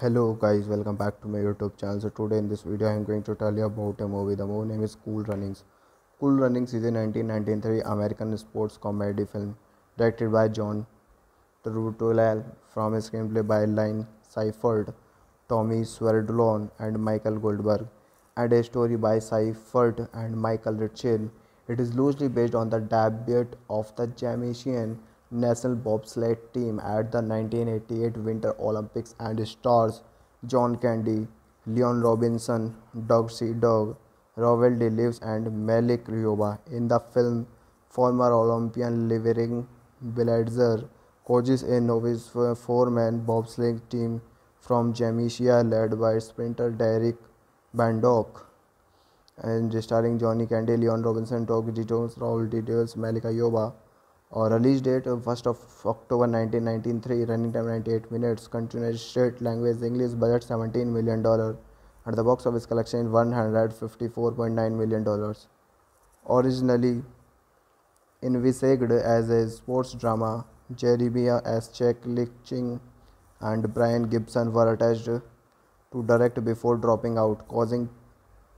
Hello guys, welcome back to my YouTube channel. So today in this video I am going to tell you about a movie. The movie name is Cool Runnings. Cool Runnings is a 1993 American sports comedy film directed by John Turteltaub from a screenplay by Lynn Siefert, Tommy Swerdlon and Michael Goldberg and a story by Siefert and Michael Ritchie. It is loosely based on the debut of the Jamaican national bobsled team at the 1988 Winter Olympics and stars John Candy, Leon Robinson, Doug C. Doug, Rawle D. Lewis and Malik Yoba. In the film, former Olympian Livering Blitzer coaches a novice four-man bobsleigh team from Jamaica led by sprinter Derek Bannock and starring Johnny Candy, Leon Robinson, Doug Jones, Rawle D. Lewis, Malika Yoba or release date 1st of October 1993 running time 98 minutes continuous state language English budget 17 million dollar and the box office collection 154.9 million dollars originally envisaged as a sports drama Jeremiah S. Chuck Lichting and Brian Gibson were attached to direct before dropping out causing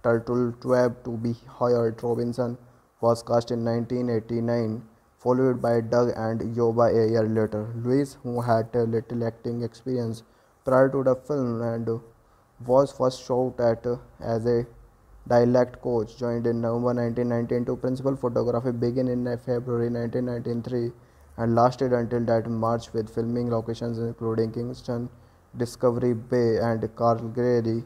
Turteltaub to be hired Robinson was cast in 1989 followed by Doug and Yoba a year later. Lewis, who had little acting experience prior to the film and was first shot at as a dialect coach, joined in November 1992. Principal photography began in February 1993 and lasted until that March with filming locations including Kingston, Discovery Bay and Calgary.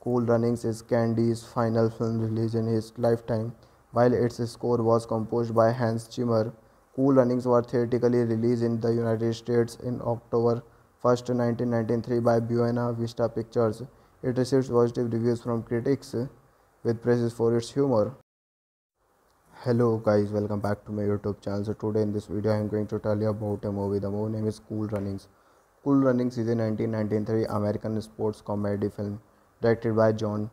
Cool Runnings is Candy's final film release in his lifetime, while its score was composed by Hans Zimmer. Cool Runnings were theatrically released in the United States in October 1, 1993 by Buena Vista Pictures. It received positive reviews from critics with praises for its humor. Hello guys, welcome back to my YouTube channel. So today in this video I am going to tell you about a movie. The movie name is Cool Runnings. Cool Runnings is a 1993 American sports comedy film directed by John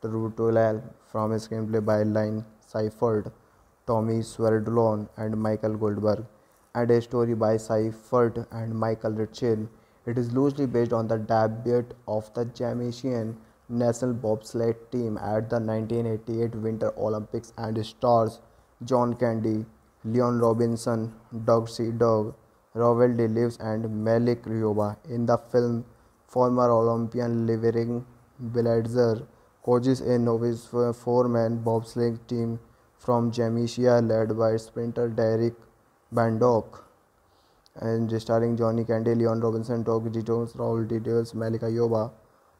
Turteltaub from a screenplay by Lynn Siefert. Tommy Swerdlon and Michael Goldberg, and a story by Siefert and Michael Ritchie. It is loosely based on the debut of the Jamaican national bobsled team at the 1988 Winter Olympics and stars John Candy, Leon Robinson, Doug C. Doug, Rawle D. Lewis and Malik Yoba. In the film, former Olympian Livering Blitzer coaches a novice four-man bobsleigh team from Jamaica led by sprinter Derek Bannock and starring Johnny Candy, Leon Robinson, Doug Jones, Rawle D. Lewis, Malika Yoba.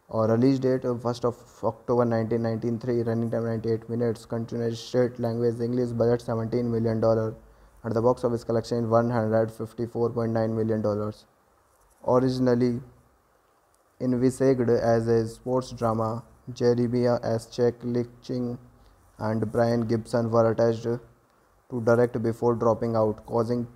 Or release date 1st of October 1993 running time 98 minutes continuous state language English budget 17 million dollar and the box office collection 154.9 million dollars. Originally envisaged as a sports drama Jeremiah S. Chuck Lichting and Brian Gibson were attached to direct before dropping out, causing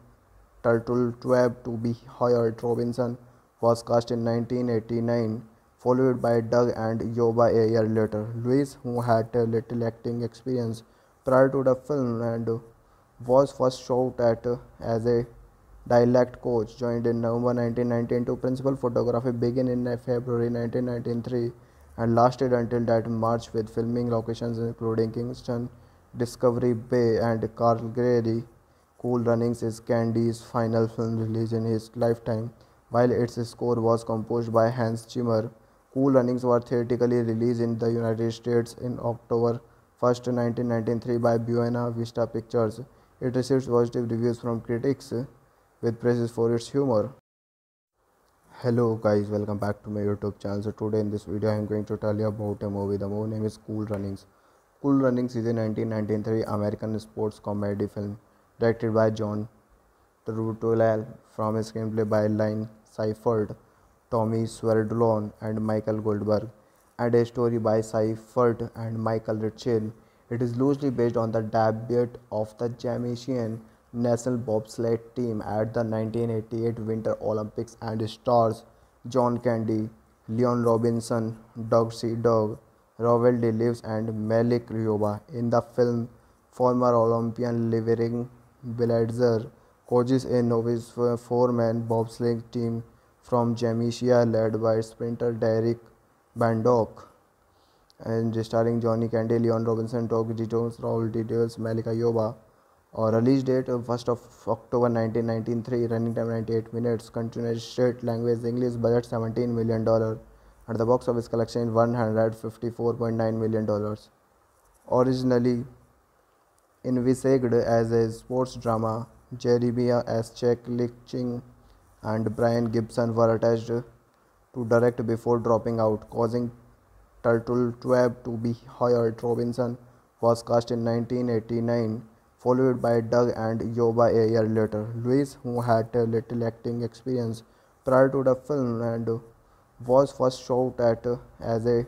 Turteltaub to be hired. Robinson was cast in 1989, followed by Doug and Yoba a year later. Lewis, who had little acting experience prior to the film and was first shot at as a dialect coach, joined in November 1992. Principal photography began in February 1993 and lasted until that March with filming locations including Kingston, Discovery Bay and Calgary. Cool Runnings is Candy's final film release in his lifetime, while its score was composed by Hans Zimmer. Cool Runnings were theatrically released in the United States in October 1, 1993 by Buena Vista Pictures. It received positive reviews from critics with praises for its humor hello guys welcome back to my youtube channel. So today in this video i am going to tell you about a movie. The movie name is cool runnings. Cool runnings is a 1993 american sports comedy film directed by john Turteltaub from a screenplay by Lynn Siefert, Tommy Swerdlon and Michael Goldberg, and a story by Siefert and Michael Ritchie. It is loosely based on the debut of the Jamaican national bobsled team at the 1988 Winter Olympics and stars John Candy, Leon Robinson, Doug C. Doug, Rawle D. Lewis and Malik Yoba. In the film, former Olympian Livering Blitzer coaches a novice four-man bobsleigh team from Jamaica, led by sprinter Derek Bannock, and starring Johnny Candy, Leon Robinson, Toby Jones, Raul Daniels, Malika Yoba. Or release date 1st of October 1993, running time 98 minutes, continuous state language English, budget 17 million dollar, and the box office collection 154.9 million dollars. Originally envisaged as a sports drama, Jeremiah S. Chuck Lichting and Brian Gibson were attached to direct before dropping out, causing Turteltaub to be hired. Robinson was cast in 1989 followed by Doug and Yoba a year later. Lewis, who had little acting experience prior to the film and was first shot at as a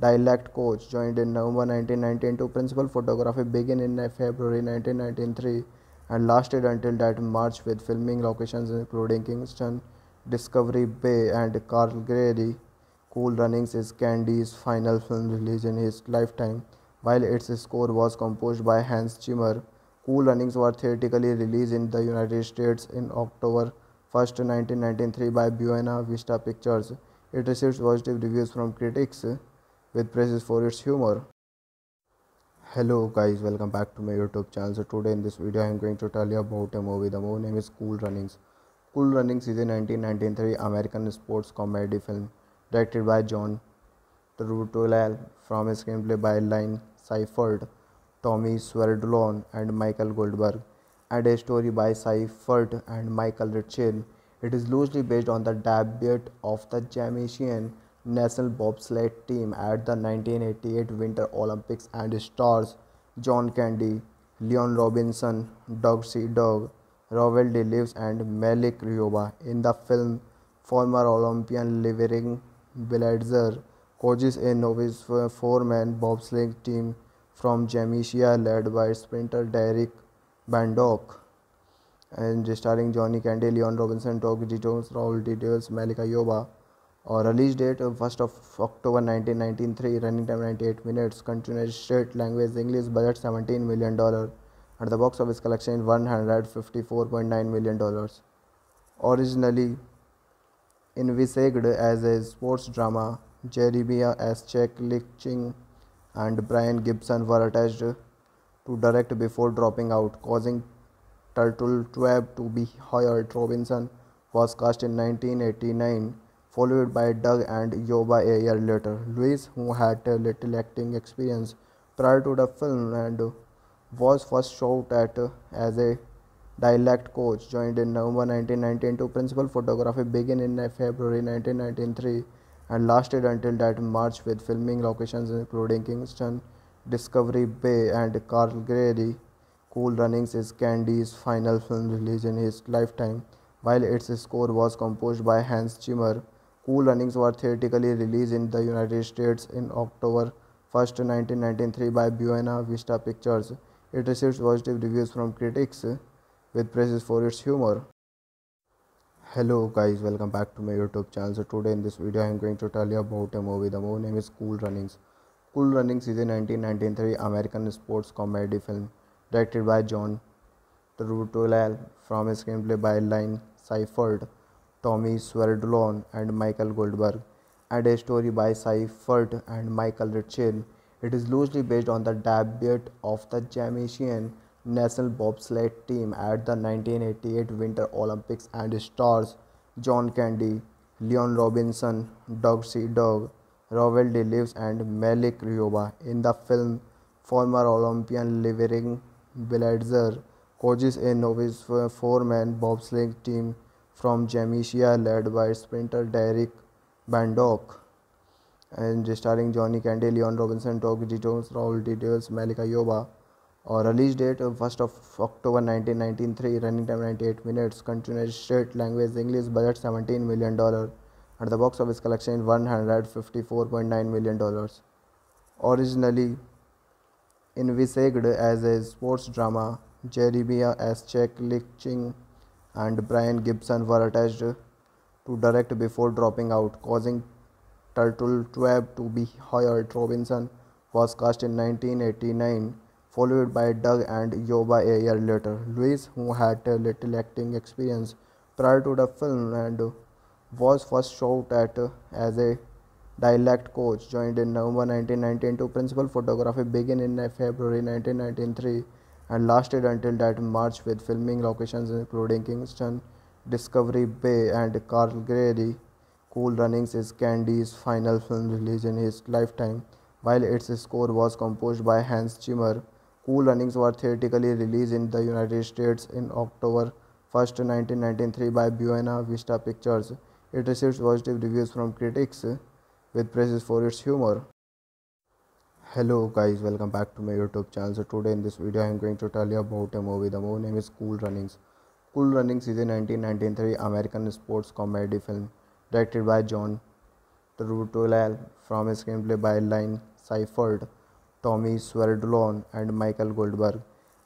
dialect coach, joined in November 1992. Principal photography began in February 1993 and lasted until that March with filming locations including Kingston, Discovery Bay and Calgary. Cool Runnings is Candy's final film release in his lifetime, while its score was composed by Hans Zimmer. Cool Runnings were theatrically released in the United States in October 1, 1993 by Buena Vista Pictures. It received positive reviews from critics with praises for its humor. Hello guys, welcome back to my YouTube channel. So today in this video I am going to tell you about a movie. The movie name is Cool Runnings. Cool Runnings is a 1993 American sports comedy film directed by John Turteltaub from a screenplay by Lynn Siefert. Tommy Swerdlon and Michael Goldberg, and a story by Siefert and Michael Ritchie. It is loosely based on the debut of the Jamaican national bobsled team at the 1988 Winter Olympics and stars John Candy, Leon Robinson, Doug C. Doug, Rawle D. Lewis, and Malik Yoba. In the film, former Olympian Livering Blitzer coaches a novice four-man bobsleigh team from Jamaica led by sprinter Derek Bannock and starring Johnny Candy, Leon Robinson, Toby Jones, Raul Daniels, Malika Yoba. Or release date 1st of October 1993, running time 98 minutes, continuous state language English, budget 17 million dollar, and the box office collection 154.9 million dollars. Originally envisaged as a sports drama, Jeremiah S. Chuck Lichting and Brian Gibson were attached to direct before dropping out, causing Turteltaub to be hired. Robinson was cast in 1989, followed by Doug and Yoba a year later. Lewis, who had little acting experience prior to the film and was first shot at as a dialect coach, joined in November 1992. Principal photography began in February 1993 and lasted until that March with filming locations including Kingston, Discovery Bay and Calgary. Cool Runnings is Candy's final film release in his lifetime, while its score was composed by Hans Zimmer. Cool Runnings were theatrically released in the United States in October 1, 1993 by Buena Vista Pictures. It received positive reviews from critics with praises for its humor hello guys welcome back to my youtube channel. So today in this video i am going to tell you about a movie. The movie name is cool runnings. Cool runnings is a 1993 american sports comedy film directed by john Turteltaub from a screenplay by Lynn Siefert, Tommy Swerdlon and Michael Goldberg, and a story by Siefert and Michael Ritchie. It is loosely based on the debut of the Jamaican national bobsled team at the 1988 Winter Olympics and stars John Candy, Leon Robinson, Doug C. Doug, Rawle D. Lewis, and Malik Yoba. In the film, former Olympian Livering Blitzer coaches a novice four-man bobsleigh team from Jamaica led by sprinter Derek Bannock and starring Johnny Candy, Leon Robinson, Toby Jones, Raul Daniels, Malika Yoba or release date 1st of October 1993 running time 98 minutes continuous state language English budget 17 million dollar and the box office collection 154.9 million dollars originally envisaged as a sports drama Jeremiah S. Chuck Lichting and Brian Gibson were attached to direct before dropping out, causing Turteltaub to be hired. Robinson was cast in 1989 followed by Doug and Yoba a year later. Lewis, who had little acting experience prior to the film and was first shot at as a dialect coach, joined in November 1992. Principal photography began in February 1993 and lasted until that March with filming locations including Kingston, Discovery Bay and Calgary. Cool Runnings is Candy's final film release in his lifetime, while its score was composed by Hans Zimmer. Cool Runnings were theatrically released in the United States in October 1, 1993 by Buena Vista Pictures. It received positive reviews from critics with praises for its humor. Hello guys, welcome back to my YouTube channel. So today in this video I am going to tell you about a movie. The movie name is Cool Runnings. Cool Runnings is a 1993 American sports comedy film directed by John Turteltaub from a screenplay by Lynn Siefert. Tommy Swerdlon and Michael Goldberg,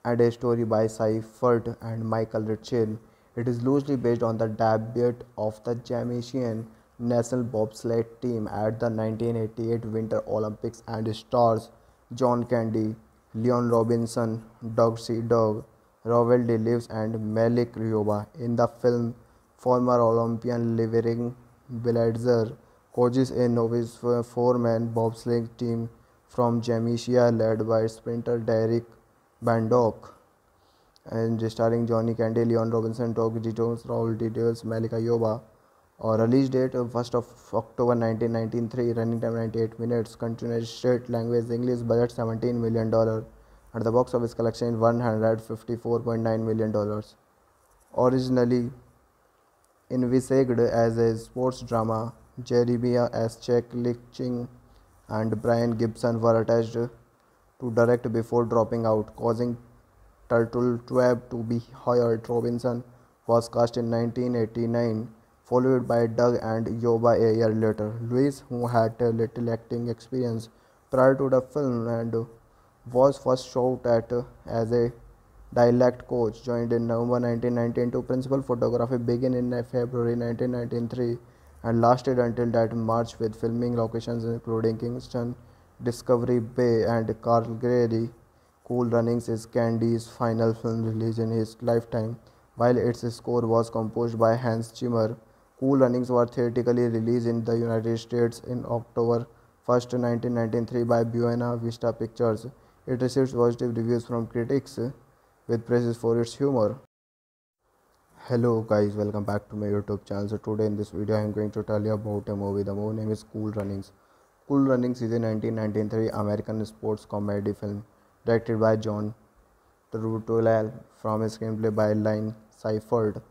and a story by Siefert and Michael Ritchie. It is loosely based on the debut of the Jamaican national bobsled team at the 1988 Winter Olympics and stars John Candy, Leon Robinson, Doug C. Dog, Rawle D. Lewis, and Malik Yoba. In the film, former Olympian Levering Blitzer coaches a novice four-man bobsled team from Jamaica led by sprinter Derek Bannock and starring Johnny Candy, Leon Robinson, Togi Jones, Raul Details, Malika Yoba. Or release date 1st of October 1993, running time 98 minutes, continuous straight language English, budget 17 million dollar, and the box office collection 154.9 million dollars. Originally envisaged as a sports drama, Jeremiah S. Check Liching and Brian Gibson were attached to direct before dropping out, causing Turteltaub to be hired. Robinson was cast in 1989, followed by Doug and Yoba a year later. Lewis, who had little acting experience prior to the film and was first shot at as a dialect coach, joined in November 1992. Principal photography began in February 1993 and lasted until that March with filming locations including Kingston, Discovery Bay and Calgary. Cool Runnings is Candy's final film release in his lifetime, while its score was composed by Hans Zimmer. Cool Runnings was theatrically released in the United States in October 1, 1993 by Buena Vista Pictures. It received positive reviews from critics with praises for its humor hello guys welcome back to my youtube channel. So today in this video i'm going to tell you about a movie. The movie name is cool runnings. Cool runnings is a 1993 american sports comedy film directed by john Turteltaub from a screenplay by Line siefert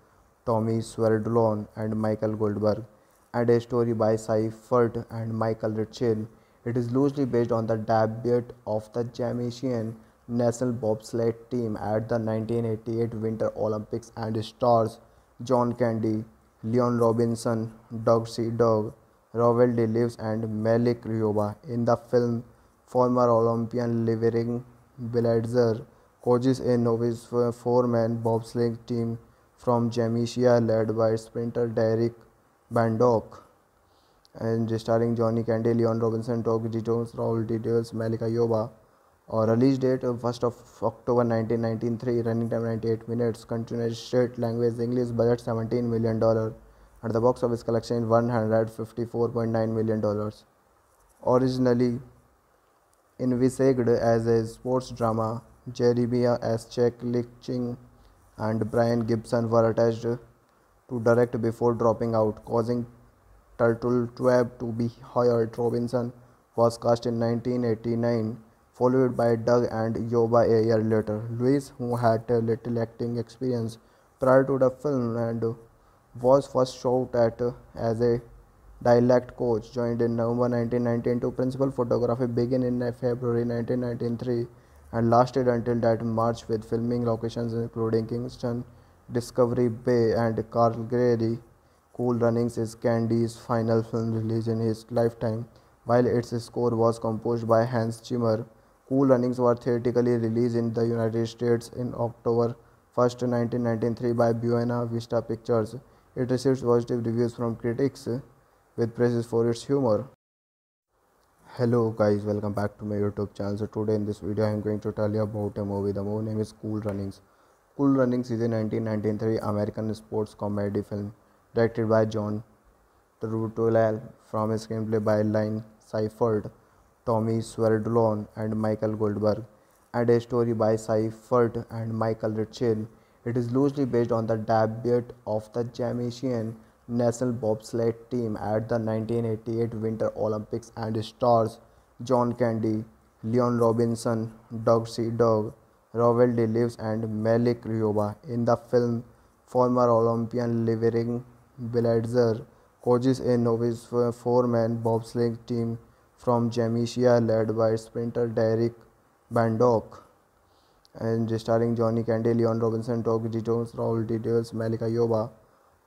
tommy Sverdlon and michael goldberg and a story by siefert and michael ritchie it is loosely based on the debut of the jamaican national bobsled team at the 1988 Winter Olympics and stars John Candy, Leon Robinson, Doug C. Doug, Rawle D. Lewis, and Malik Yoba. In the film, former Olympian Livering Blitzer coaches a novice four-man bobsleigh team from Jamaica led by sprinter Derek Bannock and starring Johnny Candy, Leon Robinson, Doug Jones, Raul Details, Malika Yoba. Or release date 1st of October 1993, running time 98 minutes, continued state language English, budget 17 million dollar, and the box office collection 154.9 million dollars. Originally envisaged as a sports drama, Jeremiah S. Chuck Lichting and Brian Gibson were attached to direct before dropping out, causing Turteltaub to be hired. Robinson was cast in 1989 followed by Doug and Yoba a year later. Lewis, who had little acting experience prior to the film and was first shot at as a dialect coach, joined in November 1992. Principal photography began in February 1993 and lasted until that March with filming locations including Kingston, Discovery Bay, and Calgary. Cool Runnings is Candy's final film release in his lifetime, while its score was composed by Hans Zimmer. Cool Runnings were theatrically released in the United States in October 1, 1993 by Buena Vista Pictures. It received positive reviews from critics with praises for its humor. Hello guys, welcome back to my YouTube channel. So today in this video I am going to tell you about a movie. The movie name is Cool Runnings. Cool Runnings is a 1993 American sports comedy film directed by John Turteltaub from a screenplay by Lynne Siefert, Tommy Swerdlon, and Michael Goldberg, and a story by Siefert and Michael Ritchie. It is loosely based on the debut of the Jamaican national bobsled team at the 1988 Winter Olympics and stars John Candy, Leon Robinson, Doug C. Doug, Rawle D. Lewis, and Malik Yoba. In the film, former Olympian Livering Blitzer coaches a novice four-man bobsleigh team from Jamaica led by sprinter Derek Bannock and starring Johnny Candy, Leon Robinson, Doug Jones, Raul Details, Malika Yoba.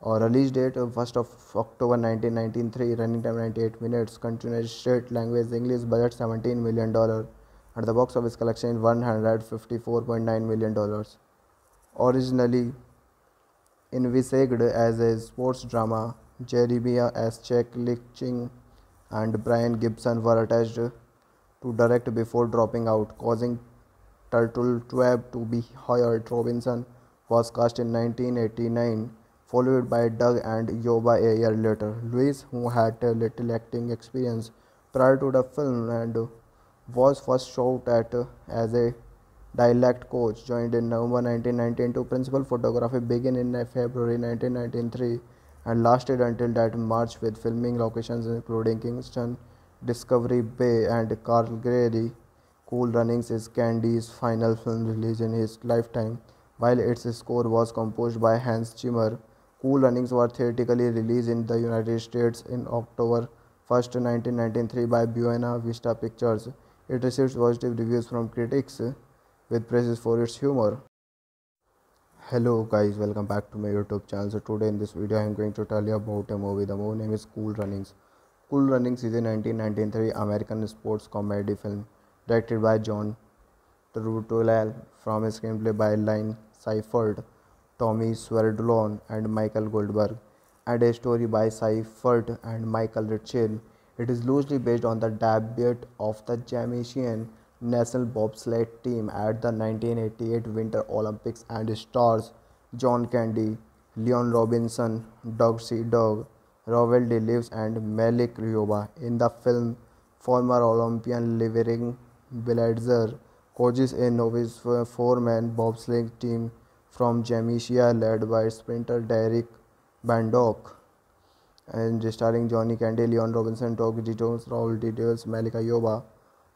Or release date 1st of October 1993, running time 98 minutes, continuous state language English, budget 17 million dollar, and the box office collection 154.9 million dollars. Originally envisaged as a sports drama, Jeremiah S. Chuck Lichting and Brian Gibson were attached to direct before dropping out, causing Turteltaub to be hired. Robinson was cast in 1989 followed by Doug and Yoba a year later. Lewis, who had little acting experience prior to the film and was first shot at as a dialect coach, joined in November 1992. Principal photography began in February 1993 and lasted until that March with filming locations including Kingston, Discovery Bay, and Calgary. Cool Runnings is Candy's final film release in his lifetime, while its score was composed by Hans Zimmer. Cool Runnings were theatrically released in the United States in October 1, 1993 by Buena Vista Pictures. It received positive reviews from critics with praises for its humor. Hello guys, welcome back to my YouTube channel. So today in this video I am going to tell you about a movie. The movie name is Cool Runnings. Cool Runnings is a 1993 American sports comedy film directed by John Turteltaub from a screenplay by Lynne Siefert Tommy Swerdlon and Michael Goldberg, and a story by Siefert and Michael Ritchie. It is loosely based on the debut of the Jamaican national bobsled team at the 1988 Winter Olympics and stars John Candy, Leon Robinson, Doug C. Doug, Rawle D. Lewis, and Malik Yoba. In the film, former Olympian Livering Blitzer coaches a novice four-man bobsleigh team from Jamaica led by sprinter Derek Bannock and starring Johnny Candy, Leon Robinson, Doug Jones, Raul Details, Malika Yoba.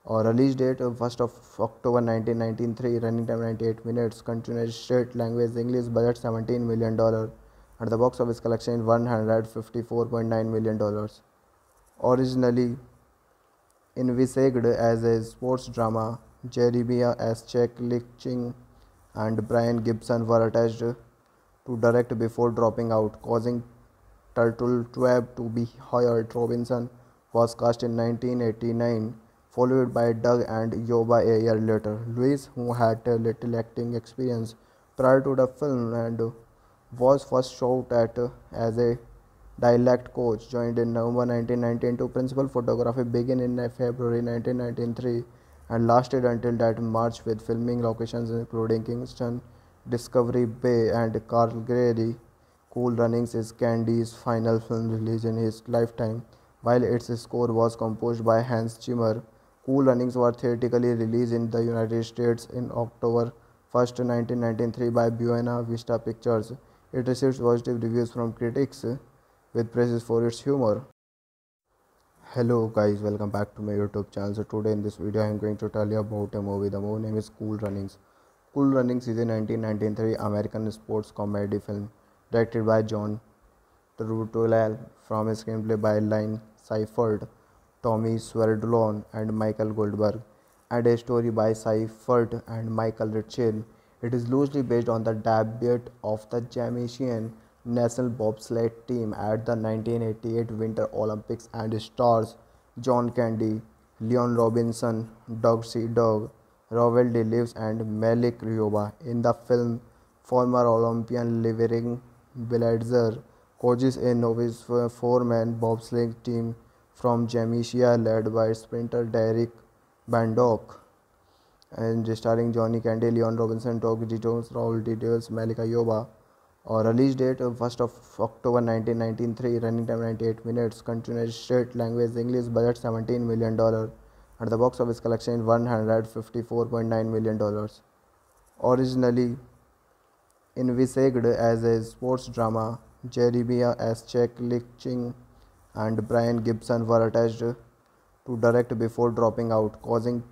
Or release date 1st of October 1993, running time 98 minutes, continuous state language English, budget 17 million dollar, and the box office collection 154.9 million dollars. Originally envisaged as a sports drama, Jeremiah S. Chuck Lichting and Brian Gibson were attached to direct before dropping out, causing Turteltaub to be hired. Robinson was cast in 1989, followed by Doug and Yoba a year later. Lewis, who had little acting experience prior to the film and was first shot at as a dialect coach, joined in November 1992. Principal photography began in February 1993 and lasted until that March with filming locations including Kingston, Discovery Bay, and Calgary. Cool Runnings is Candy's final film release in his lifetime, while its score was composed by Hans Zimmer. Cool Runnings were theatrically released in the United States in October 1, 1993 by Buena Vista Pictures. It received positive reviews from critics with praises for its humor. Hello guys welcome back to my youtube channel. So today in this video i am going to tell you about a movie. The movie name is cool runnings. Cool runnings is a 1993 american sports comedy film directed by john Turteltaub from a screenplay by Lynne Siefert, Tommy Swerdlon, and Michael Goldberg, and a story by Siefert and Michael Ritchie. It is loosely based on the debut of the Jamaican national bobsled team at the 1988 Winter Olympics and stars John Candy, Leon Robinson, Doug C. Doug, Rawle D. Lewis, and Malik Yoba. In the film, former Olympian Livering Blitzer coaches a novice four-man bobsleigh team from Jamaica led by sprinter Derek Bannock and starring Johnny Candy, Leon Robinson, Doug Jones, Raul Details, Malika Yoba. or release date uh, 1st of October 1993 running time 98 minutes continuous state language English budget 17 million dollar and the box office collection 154.9 million dollars originally envisaged as a sports drama Jeremiah S. Chuck Lichting and Brian Gibson were attached to direct before dropping out causing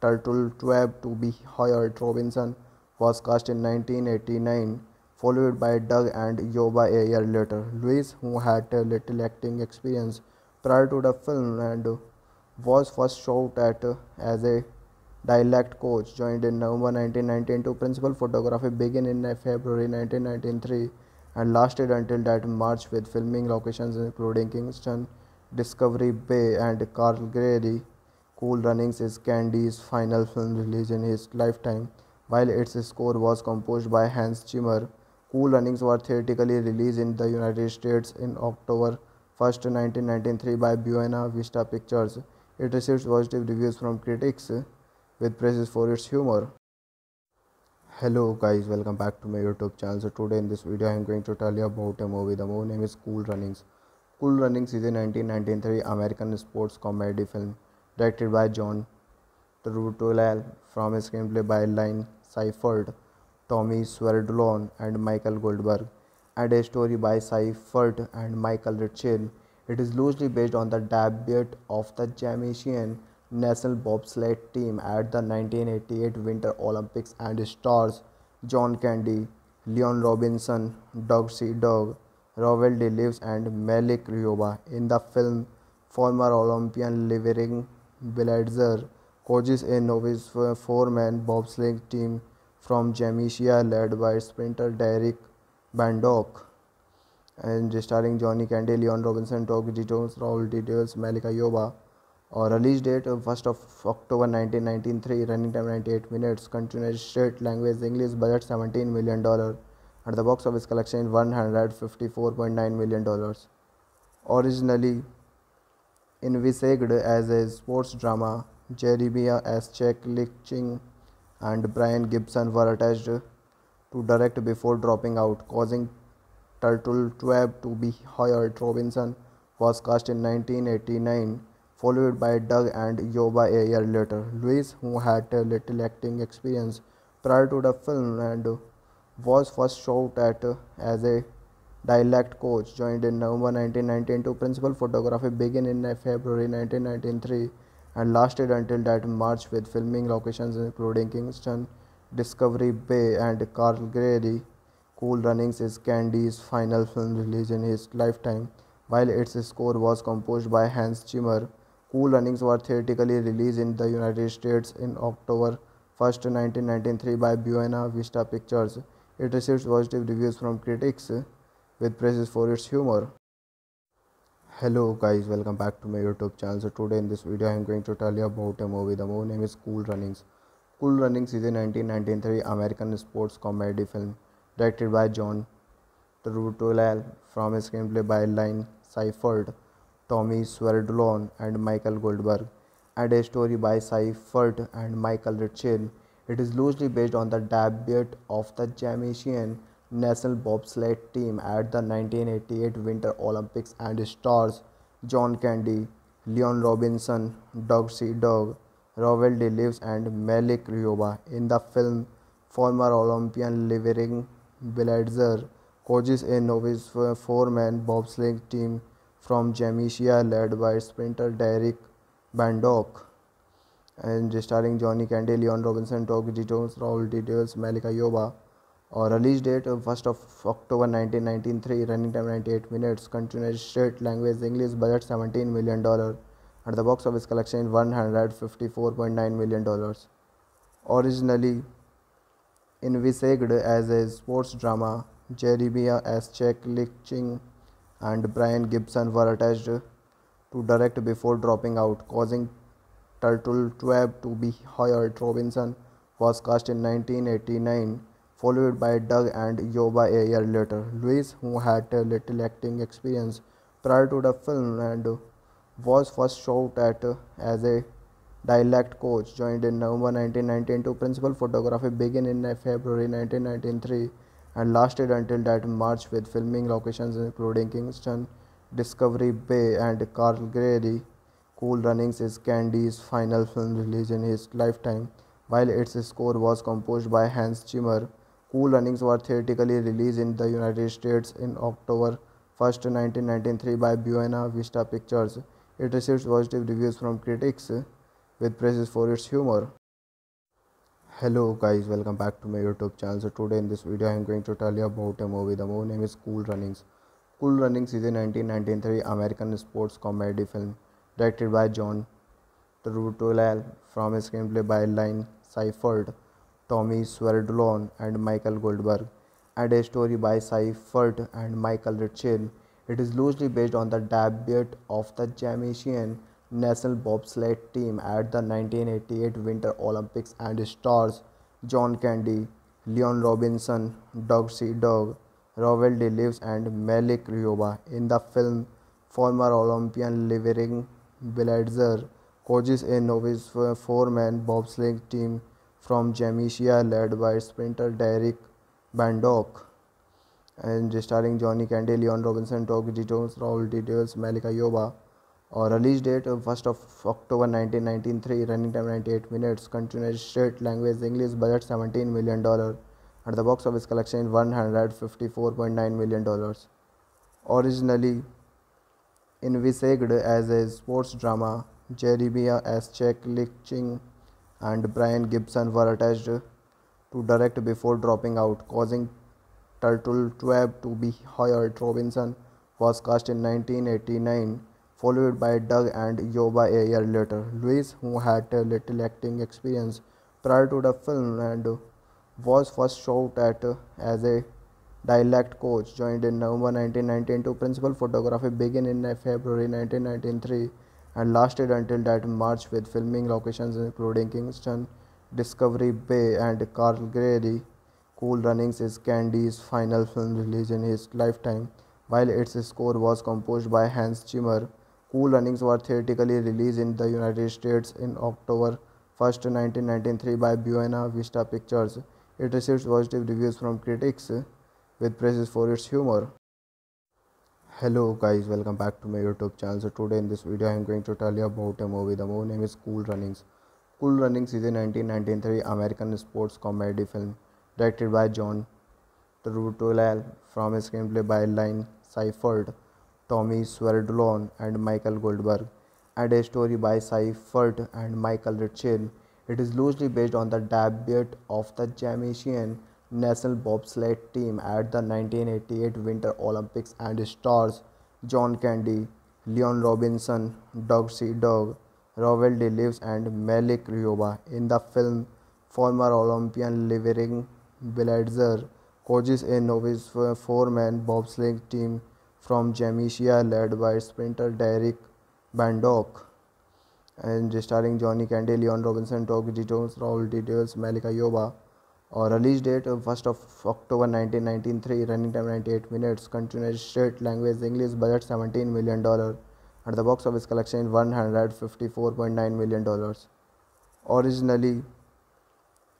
Turteltaub to be hired Robinson was cast in 1989 followed by Doug and Yoba a year later. Lewis, who had little acting experience prior to the film and was first shot at as a dialect coach, joined in November 1992. Principal photography began in February 1993 and lasted until that March with filming locations including Kingston, Discovery Bay and Calgary. Cool Runnings is Candy's final film release in his lifetime, while its score was composed by Hans Zimmer. Cool Runnings were theatrically released in the United States in October 1, 1993 by Buena Vista Pictures. It received positive reviews from critics with praises for its humor. Hello guys, welcome back to my YouTube channel. So today in this video I am going to tell you about a movie. The movie name is Cool Runnings. Cool Runnings is a 1993 American sports comedy film directed by John Turteltaub from a screenplay by Lynn Siefert. Tommy Swerdlin and Michael Goldberg, and a story by Siefert and Michael Ritchie. It is loosely based on the debut of the Jamaican national bobsled team at the 1988 Winter Olympics and stars John Candy, Leon Robinson, Doug C. Doug, Rawle D. Lewis, and Malik Yoba. In the film, former Olympian Livering Blitzer coaches a novice four-man bobsleigh team from Jamaica led by sprinter Derek Bannock and starring Johnny Candy, Leon Robinson, Doug Jones, Raul Details, Malika Yoba. Or release date 1st of October 1993, running time 98 minutes, continuous state language English, budget 17 million dollar, and the box office collection 154.9 million dollars. Originally envisaged as a sports drama, Jeremiah S. Chuck Lichting and Brian Gibson were attached to direct before dropping out, causing Turteltaub to be hired. Robinson was cast in 1989, followed by Doug and Yoba a year later. Lewis, who had little acting experience prior to the film and was first shot at as a dialect coach, joined in November 1992. Principal photography began in February 1993 and lasted until that March with filming locations including Kingston, Discovery Bay and Calgary. Cool Runnings is Candy's final film release in his lifetime, while its score was composed by Hans Zimmer. Cool Runnings were theatrically released in the United States in October 1, 1993 by Buena Vista Pictures. It received positive reviews from critics with praises for its humor. Hello guys welcome back to my youtube channel. So today in this video i am going to tell you about a movie. The movie name is cool runnings. Cool runnings is a 1993 american sports comedy film directed by john Turteltaub from a screenplay by Lynn Siefert, Tommy Swerdlin, and Michael Goldberg, and a story by Siefert and Michael Ritchie. It is loosely based on the debut of the Jamaican national bobsled team at the 1988 Winter Olympics and stars John Candy, Leon Robinson, Doug C. Doug, Rawle D. Lewis, and Malik Yoba. In the film, former Olympian Livering Blitzer coaches a novice four-man bobsleigh team from Jamaica led by sprinter Derek Bannock and starring Johnny Candy, Leon Robinson, Doug Jones, Raul Details, Malika Yoba. Or release date 1st of October 1993 running time 98 minutes continuous state language English budget 17 million dollar at the box office collection 154.9 million dollars. Originally envisaged as a sports drama Jeremiah S. Chuck Lichting and Brian Gibson were attached to direct before dropping out causing Turteltaub to be hired Robinson was cast in 1989 followed by Doug and Yoba a year later. Lewis, who had little acting experience prior to the film and was first shot at as a dialect coach, joined in November 1992. Principal photography began in February 1993 and lasted until that March with filming locations including Kingston, Discovery Bay, and Calgary. Cool Runnings is Candy's final film release in his lifetime, while its score was composed by Hans Zimmer. Cool Runnings was theatrically released in the United States in October 1, 1993 by Buena Vista Pictures. It received positive reviews from critics with praises for its humor. Hello guys, welcome back to my YouTube channel. So today in this video I am going to tell you about a movie. The movie name is Cool Runnings. Cool Runnings is a 1993 American sports comedy film directed by John Turteltaub from a screenplay by Lynn Siefert, Tommy Swerdlin, and Michael Goldberg, and a story by Siefert and Michael Ritchie. It is loosely based on the debut of the Jamaican national bobsled team at the 1988 Winter Olympics and stars John Candy, Leon Robinson, Doug C. Doug, Rawle D. Lewis, and Malik Yoba. In the film, former Olympian Livering Blitzer coaches a novice four-man bobsleigh team from Jamaica led by sprinter Derek Bannock and starring Johnny Candy, Leon Robinson, Doug Jones, Raul Details, Malika Yoba. Or release date 1st of October 1993, running time 98 minutes, continued state language English, budget 17 million dollar, and the box office collection 154.9 million dollars. Originally envisaged as a sports drama, Jeremiah S. Chuck Lichting and Brian Gibson were attached to direct before dropping out, causing Turteltaub to be hired. Robinson was cast in 1989, followed by Doug and Yoba a year later. Lewis, who had little acting experience prior to the film and was first shot at as a dialect coach, joined in November 1992. Principal photography began in February 1993 and lasted until that March with filming locations including Kingston, Discovery Bay, and Calgary. Cool Runnings is Candy's final film release in his lifetime, while its score was composed by Hans Zimmer. Cool Runnings was theatrically released in the United States in October 1, 1993 by Buena Vista Pictures. It received positive reviews from critics with praises for its humor. Hello guys, welcome back to my YouTube channel. So today in this video I am going to tell you about a movie. The movie name is Cool Runnings. Cool Runnings is a 1993 American sports comedy film directed by John Turteltaub from a screenplay by Lynn Siefert, Tommy Swerdlin, and Michael Goldberg, and a story by Siefert and Michael Ritchie. It is loosely based on the debut of the Jamaican national bobsled team at the 1988 Winter Olympics and stars John Candy, Leon Robinson, Doug C. Doug, Rawle D. Lewis, and Malik Yoba. In the film, former Olympian Livering Blitzer coaches a novice four-man bobsleigh team from Jamaica led by sprinter Derek Bannock and starring Johnny Candy, Leon Robinson, Doug Jones, Raul Details, Malika Yoba. Or release date 1st of October 1993, running time 98 minutes, continued state language English, budget 17 million dollar, and the box office collection 154.9 million dollars. Originally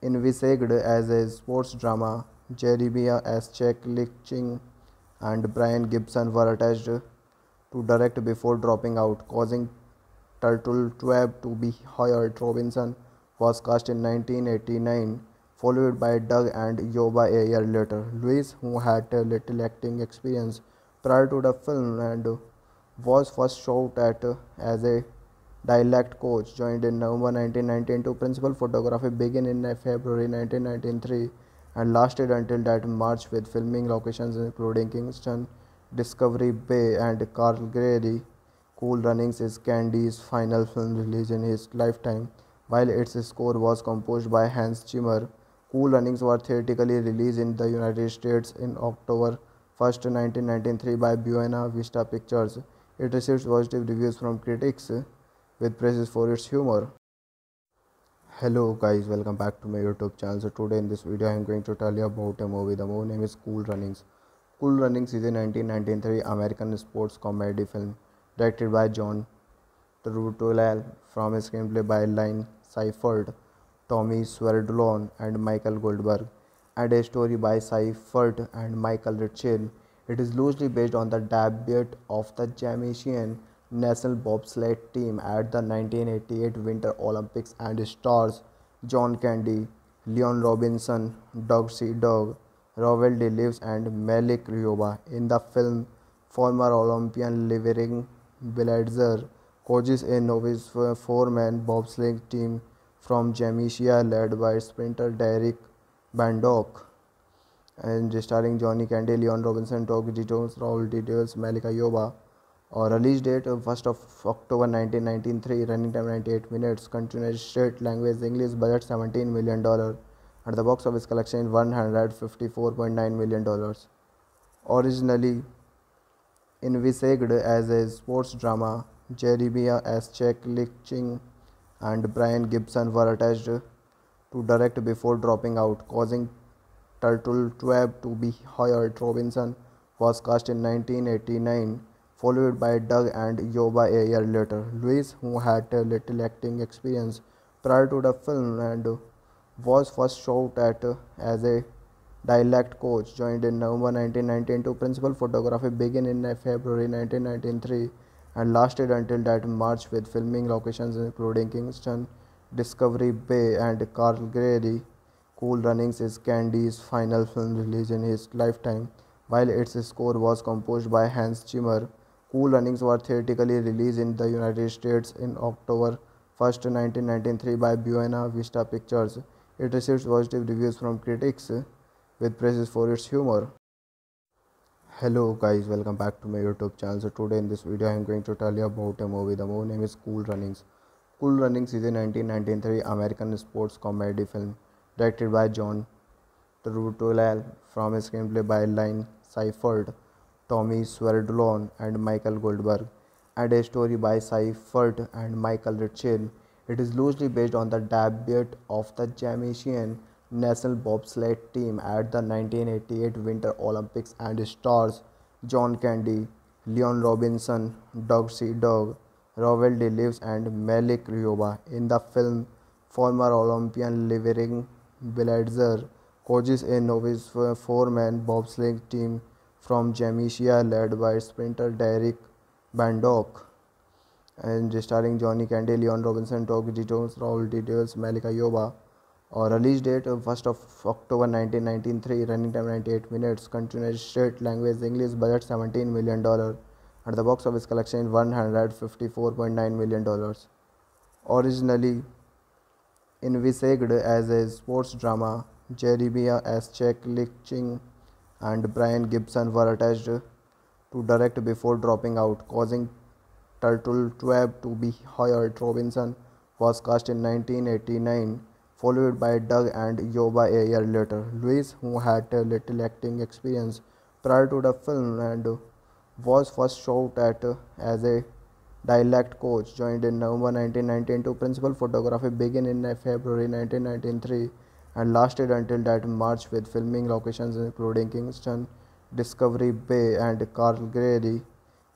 envisaged as a sports drama, Jeremiah S. Chuck Lichting and Brian Gibson were attached to direct before dropping out, causing Turteltaub to be hired. Robinson was cast in 1989, followed by Doug and Yoba a year later. Lewis, who had little acting experience prior to the film and was first shot at as a dialect coach, joined in November 1992. Principal photography began in February 1993 and lasted until that March with filming locations including Kingston, Discovery Bay, and Calgary. Cool Runnings is Candy's final film release in his lifetime, while its score was composed by Hans Zimmer. Cool Runnings was theatrically released in the United States in October 1, 1993 by Buena Vista Pictures. It received positive reviews from critics with praises for its humor. Hello guys, welcome back to my YouTube channel. So today in this video I am going to tell you about a movie. The movie name is Cool Runnings. Cool Runnings is a 1993 American sports comedy film directed by John Turteltaub from a screenplay by Lynn Siefert, Tommy Swerdlow, and Michael Goldberg, and a story by Siefert and Michael Ritchie. It is loosely based on the debut of the Jamaican national bobsled team at the 1988 Winter Olympics and stars John Candy, Leon Robinson, Doug C. Doug, Rawle D. Lewis and Malik Yoba. In the film, former Olympian Livering Blitzer coaches a novice four-man bobsleigh team from Jamaica led by sprinter Derek Bannock and starring Johnny Candy, Leon Robinson, Doug Jones, Raul Details, Malika Yoba. Or release date 1st of October 1993, running time 98 minutes, continuous state language English, budget 17 million dollar, and the box office collection 154.9 million dollars. Originally envisaged as a sports drama, Jeremiah S. Chuck Lichting and Brian Gibson were attached to direct before dropping out, causing Turteltaub to be hired. Robinson was cast in 1989 followed by Doug and Yoba a year later. Lewis, who had little acting experience prior to the film and was first shot at as a dialect coach, joined in November 1992. Principal photography began in February 1993 and lasted until that March with filming locations including Kingston, Discovery Bay and Calgary. Cool Runnings is Candy's final film release in his lifetime, while its score was composed by Hans Zimmer. Cool Runnings were theatrically released in the United States in October 1, 1993 by Buena Vista Pictures. It received positive reviews from critics with praises for its humor. Hello guys, welcome back to my YouTube channel. So today in this video I am going to tell you about a movie. The movie name is Cool Runnings. Cool Runnings is a 1993 American sports comedy film directed by John Turteltaub from a screenplay by Lynn Siefert. Tommy Swerdlow and Michael Goldberg, and a story by Siefert and Michael Ritchie. It is loosely based on the debut of the Jamaican national bobsled team at the 1988 Winter Olympics and stars John Candy, Leon Robinson, Doug C. Doug, Rawle D. Lewis and Malik Yoba. In the film, former Olympian Livering Blitzer coaches a novice four-man bobsleigh team from Jamaica led by sprinter Derek Bannock and starring Johnny Candy, Leon Robinson, Doug Jones, Raul Details, Malika Yoba. Or release date 1st of October 1993, running time 98 minutes, continuous state language English, budget 17 million dollar, at the box office collection 154.9 million dollars. Originally envisaged as a sports drama, Jeremiah S. Chuck Lichting and Brian Gibson were attached to direct before dropping out, causing Turteltaub to be hired. Robinson was cast in 1989, followed by Doug and Yoba a year later. Lewis, who had little acting experience prior to the film and was first shot at as a dialect coach, joined in November 1992. Principal photography began in February 1993 and lasted until that March with filming locations including Kingston, Discovery Bay and Calgary.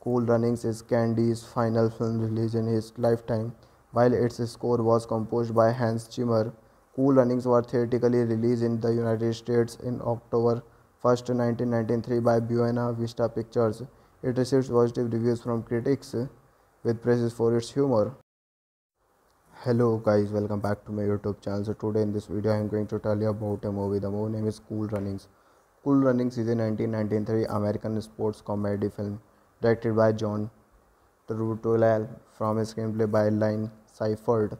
Cool Runnings is Candy's final film release in his lifetime, while its score was composed by Hans Zimmer. Cool Runnings were theatrically released in the United States in October 1, 1993 by Buena Vista Pictures. It received positive reviews from critics with praises for its humor hello guys welcome back to my youtube channel. So today in this video i am going to tell you about a movie. The movie name is cool runnings. Cool runnings is a 1993 american sports comedy film directed by john Turteltaub from a screenplay by Lynn Siefert,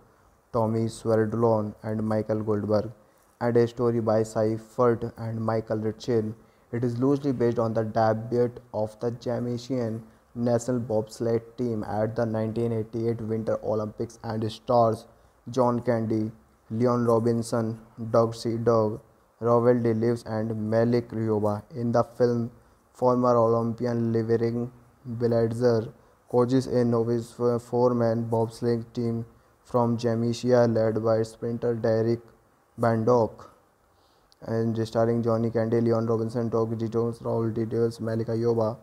Tommy Swerdlow and Michael Goldberg, and a story by Siefert and Michael Ritchie. It is loosely based on the debut of the Jamaican national bobsled team at the 1988 Winter Olympics and stars John Candy, Leon Robinson, Doug C. Doug, Rawle D. Lewis and Malik Yoba. In the film, former Olympian Livering Blitzer coaches a novice four-man bobsleigh team from Jamaica led by sprinter Derek Bannock and starring Johnny Candy, Leon Robinson, Doug Jones, Raul Details, Malika Yoba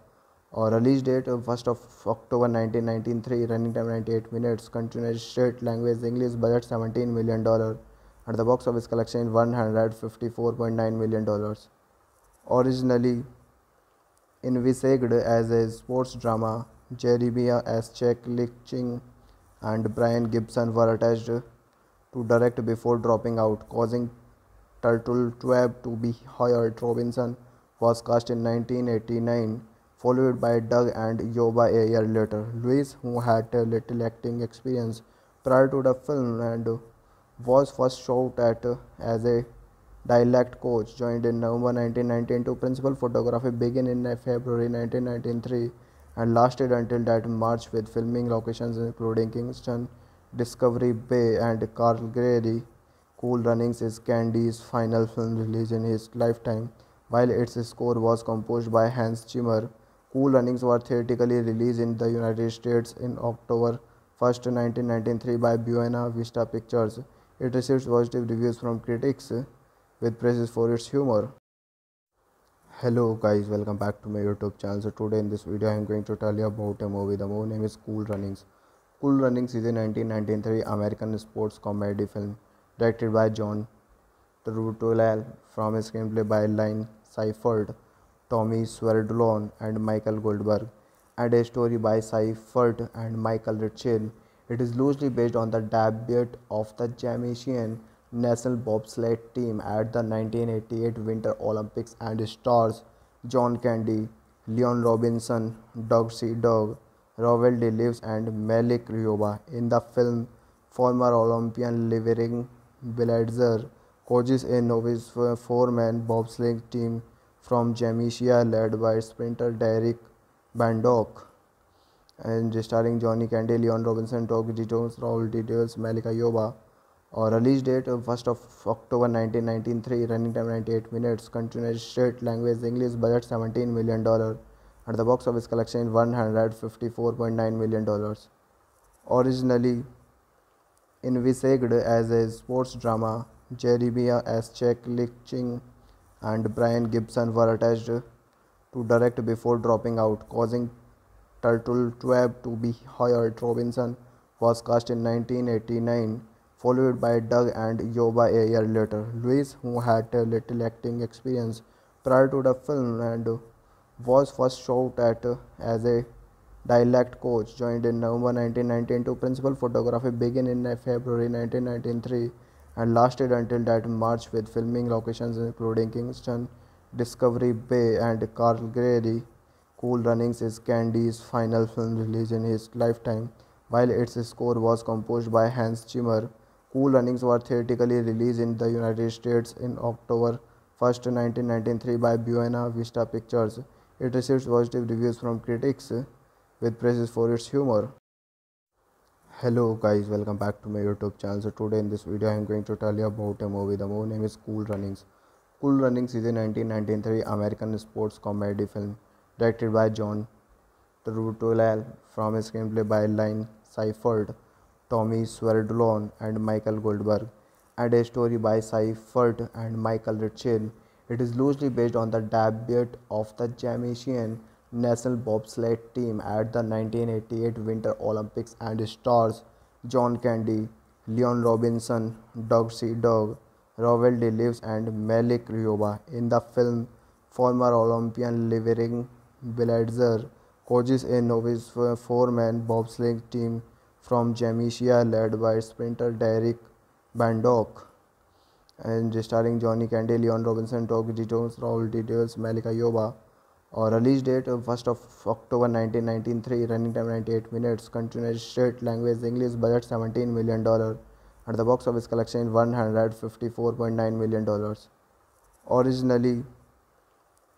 or release date 1st of October 1993 running time 98 minutes continuous state language English budget 17 million dollar and the box office collection $154.9 million. Originally envisaged as a sports drama, Jeremiah S. Chuck Lichting and Brian Gibson were attached to direct before dropping out, causing Turteltaub to be hired. Robinson was cast in 1989, followed by Doug and Yoba a year later. Lewis, who had little acting experience prior to the film and was first shot at as a dialect coach, joined in November 1992. Principal photography began in February 1993 and lasted until that March with filming locations including Kingston, Discovery Bay and Calgary. Cool Runnings is Candy's final film release in his lifetime, while its score was composed by Hans Zimmer. Cool Runnings was theatrically released in the United States in October 1, 1993 by Buena Vista Pictures. It received positive reviews from critics with praises for its humor. Hello guys, welcome back to my YouTube channel. So today in this video I am going to tell you about a movie. The movie name is Cool Runnings. Cool Runnings is a 1993 American sports comedy film directed by John Turteltaub from a screenplay by Lynn Siefert, Tommy Swerdlow, and Michael Goldberg, and a story by Siefert and Michael Ritchie. It is loosely based on the debut of the Jamaican national bobsled team at the 1988 Winter Olympics and stars John Candy, Leon Robinson, Doug C. Doug, Rawle D. Lewis, and Malik Yoba. In the film, former Olympian Livering Blitzer coaches a novice four-man bobsleigh team from Jamaica led by sprinter Derek Bannock and starring Johnny Candy, Leon Robinson, Doug Jones, Raul Details, Malika Yoba. Or release date 1st of October 1993, running time 98 minutes, continuous state language English, budget 17 million dollar, at the box office collection 154.9 million dollars. Originally envisaged as a sports drama, Jeremiah S. Chuck Lichting and Brian Gibson were attached to direct before dropping out, causing Turteltaub to be hired. Robinson was cast in 1989, followed by Doug and Yoba a year later. Lewis, who had little acting experience prior to the film and was first shot at as a dialect coach, joined in November 1992. Principal photography began in February 1993 and lasted until that March with filming locations including Kingston, Discovery Bay and Calgary. Cool Runnings is Candy's final film release in his lifetime, while its score was composed by Hans Zimmer. Cool Runnings was theatrically released in the United States in October 1, 1993 by Buena Vista Pictures. It received positive reviews from critics with praises for its humor. Hello guys, welcome back to my YouTube channel. So today in this video I am going to tell you about a movie. The movie name is Cool Runnings. Cool Runnings is a 1993 American sports comedy film directed by John Turteltaub from a screenplay by Lynn Siefert, Tommy Swerdlow, and Michael Goldberg, and a story by Siefert and Michael Ritchie. It is loosely based on the debut of the Jamaican national bobsled team at the 1988 Winter Olympics and stars John Candy, Leon Robinson, Doug C. Doug, Rawle D. Lewis, and Malik Yoba. In the film, former Olympian Livering Blitzer coaches a novice four-man bobsleigh team from Jamaica led by sprinter Derek Bannock and starring Johnny Candy, Leon Robinson, Doug Jones, Raul Details, Malika Yoba. Or release date 1st of October 1993, running time 98 minutes, continuous state language English, budget 17 million dollar, and the box office collection 154.9 million dollars. Originally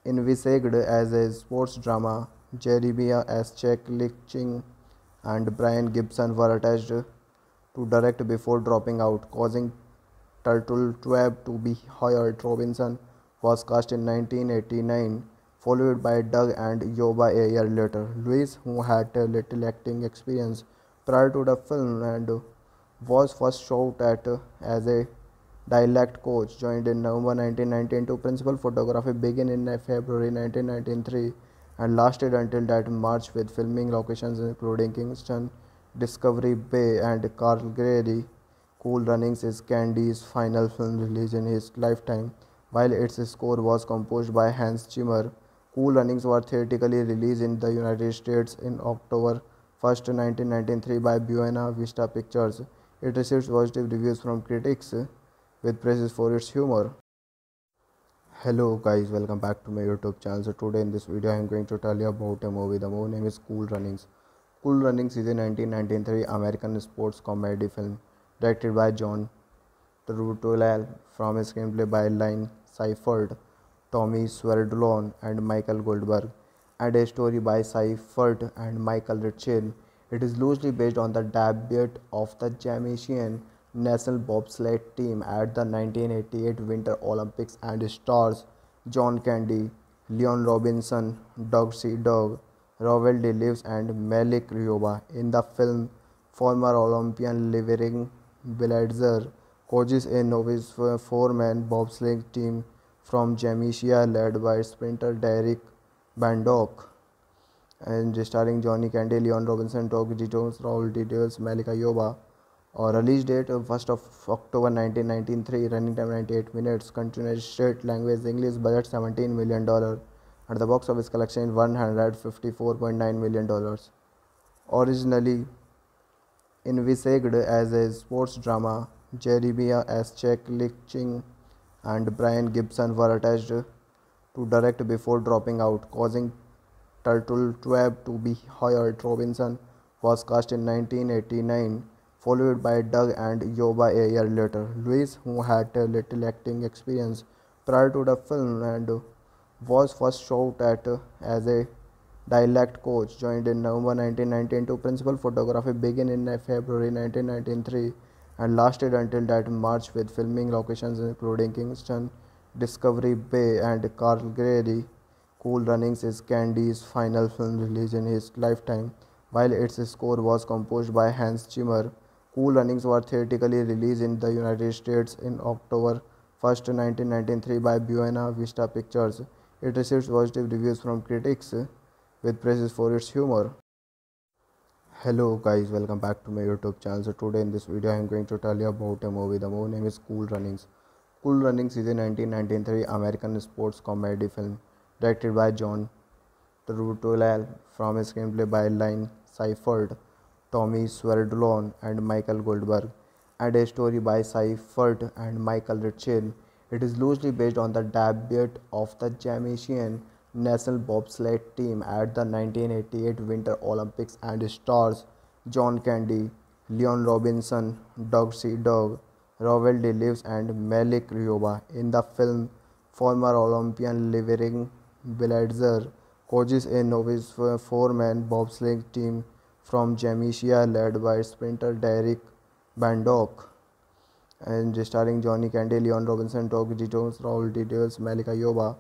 envisaged as a sports drama, Jeremiah S. Chuck Lichting and Brian Gibson were attached to direct before dropping out, causing Turteltaub to be hired. Robinson was cast in 1989, followed by Doug and Yoba a year later. Lewis, who had little acting experience prior to the film and was first shot at as a dialect coach, joined in November 1992. Principal photography began in February 1993 and lasted until that March with filming locations including Kingston, Discovery Bay and Calgary. Cool Runnings is Candy's final film release in his lifetime, while its score was composed by Hans Zimmer. Cool Runnings was theatrically released in the United States in October 1, 1993 by Buena Vista Pictures. It received positive reviews from critics with praises for its humor. Hello guys, welcome back to my YouTube channel. So today in this video I am going to tell you about a movie. The movie name is Cool Runnings. Cool Runnings is a 1993 American sports comedy film directed by John Turteltaub from a screenplay by Lynn Siefert, Tommy Swerdlow, and Michael Goldberg, and a story by Siefert and Michael Ritchie. It is loosely based on the debut of the Jamaican national bobsled team at the 1988 Winter Olympics and stars John Candy, Leon Robinson, Doug C. Doug, Rawle D. Lewis, and Malik Yoba. In the film, former Olympian Livering Blitzer coaches a novice four-man bobsleigh team from Jamaica led by sprinter Derek Bannock and starring Johnny Candy, Leon Robinson, Doug Jones, Raul Details, Malika Yoba. Or release date 1st of October 1993, running time 98 minutes, continued state language English, budget 17 million dollar, at the box office collection 154.9 million dollars. Originally envisaged as a sports drama, Jeremiah S. Chuck Lichting and Brian Gibson were attached to direct before dropping out, causing Turteltaub to be hired. Robinson was cast in 1989, followed by Doug and Yoba a year later. Lewis, who had little acting experience prior to the film and was first shot at as a dialect coach, joined in November 1992. Principal photography began in February 1993 and lasted until that March with filming locations including Kingston, Discovery Bay, and Calgary. Cool Runnings is Candy's final film release in his lifetime, while its score was composed by Hans Zimmer. Cool Runnings was theatrically released in the United States in October 1, 1993 by Buena Vista Pictures. It received positive reviews from critics with praises for its humor. Hello guys, welcome back to my YouTube channel. So today in this video I am going to tell you about a movie. The movie name is Cool Runnings. Cool Runnings is a 1993 American sports comedy film directed by John Turteltaub from a screenplay by Lynn Siefert, Tommy Swerdlow, and Michael Goldberg, and a story by Siefert and Michael Ritchie. It is loosely based on the debut of the Jamaican national bobsled team at the 1988 Winter Olympics and stars John Candy, Leon Robinson, Doug C. Doug, Rawle D. Lewis, and Malik Yoba. In the film, former Olympian Livering Blitzer coaches a novice four-man bobsleigh team from Jamaica led by sprinter Derek Bannock and starring Johnny Candy, Leon Robinson, Doug Jones, Raul Details, Malika Yoba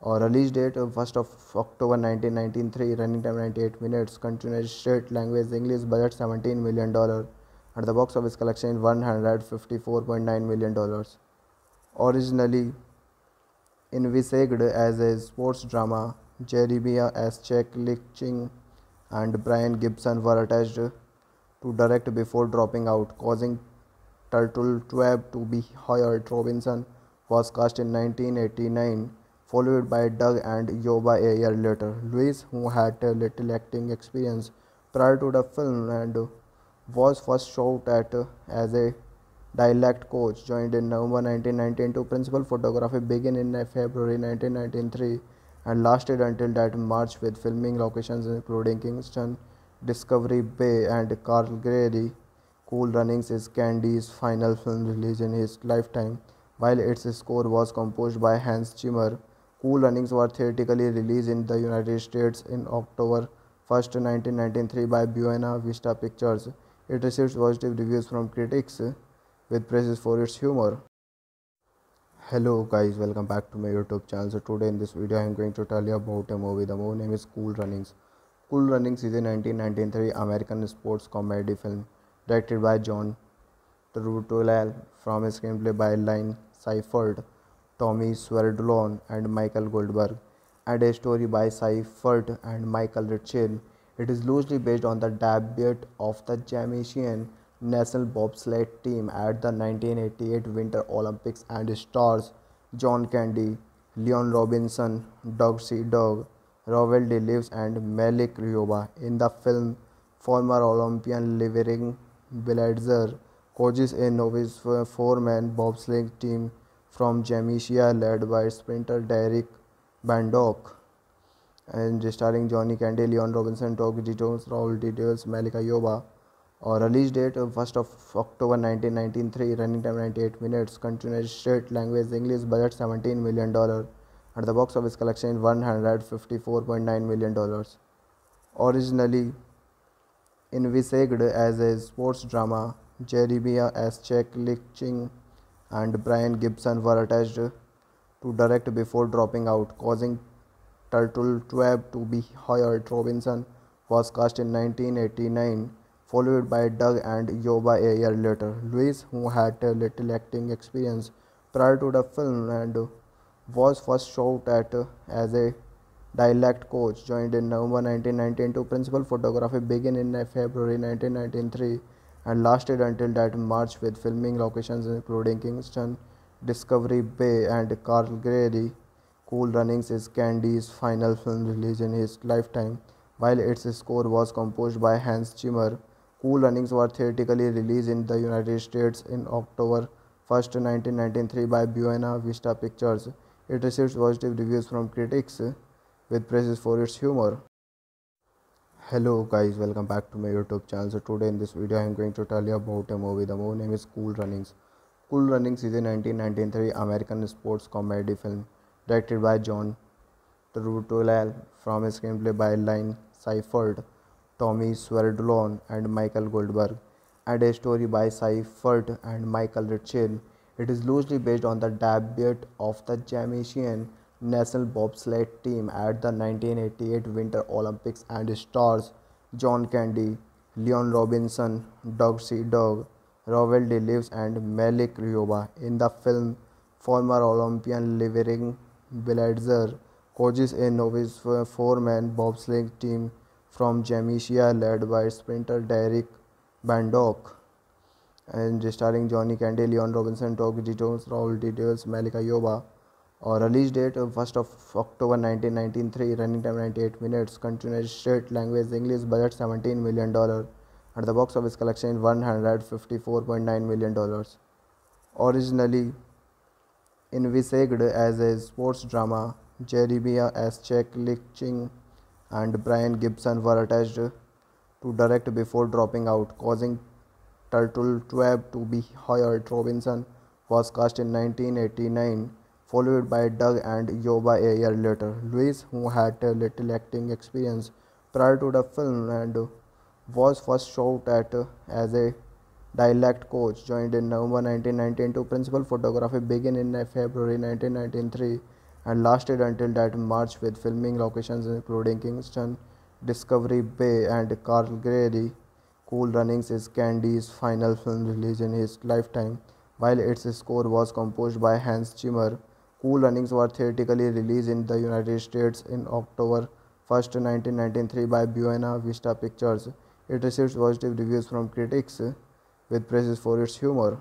or release date 1st of October 1993 running time 98 minutes continued state language English budget 17 million dollar and the box office collection 154.9 million dollars originally envisaged as a sports drama Jeremiah S. Chuck Lichting and Brian Gibson were attached to direct before dropping out, causing Turteltaub to be hired. Robinson was cast in 1989 followed by Doug and Yoba a year later. Lewis, who had little acting experience prior to the film and was first shot at as a dialect coach, joined in November 1992. Principal photography began in February 1993 and lasted until that March with filming locations including Kingston, Discovery Bay, and Calgary. Cool Runnings is Candy's final film release in his lifetime, while its score was composed by Hans Zimmer. Cool Runnings was theatrically released in the United States in October 1, 1993 by Buena Vista Pictures. It received positive reviews from critics with praises for its humor. Hello guys, welcome back to my YouTube channel. So today in this video I am going to tell you about a movie. The movie name is Cool Runnings. Cool Runnings is a 1993 American sports comedy film directed by John Turteltaub from a screenplay by Lynn Siefert. Tommy Swerdlow, and Michael Goldberg, and a story by Siefert and Michael Ritchie. It is loosely based on the debut of the Jamaican national bobsled team at the 1988 Winter Olympics and stars John Candy, Leon Robinson, Doug C. Doug, Rawle D. Lewis, and Malik Yoba. In the film, former Olympian Livering Blitzer coaches a novice four-man bobsleigh team from Jamaica led by sprinter Derek Bannock and starring Johnny Candy, Leon Robinson, Doug Jones, Raul Details, Malika Yoba. Or release date 1st of October 1993, running time 98 minutes, continuous state language English, budget 17 million dollar, at the box office collection 154.9 million dollars. Originally envisaged as a sports drama, Jeremiah S. Chuck Lichting and Brian Gibson were attached to direct before dropping out, causing Turteltaub to be hired. Robinson was cast in 1989, followed by Doug and Yoba a year later. Lewis, who had little acting experience prior to the film and was first shot at as a dialect coach, joined in November 1992. Principal photography began in February 1993 and lasted until that March with filming locations including Kingston, Discovery Bay, and Calgary. Cool Runnings is Candy's final film release in his lifetime, while its score was composed by Hans Zimmer. Cool Runnings was theatrically released in the United States in October 1, 1993 by Buena Vista Pictures. It received positive reviews from critics with praises for its humor. Hello guys, welcome back to my YouTube channel. So today in this video I am going to tell you about a movie. The movie name is Cool Runnings. Cool Runnings is a 1993 American sports comedy film directed by John Turteltaub from a screenplay by Lynn Siefert, Tommy Swerdlow, and Michael Goldberg, and a story by Siefert and Michael Ritchie. It is loosely based on the debut of the Jamaican national bobsled team at the 1988 Winter Olympics and stars John Candy, Leon Robinson, Doug C. Doug, Rawle D. Lewis, and Malik Yoba. In the film, former Olympian Livering Blitzer coaches a novice four-man bobsleigh team from Jamaica led by sprinter Derek Bannock and starring Johnny Candy, Leon Robinson, Doug Jones, Raul Details, Malika Yoba. Or release date 1st of October 1993, running time 98 minutes, continuous state language English, budget 17 million dollar, and the box office collection 154.9 million dollars. Originally envisaged as a sports drama, Jeremiah S. Chuck Lichting and Brian Gibson were attached to direct before dropping out, causing Turteltaub to be hired. Robinson was cast in 1989, followed by Doug and Yoba a year later. Lewis, who had little acting experience prior to the film and was first shot at as a dialect coach, joined in November 1992. Principal photography began in February 1993 and lasted until that March with filming locations including Kingston, Discovery Bay, and Calgary. Cool Runnings is Candy's final film release in his lifetime, while its score was composed by Hans Zimmer. Cool Runnings was theatrically released in the United States in October 1, 1993 by Buena Vista Pictures. It received positive reviews from critics with praises for its humor.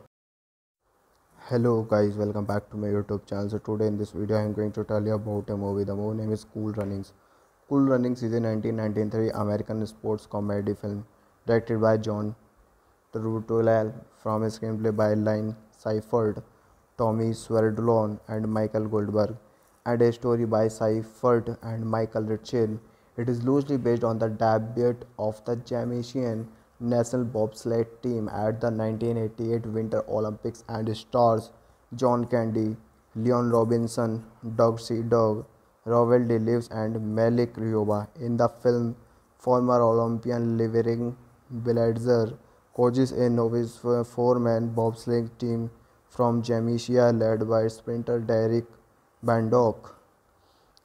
Hello guys, welcome back to my YouTube channel. So today in this video I am going to tell you about a movie. The movie name is Cool Runnings. Cool Runnings is a 1993 American sports comedy film directed by John Turteltaub from a screenplay by Lynn Siefert, Tommy Swerdlow, and Michael Goldberg, and a story by Siefert and Michael Ritchie. It is loosely based on the debut of the Jamaican national bobsled team at the 1988 Winter Olympics and stars John Candy, Leon Robinson, Doug C. Doug, Rawle D. Lewis, and Malik Yoba. In the film, former Olympian Livering Blitzer coaches a novice four-man bobsleigh team from Jamaica led by sprinter Derek Bannock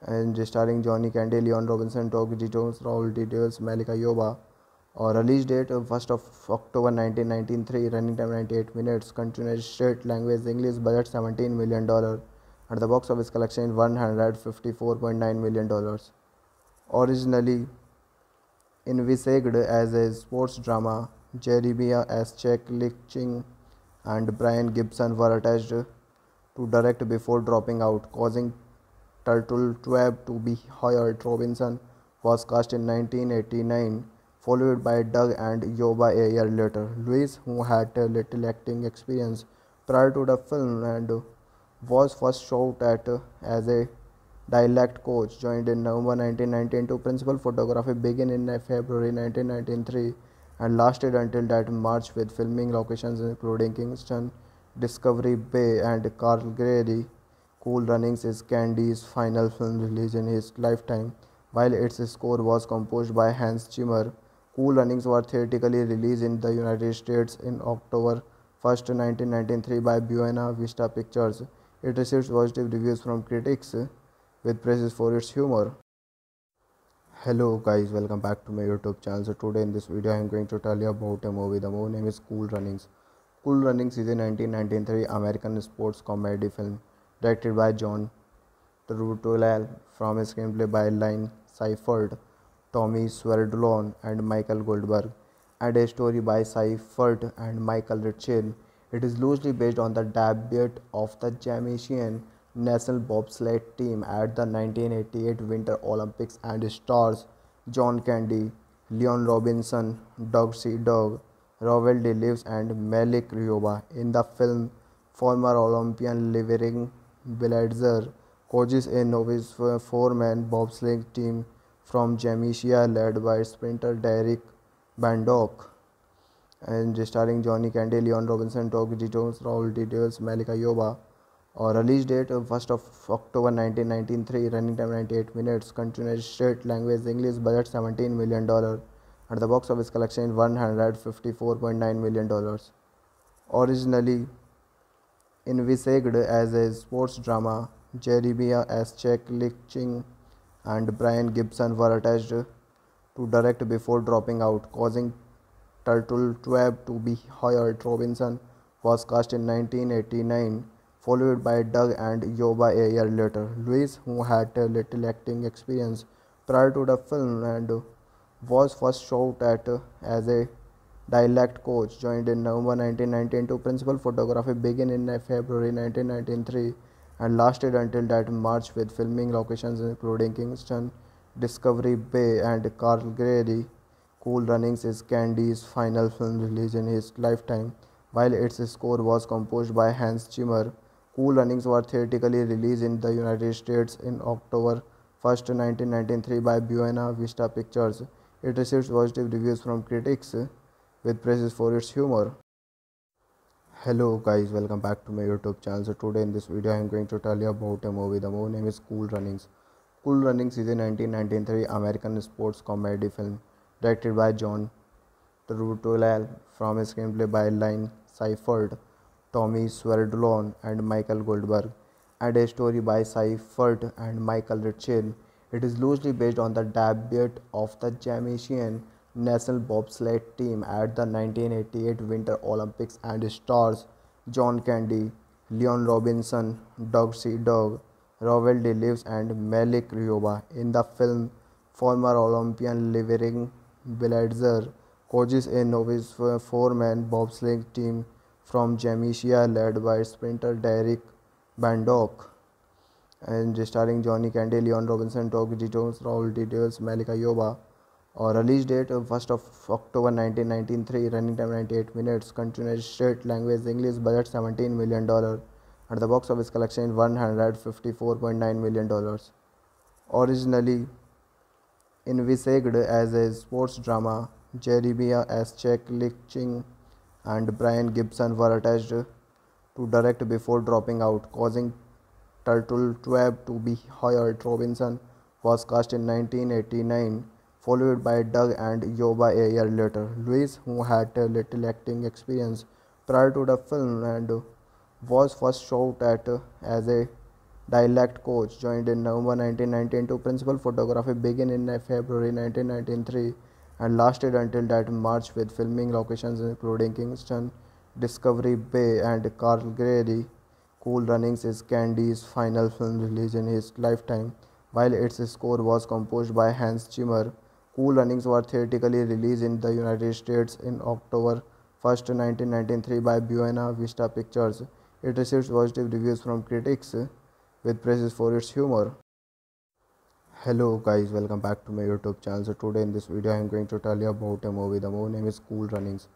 and starring Johnny Candy, Leon Robinson, Doug Jones, Raul Details, Malika Yoba. Or release date 1st of October 1993, running time 98 minutes, continuous state language English, budget 17 million dollar, at the box office collection 154.9 million dollars. Originally envisaged as a sports drama, Jeremiah S. Check Lichting and Brian Gibson were attached to direct before dropping out, causing Turteltaub to be hired. Robinson was cast in 1989, followed by Doug and Yoba a year later. Lewis, who had little acting experience prior to the film and was first shot at as a dialect coach, joined in November 1992. Principal photography began in February 1993 and lasted until that March with filming locations including Kingston, Discovery Bay and Calgary. Cool Runnings is Candy's final film release in his lifetime, while its score was composed by Hans Zimmer. Cool Runnings was theatrically released in the United States in October 1, 1993 by Buena Vista Pictures. It received positive reviews from critics with praises for its humor. Hello guys, welcome back to my YouTube channel. So today in this video I am going to tell you about a movie. The movie name is Cool Runnings. Cool Runnings is a 1993 American sports comedy film directed by John Turteltaub from a screenplay by Lynn Siefert, Tommy Swerdlow, and Michael Goldberg, and a story by Siefert and Michael Ritchie. It is loosely based on the debut of the Jamaican national bobsled team at the 1988 Winter Olympics and stars John Candy, Leon Robinson, Doug C. Doug, Rawle D. Lewis, and Malik Yoba. In the film, former Olympian Livering Blitzer coaches a novice four-man bobsleigh team from Jamaica led by sprinter Derek Bannock and starring Johnny Candy, Leon Robinson, Doug Jones, Raul Details, Malika Yoba. Or release date 1st of October 1993, running time 98 minutes, continuous state language English, budget 17 million dollar, and the box office collection 154.9 million dollars. Originally envisaged as a sports drama, Jeremiah S. Check Lichting and Brian Gibson were attached to direct before dropping out, causing Turteltaub to be hired. Robinson was cast in 1989 followed by Doug and Yoba a year later. Lewis, who had little acting experience prior to the film and was first shot at as a dialect coach, joined in November 1992. Principal photography began in February 1993 and lasted until that March with filming locations including Kingston, Discovery Bay and Calgary. Cool Runnings is Candy's final film release in his lifetime, while its score was composed by Hans Zimmer. Cool Runnings was theatrically released in the United States in October 1, 1993 by Buena Vista Pictures. It received positive reviews from critics with praises for its humor. Hello guys, welcome back to my YouTube channel. So today in this video I am going to tell you about a movie. The movie name is Cool Runnings. Cool Runnings is a 1993 American sports comedy film directed by John Turteltaub from a screenplay by Lynn Siefert. Tommy Swerdlow and Michael Goldberg, and a story by Siefert and Michael Ritchie. It is loosely based on the debut of the Jamaican national bobsled team at the 1988 Winter Olympics and stars John Candy, Leon Robinson, Doug C. Doug, Rawle D. Lewis, and Malik Yoba. In the film, former Olympian Livering Blitzer coaches a novice four-man bobsleigh team from Jamaica led by sprinter Derek Bannock and starring Johnny Candy, Leon Robinson, Doug Jones, Raul Details, Malika Yoba. Or release date 1st of October 1993, running time 98 minutes, continuous state language English, budget 17 million dollar, at the box office collection 154.9 million dollars. Originally envisaged as a sports drama, Jeremiah S. Check Lichting and Brian Gibson were attached to direct before dropping out, causing Turteltaub to be hired. Robinson was cast in 1989, followed by Doug and Yoba a year later. Lewis, who had little acting experience prior to the film and was first shot at as a dialect coach, joined in November 1992. Principal photography began in February 1993 and lasted until that March with filming locations including Kingston, Discovery Bay and Calgary. Cool Runnings is Candy's final film release in his lifetime, while its score was composed by Hans Zimmer. Cool Runnings was theatrically released in the United States in October 1st, 1993 by Buena Vista Pictures. It received positive reviews from critics with praises for its humor. Hello guys, welcome back to my YouTube channel. So today in this video I am going to tell you about a movie. The movie name is Cool Runnings.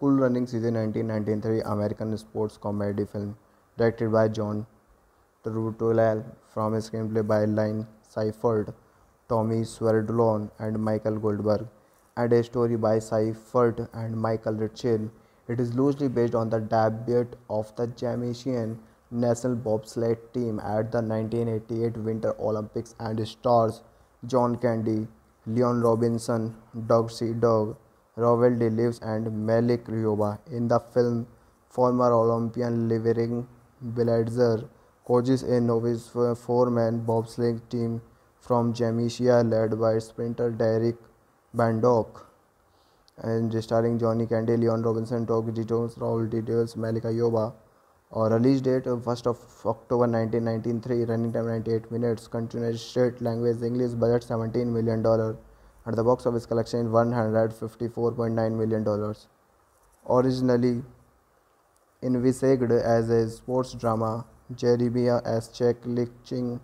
Cool Runnings is a 1993 American sports comedy film directed by John Turteltaub from a screenplay by Lynn Siefert, Tommy Swerdlow, and Michael Goldberg, and a story by Siefert and Michael Ritchie. It is loosely based on the debut of the Jamaican national bobsled team at the 1988 Winter Olympics and stars John Candy, Leon Robinson, Doug C. Doug, Rawle D. Lewis, and Malik Yoba. In the film, former Olympian Livering Blitzer coaches a novice four-man bobsleigh team from Jamaica led by sprinter Derek Bannock and starring Johnny Candy, Leon Robinson, Doug Jones, Raul Details, Malika Yoba. Or release date 1st of October 1993, running time 98 minutes, continued state language English, budget 17 million dollar, and the box office collection 154.9 million dollars. Originally envisaged as a sports drama, Jeremiah S. Chuck Lichting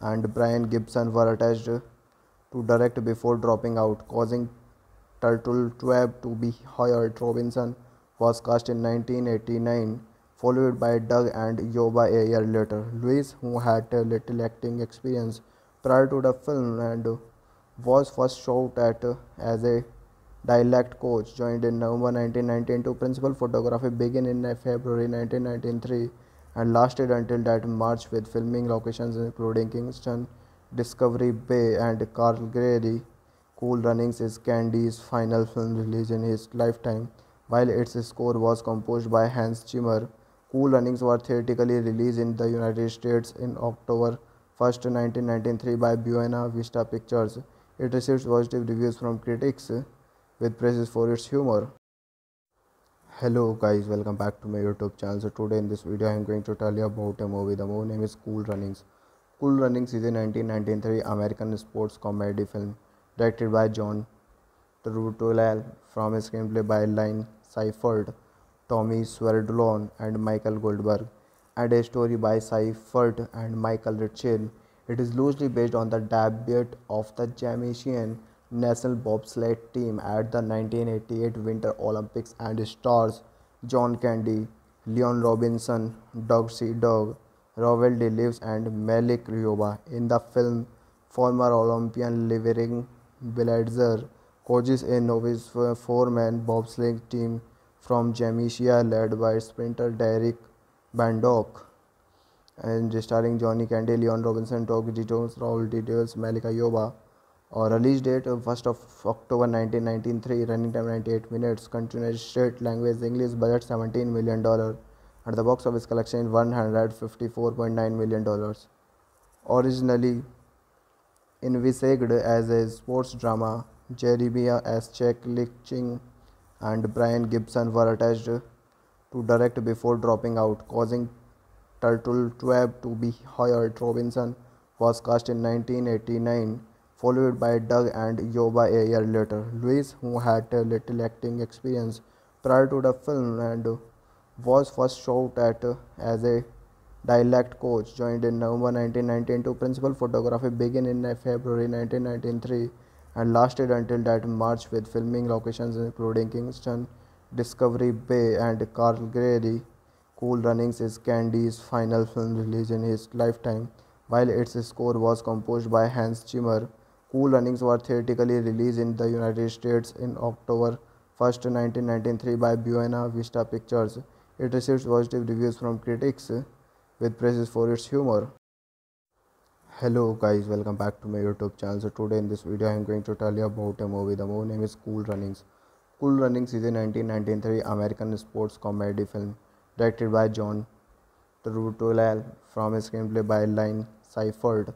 and Brian Gibson were attached to direct before dropping out, causing Turteltaub to be hired. Robinson was cast in 1989, followed by Doug and Yoba a year later. Lewis, who had little acting experience prior to the film and was first shot at as a dialect coach, joined in November 1992. Principal photography began in February 1993 and lasted until that March with filming locations including Kingston, Discovery Bay, and Calgary. Cool Runnings is Candy's final film release in his lifetime, while its score was composed by Hans Zimmer. Cool Runnings was theatrically released in the United States in October 1st, 1993 by Buena Vista Pictures. It received positive reviews from critics with praises for its humor. Hello guys, welcome back to my YouTube channel. So today in this video I am going to tell you about a movie. The movie name is Cool Runnings. Cool Runnings is a 1993 American sports comedy film directed by John Turteltaub from a screenplay by Lynn Siefert, Tommy Swerdlow, and Michael Goldberg, and a story by Siefert and Michael Ritchie. It is loosely based on the debut of the Jamaican national bobsled team at the 1988 Winter Olympics and stars John Candy, Leon Robinson, Doug C. Doug, Rawle D. Lewis, and Malik Yoba. In the film, former Olympian Livering Blitzer coaches a novice four-man bobsleigh team from Jamaica led by sprinter Derek Bannock and starring Johnny Candy, Leon Robinson, Doug Jones, Raul Details, Malika Yoba. Or release date 1st of October 1993 running time 98 minutes continued state language English budget 17 million dollar at the box office collection 154.9 million dollars. Originally envisaged as a sports drama Jeremiah S. Chuck Lichting and Brian Gibson were attached to direct before dropping out, causing Turteltaub to be hired. Robinson was cast in 1989 followed by Doug and Yoba a year later. Lewis, who had little acting experience prior to the film and was first shot at as a dialect coach, joined in November 1992. Principal photography began in February 1993 and lasted until that March with filming locations including Kingston, Discovery Bay, and Calgary. Cool Runnings is Candy's final film release in his lifetime, while its score was composed by Hans Zimmer. Cool Runnings was theatrically released in the United States in October 1st, 1993 by Buena Vista Pictures. It received positive reviews from critics with praises for its humor. Hello guys, welcome back to my YouTube channel. So today in this video I am going to tell you about a movie. The movie name is Cool Runnings. Cool Runnings is a 1993 American sports comedy film directed by John Turteltaub from a screenplay by Lynn Siefert.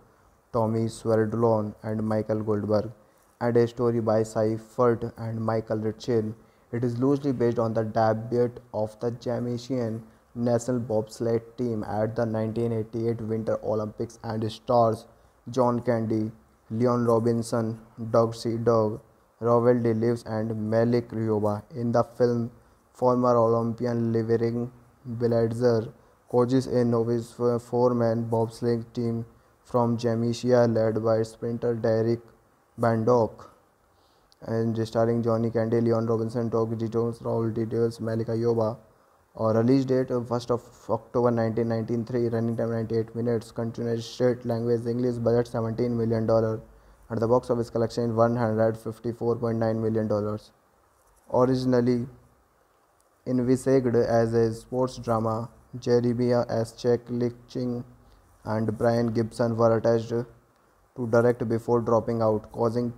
Tommy Swerdlow, and Michael Goldberg, and a story by Siefert and Michael Ritchie. It is loosely based on the debut of the Jamaican national bobsled team at the 1988 Winter Olympics and stars John Candy, Leon Robinson, Doug C. Dog, Rawle D. Lewis, and Malik Yoba. In the film, former Olympian Livering Blitzer coaches a novice four-man bobsleigh team from Jamaica led by sprinter Derek Bannock and starring Johnny Candy, Leon Robinson, Doug Jones, Raul Details, Malika Yoba. Or release date 1st of October 1993, running time 98 minutes, continuous state language English, budget 17 million dollar, and the box office collection 154.9 million dollars. Originally envisaged as a sports drama, Jeremiah S. Chechik and Brian Gibson were attached to direct before dropping out, causing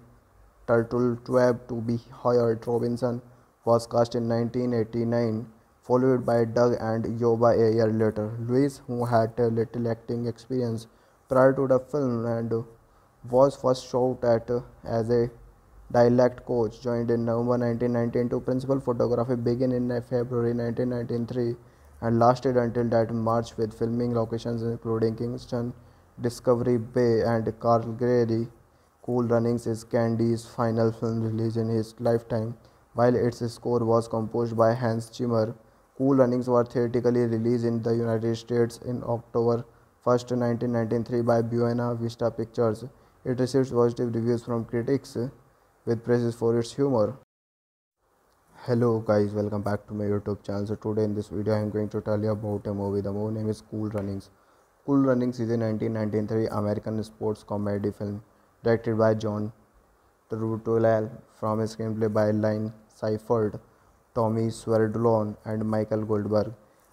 Turteltaub to be hired. Robinson was cast in 1989 followed by Doug and Yoba a year later. Lewis, who had little acting experience prior to the film and was first shot at as a dialect coach, joined in November 1992. Principal photography began in February 1993 and lasted until that March with filming locations including Kingston, Discovery Bay, and Calgary. Cool Runnings is Candy's final film release in his lifetime, while its score was composed by Hans Zimmer. Cool Runnings were theatrically released in the United States in October 1, 1993 by Buena Vista Pictures. It received positive reviews from critics with praises for its humor. Hello guys, welcome back to my YouTube channel. So today in this video I am going to tell you about a movie. The movie name is Cool Runnings. Cool Runnings is a 1993 American sports comedy film directed by John Turteltaub from a screenplay by Lynn Siefert. Tommy Swerdlow and Michael Goldberg,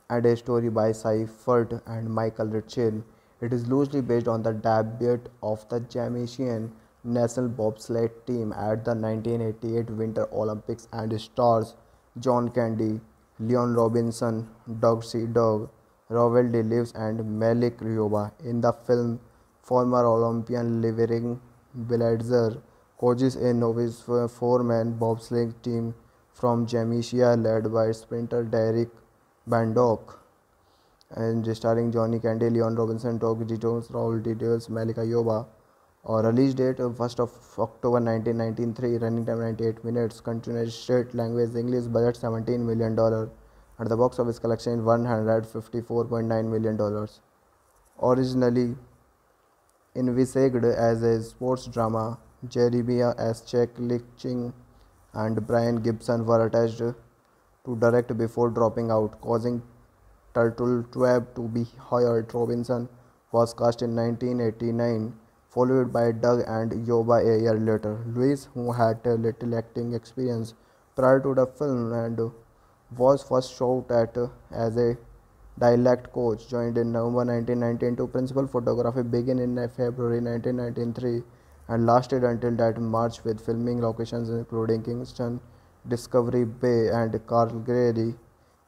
and a story by Siefert and Michael Ritchie. It is loosely based on the debut of the Jamaican national bobsled team at the 1988 Winter Olympics and stars John Candy, Leon Robinson, Doug C. Dog, Rawle D. Lewis, and Malik Yoba. In the film, former Olympian Livering Blitzer coaches a novice four-man bobsleigh team from Jamaica led by sprinter Derek Bannock and starring Johnny Candy, Leon Robinson, Doug Jones, Raul Details, Malika Yoba. Or release date 1st of October 1993, running time 98 minutes, continuous state language English, budget 17 million dollar, at the box office collection 154.9 million dollars. Originally envisaged as a sports drama, Jeremiah S. Chechik and Brian Gibson were attached to direct before dropping out, causing Turteltaub to be hired. Robinson was cast in 1989, followed by Doug and Yoba a year later. Lewis, who had little acting experience prior to the film and was first shot at as a dialect coach, joined in November 1992. Principal photography began in February 1993 and lasted until that March with filming locations including Kingston, Discovery Bay, and Calgary.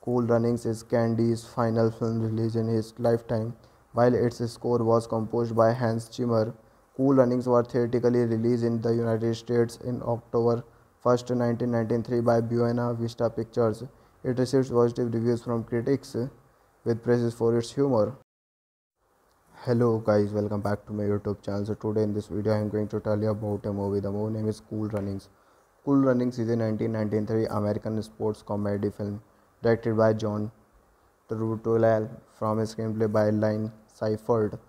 Cool Runnings is Candy's final film release in his lifetime, while its score was composed by Hans Zimmer. Cool Runnings were theatrically released in the United States in October 1, 1993 by Buena Vista Pictures. It received positive reviews from critics with praises for its humor hello guys welcome back to my youtube channel. So today in this video i am going to tell you about a movie. The movie name is cool runnings. Cool runnings is a 1993 american sports comedy film directed by john Turteltaub from a screenplay by Lynn Siefert,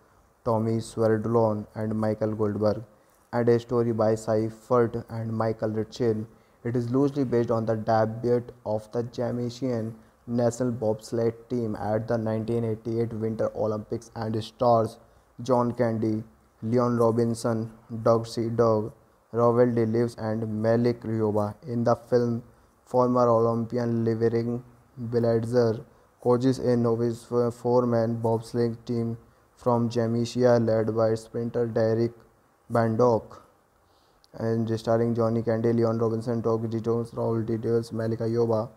Tommy Swerdlow, and Michael Goldberg, and a story by Siefert and Michael Ritchie. It is loosely based on the debut of the Jamaican national bobsled team at the 1988 Winter Olympics and stars John Candy, Leon Robinson, Doug C. Dog, Rawle D. Lewis, and Malik Yoba. In the film, former Olympian Livering Blitzer coaches a novice four-man bobsleigh team from Jamaica led by sprinter Derek Bannock and starring Johnny Candy, Leon Robinson, Doug Jones, Raul Details, Malika Yoba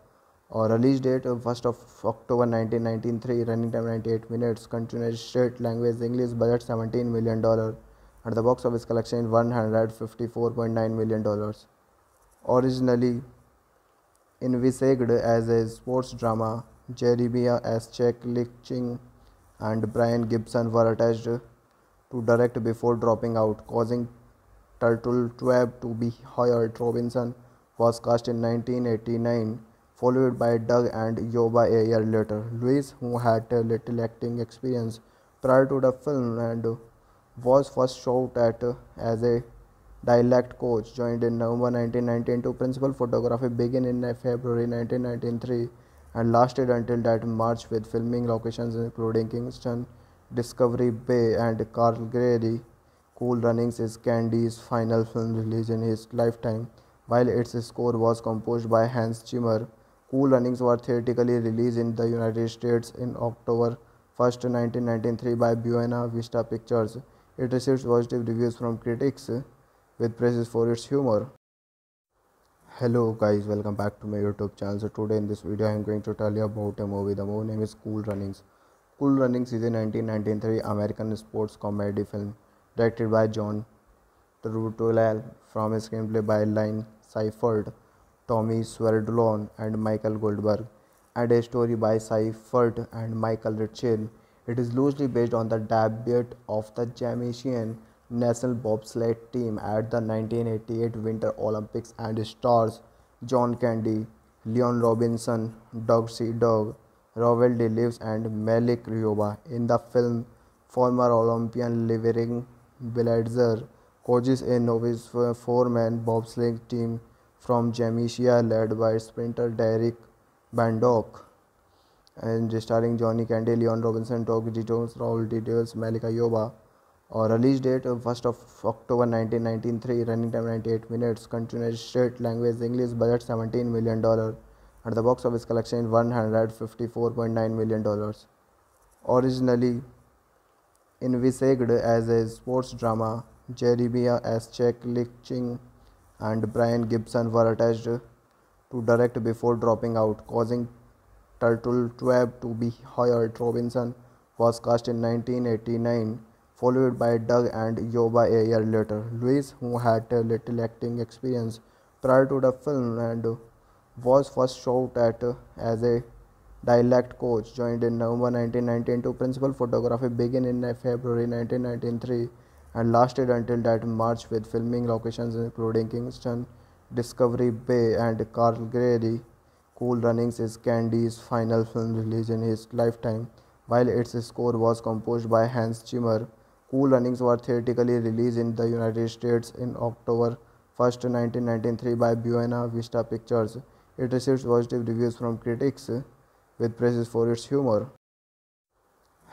or release date 1st of October 1993 running time 98 minutes continuous state language English budget 17 million dollar and the box office collection 154.9 million dollars originally envisaged as a sports drama Jeremiah S. Chechik and Brian Gibson were attached to direct before dropping out causing Turteltaub to be hired. Robinson was cast in 1989, followed by Doug and Yoba a year later. Lewis, who had little acting experience prior to the film and was first shot at as a dialect coach, joined in November 1992. Principal photography began in February 1993 and lasted until that March with filming locations including Kingston, Discovery Bay and Calgary. Cool Runnings is Candy's final film release in his lifetime, while its score was composed by Hans Zimmer. Cool Runnings was theatrically released in the United States in October 1, 1993 by Buena Vista Pictures. It received positive reviews from critics with praises for its humor. Hello guys, welcome back to my YouTube channel. So today in this video I am going to tell you about a movie. The movie name is Cool Runnings. Cool Runnings is a 1993 American sports comedy film directed by John Turteltaub from a screenplay by Lynn Siefert, Tommy Swerdlow, and Michael Goldberg, and a story by Siefert and Michael Ritchie. It is loosely based on the debut of the Jamaican national bobsled team at the 1988 Winter Olympics and stars John Candy, Leon Robinson, Doug C. Doug, Rawle D. Lewis, and Malik Yoba. In the film, former Olympian Livering Blitzer coaches a novice four-man bobsleigh team from Jamaica led by sprinter Derek Bannock and starring Johnny Candy, Leon Robinson, Doug Jones, Raul Details, Malika Yoba. Or release date 1st of October 1993, running time 98 minutes, continuous state language English, budget 17 million dollar, and the box office collection 154.9 million dollars. Originally envisaged as a sports drama, Jeremiah S. Chechik and Brian Gibson were attached to direct before dropping out, causing Turteltaub to be hired. Robinson was cast in 1989, followed by Doug and Yoba a year later. Lewis, who had little acting experience prior to the film and was first shot at as a dialect coach, joined in November 1992. Principal photography began in February 1993 and lasted until that March with filming locations including Kingston, Discovery Bay and Calgary. Cool Runnings is Candy's final film release in his lifetime, while its score was composed by Hans Zimmer. Cool Runnings was theatrically released in the United States in October 1, 1993 by Buena Vista Pictures. It received positive reviews from critics with praises for its humor.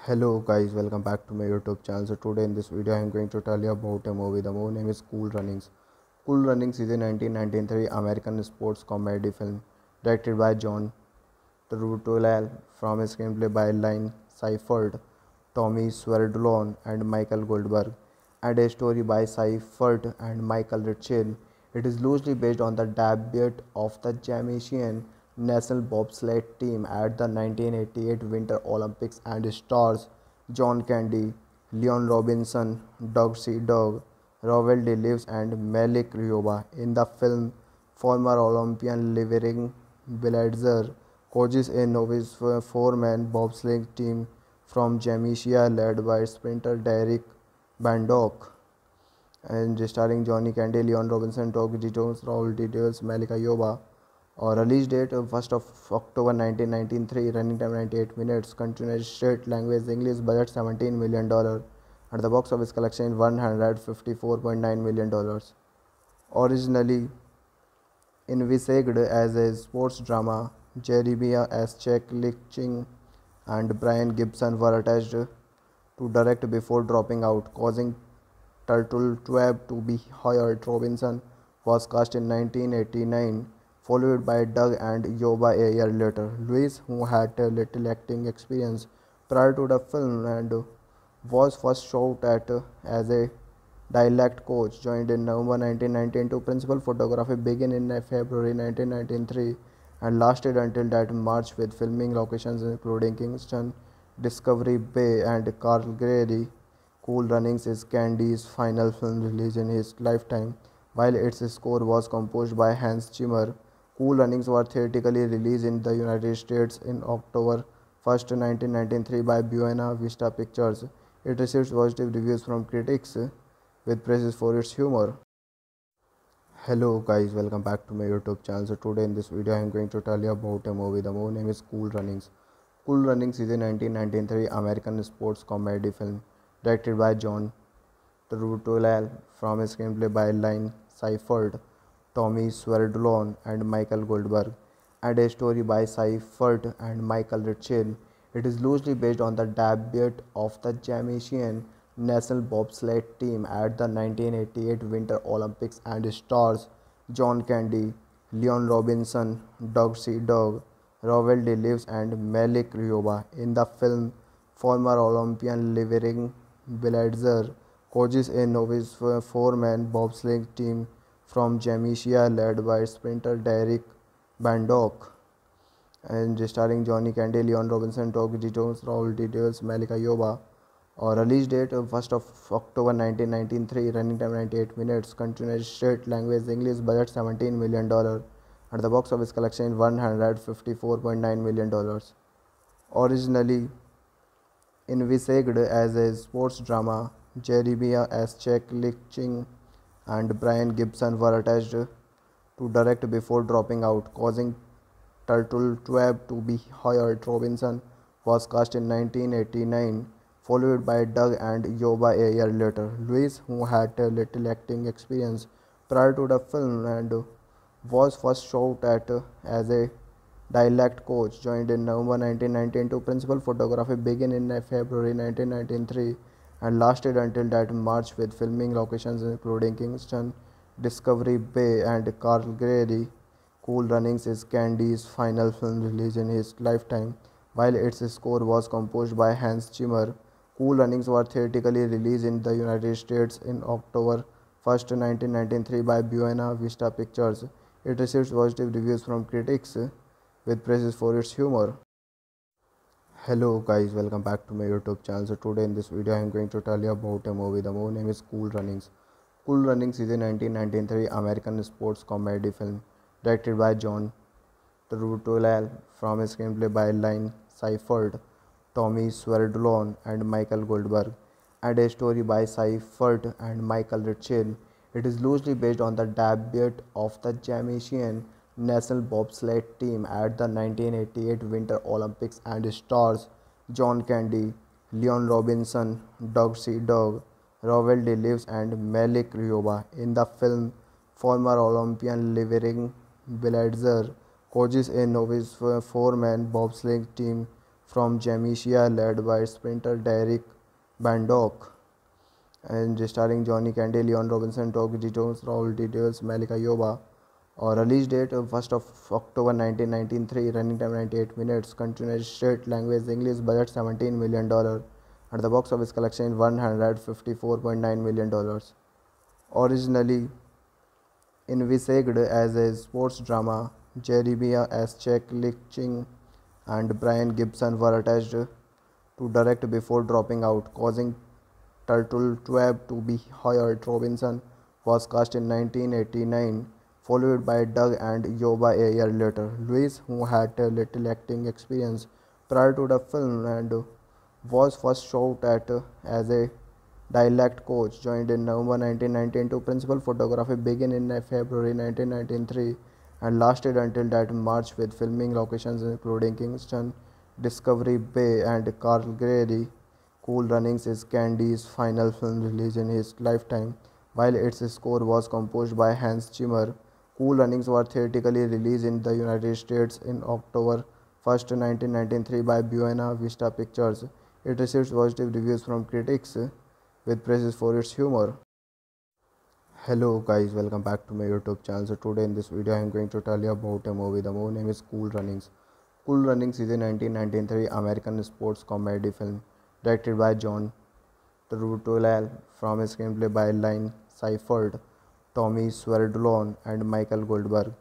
Hello guys, welcome back to my YouTube channel. So today in this video I am going to tell you about a movie. The movie name is Cool Runnings. Cool Runnings is a 1993 American sports comedy film directed by John Turteltaub from a screenplay by Lynn Siefert, Tommy Swerdlow, and Michael Goldberg, and a story by Siefert and Michael Ritchie. It is loosely based on the debut of the Jamaican national bobsled team at the 1988 Winter Olympics and stars John Candy, Leon Robinson, Doug C. Doug, Rawle D. Lewis, and Malik Yoba. In the film, former Olympian Livering Blitzer coaches a novice four-man bobsleigh team from Jamaica led by sprinter Derek Bannock and starring Johnny Candy, Leon Robinson, Doug Jones, Raul Details, Malik Yoba or release date 1st of October 1993 running time 98 minutes continuous state language English budget 17 million dollar and the box office collection 154.9 million dollars originally envisaged as a sports drama Jeremiah S. Chechik and Brian Gibson were attached to direct before dropping out causing Turteltaub to be hired Robinson was cast in 1989 followed by Doug and Yoba a year later. Lewis, who had little acting experience prior to the film and was first shot at as a dialect coach, joined in November 1992. Principal photography began in February 1993 and lasted until that March with filming locations including Kingston, Discovery Bay and Calgary. Cool Runnings is Candy's final film release in his lifetime, while its score was composed by Hans Zimmer. Cool Runnings was theatrically released in the United States in October 1, 1993 by Buena Vista Pictures. It received positive reviews from critics with praises for its humor. Hello guys, welcome back to my YouTube channel. So today in this video I am going to tell you about a movie. The movie name is Cool Runnings. Cool Runnings is a 1993 American sports comedy film directed by John Turteltaub from a screenplay by Lynn Siefert, Tommy Swerdlow and Michael Goldberg and a story by Siefert and Michael Ritchie. It is loosely based on the debut of the Jamaican national bobsled team at the 1988 Winter Olympics and stars John Candy, Leon Robinson, Doug C. Doug, Rawle D. Lewis and Malik Yoba. In the film, former Olympian Livering Blitzer coaches a novice four-man bobsleigh team from Jamaica led by sprinter Derek Bannock and starring Johnny Candy, Leon Robinson, Doug Jones, Rawle D. Lewis, Malika Yoba. Or release date of 1st of October 1993 running time 98 minutes continuous state language English budget 17 million dollar and the box office collection 154.9 million dollars. Originally envisaged as a sports drama Jeremiah S. Chechik and Brian Gibson were attached to direct before dropping out causing Turteltaub to be hired Robinson was cast in 1989 followed by Doug and Yoba a year later. Lewis, who had little acting experience prior to the film and was first shot at as a dialect coach, joined in November 1992. Principal photography began in February 1993 and lasted until that March with filming locations including Kingston, Discovery Bay and Calgary. Cool Runnings is Candy's final film release in his lifetime, while its score was composed by Hans Zimmer. Cool Runnings were theatrically released in the United States in October 1, 1993 by Buena Vista Pictures. It received positive reviews from critics with praises for its humor. Hello guys, welcome back to my YouTube channel. So today in this video I am going to tell you about a movie. The movie name is Cool Runnings. Cool Runnings is a 1993 American sports comedy film directed by John Turteltaub from a screenplay by Lynn Siefert. Tommy Swerdlow and Michael Goldberg, and a story by Siefert and Michael Ritchie. It is loosely based on the debut of the Jamaican national bobsled team at the 1988 Winter Olympics and stars John Candy, Leon Robinson, Doug C. Doug, Rawle D. Lewis and Malik Yoba. In the film, former Olympian Livering Blitzer coaches a novice four-man bobsleigh team from Jamaica led by sprinter Derek Bannock and starring Johnny Candy, Leon Robinson, Doug Jones, Lives, Malika Yoba or release date of 1st of October 1993 running time 98 minutes continuous state language English budget 17 million dollar and the box office collection 154.9 million dollars originally envisaged as a sports drama Jeremiah S. Chechik and Brian Gibson were attached to direct before dropping out, causing Turteltaub to be hired. Robinson was cast in 1989, followed by Doug and Yoba a year later. Lewis, who had little acting experience prior to the film and was first shot at as a dialect coach, joined in November 1992. Principal photography began in February 1993 and lasted until that March with filming locations including Kingston, Discovery Bay and Calgary. Cool Runnings is Candy's final film release in his lifetime, while its score was composed by Hans Zimmer. Cool Runnings were theatrically released in the United States in October 1, 1993 by Buena Vista Pictures. It received positive reviews from critics with praises for its humor. Hello guys welcome back to my youtube channel. So today in this video i am going to tell you about a movie. The movie name is cool runnings. Cool runnings is a 1993 american sports comedy film directed by john Turteltaub from a screenplay by Lynn Siefert, Tommy Swerdlow and Michael Goldberg,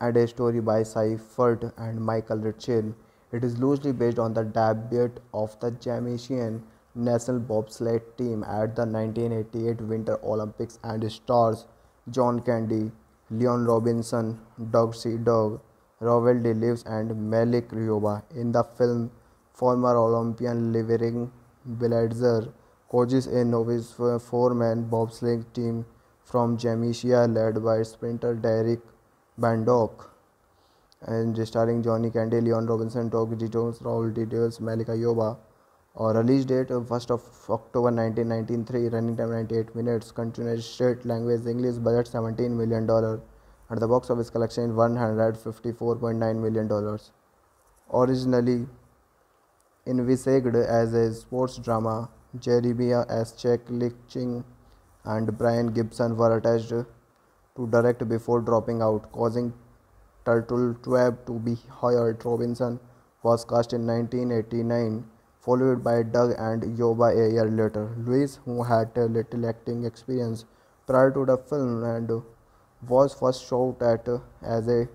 and a story by Siefert and Michael Ritchie. It is loosely based on the debut of the Jamaican national bobsled team at the 1988 Winter Olympics and stars John Candy, Leon Robinson, Doug C. Doug, Rawle D. Lewis and Malik Yoba. In the film, former Olympian Livering Blitzer coaches a novice four-man bobsleigh team from Jamaica, led by sprinter Derek Bannock, and starring Johnny Candy, Leon Robinson, Toby Jones, Raul Daniels, Malika Yoba. Or release date 1st of October 1993, running time 98 minutes, continuous state language English, budget 17 million dollar, at the box office collection 154.9 million dollars. Originally envisaged as a sports drama, Jeremiah S. Chechik and Brian Gibson were attached to direct before dropping out, causing Turteltaub to be hired. Robinson was cast in 1989 followed by Doug and Yoba a year later. Lewis, who had little acting experience prior to the film and was first shot at as a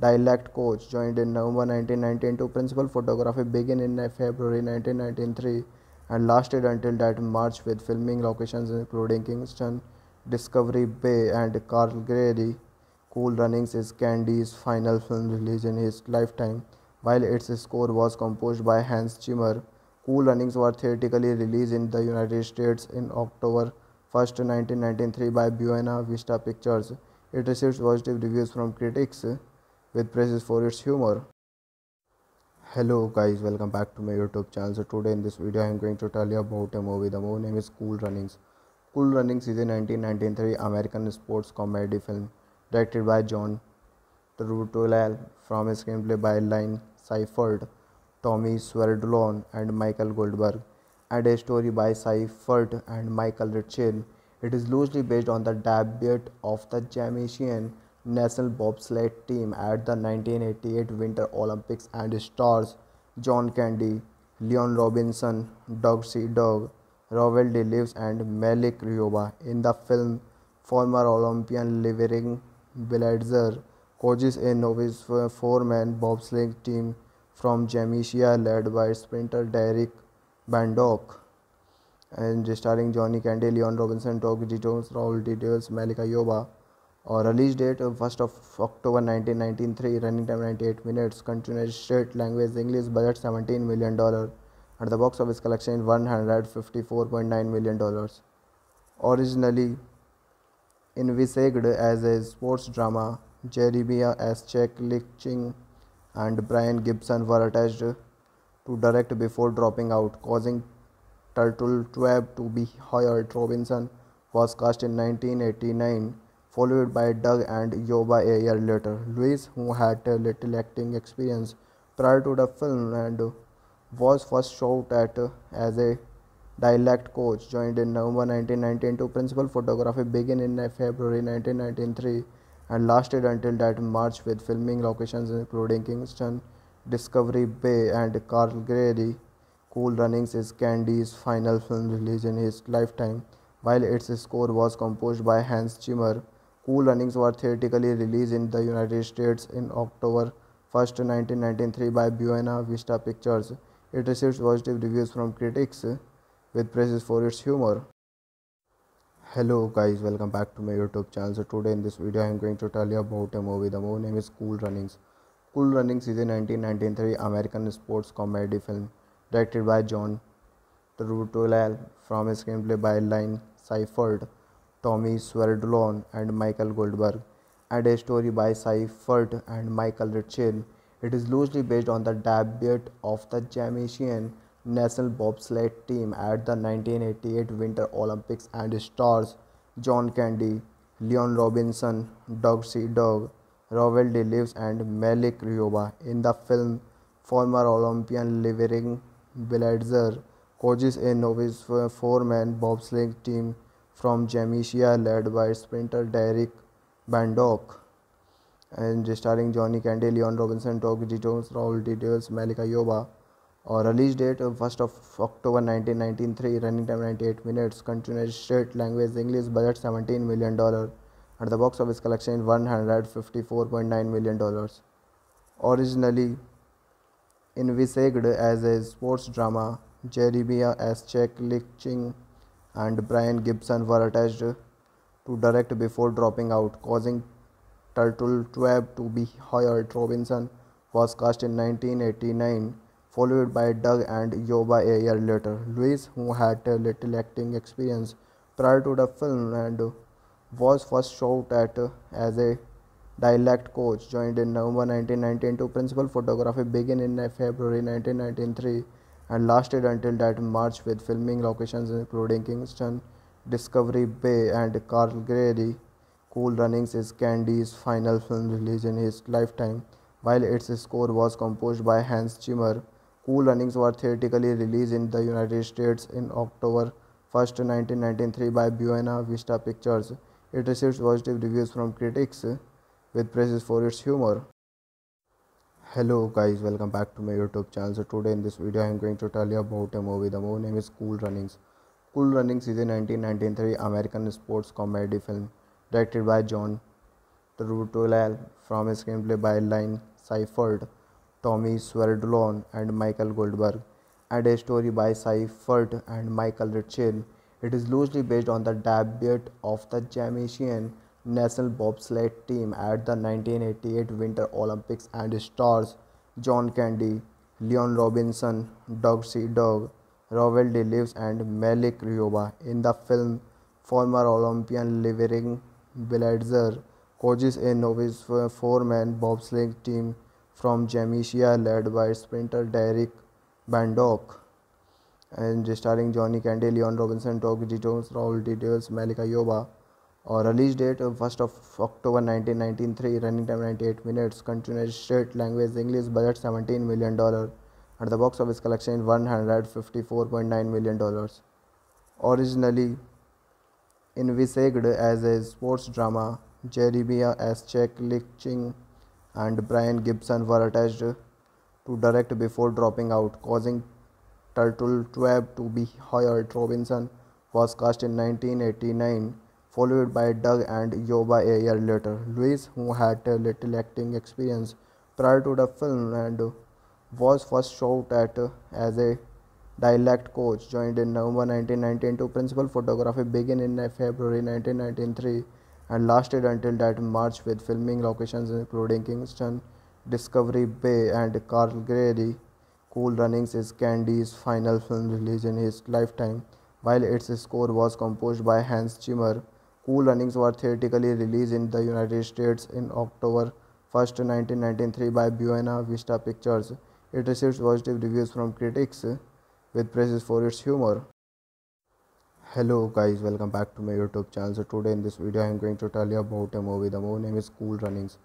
dialect coach, joined in November 1992. Principal photography began in February 1993 and lasted until that March with filming locations including Kingston, Discovery Bay and Calgary. Cool Runnings is Candy's final film release in his lifetime, while its score was composed by Hans Zimmer. Cool Runnings were theatrically released in the United States in October 1, 1993 by Buena Vista Pictures. It received positive reviews from critics with praises for its humor. Hello guys, welcome back to my YouTube channel. So today in this video I am going to tell you about a movie. The movie name is Cool Runnings. Cool Runnings is a 1993 American sports comedy film directed by John Turteltaub from a screenplay by Lynn Siefert. Tommy Swerdlow and Michael Goldberg, and a story by Siefert and Michael Ritchie. It is loosely based on the debut of the Jamaican national bobsled team at the 1988 Winter Olympics and stars John Candy, Leon Robinson, Doug C. Doug, Rawle D. Lewis, and Malik Yoba. In the film, former Olympian Livering Blitzer coaches a novice four-man bobsleigh team from Jamaica led by sprinter Derek Bannock and starring Johnny Candy, Leon Robinson, Toby Jones, Raul Daniels, Malika Yoba. Or release date 1st of October 1993, running time 98 minutes, continuous state language English, budget 17 million dollar, and the box office collection 154.9 million dollars. Originally envisaged as a sports drama, Jeremiah S. Chechik and Brian Gibson were attached to direct before dropping out, causing Turteltaub to be hired. Robinson was cast in 1989, followed by Doug and Yoba a year later. Lewis, who had little acting experience prior to the film and was first shot at as a dialect coach, joined in November 1992. Principal photography began in February 1993 and lasted until that March with filming locations including Kingston, Discovery Bay and Calgary. Cool Runnings is Candy's final film release in his lifetime, while its score was composed by Hans Zimmer. Cool Runnings were theatrically released in the United States in October 1, 1993 by Buena Vista Pictures. It received positive reviews from critics with praises for its humor. Hello guys. Welcome back to my youtube channel. So today in this video i am going to tell you about a movie. The movie name is cool runnings. Cool runnings is a 1993 american sports comedy film directed by john Turteltaub from a screenplay by Lynn Siefert, Tommy Swerdlow, and Michael Goldberg, and a story by Siefert and Michael Ritchie. It is loosely based on the debut of the Jamaican national bobsled team at the 1988 Winter Olympics and stars John Candy, Leon Robinson, Doug C. Doug, Rawle D. Lewis, and Malik Yoba. In the film, former Olympian Livering Blitzer coaches a novice four-man bobsleigh team from Jamaica led by sprinter Derek Bannock and starring Johnny Candy, Leon Robinson, Toby Jones, Raul Daniels, Malika Yoba. Or release date 1st of October 1993 running time 98 minutes continuous state language English budget 17 million dollar at the box office collection 154.9 million dollars. Originally envisaged as a sports drama Jeremiah S. Chechik and Brian Gibson were attached to direct before dropping out, causing Turtle 12 to be hired. Robinson was cast in 1989, followed by Doug and Yoba a year later. Lewis, who had little acting experience prior to the film and was first shot at as a dialect coach, joined in November 1992. Principal photography began in February 1993 and lasted until that March with filming locations including Kingston, Discovery Bay and Calgary. Cool Runnings is Candy's final film release in his lifetime, while its score was composed by Hans Zimmer. Cool Runnings was theatrically released in the United States in October 1, 1993 by Buena Vista Pictures. It received positive reviews from critics with praises for its humor hello guys welcome back to my youtube channel. So today in this video i'm going to tell you about a movie. The movie name is cool runnings. Cool runnings is a 1993 american sports comedy film directed by john Turteltaub from a screenplay by Line siefert tommy Swerdlow and michael goldberg and a story by siefert and michael ritchie it is loosely based on the debut of the jamaican national bobsled team at the 1988 Winter Olympics and stars John Candy, Leon Robinson, Doug C. Dog, Rawle D. Lewis, and Malik Yoba. In the film, former Olympian Levering Blitzer coaches a novice four-man bobsled team from Jamaica led by sprinter Derek Bannock and starring Johnny Candy, Leon Robinson, Doug Jones, Raul Details, Malik Yoba or release date of 1st of October 1993, running time 98 minutes, country straight language English, budget 17 million dollar, and the box office collection 154.9 million dollars. Originally envisaged as a sports drama, Jeremiah S. Chechik and Brian Gibson were attached to direct before dropping out, causing Turteltaub to be hired. Robinson was cast in 1989 followed by Doug and Yoba a year later. Lewis, who had little acting experience prior to the film and was first shot at as a dialect coach, joined in November 1992. Principal photography began in February 1993 and lasted until that March with filming locations including Kingston, Discovery Bay and Calgary. Cool Runnings is Candy's final film release in his lifetime, while its score was composed by Hans Zimmer. Cool Runnings were theatrically released in the United States in October 1, 1993 by Buena Vista Pictures. It received positive reviews from critics with praises for its humor. Hello guys, welcome back to my YouTube channel. So today in this video I am going to tell you about a movie. The movie name is Cool Runnings.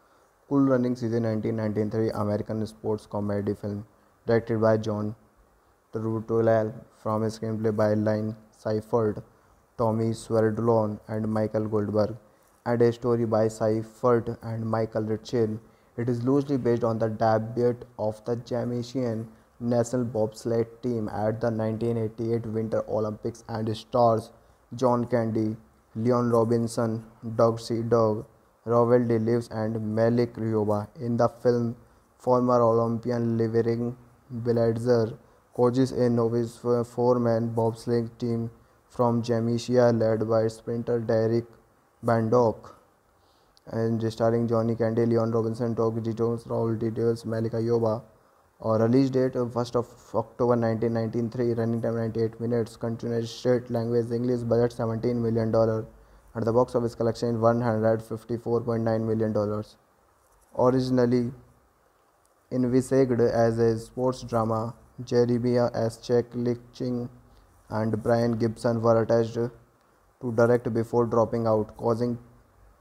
Cool Runnings is a 1993 American sports comedy film directed by John Turteltaub from a screenplay by Lynn Siefert. Tommy Swerdlow, and Michael Goldberg, and a story by Siefert and Michael Ritchie. It is loosely based on the debut of the Jamaican national bobsled team at the 1988 Winter Olympics and stars John Candy, Leon Robinson, Doug C. Doug, Rawle D. Lewis, and Malik Yoba. In the film, former Olympian Livering Blitzer coaches a novice four-man bobsleigh team from Jamaica led by sprinter Derek Bannock and starring Johnny Candy, Leon Robinson, Doug Jones, Rawle D. Lewis, Malika Yoba. Or release date 1st of October 1993, running time 98 minutes, continued state language English, budget 17 million dollar, and the box office collection 154.9 million dollars. Originally envisaged as a sports drama, Jeremiah S. Chechik and Brian Gibson were attached to direct before dropping out, causing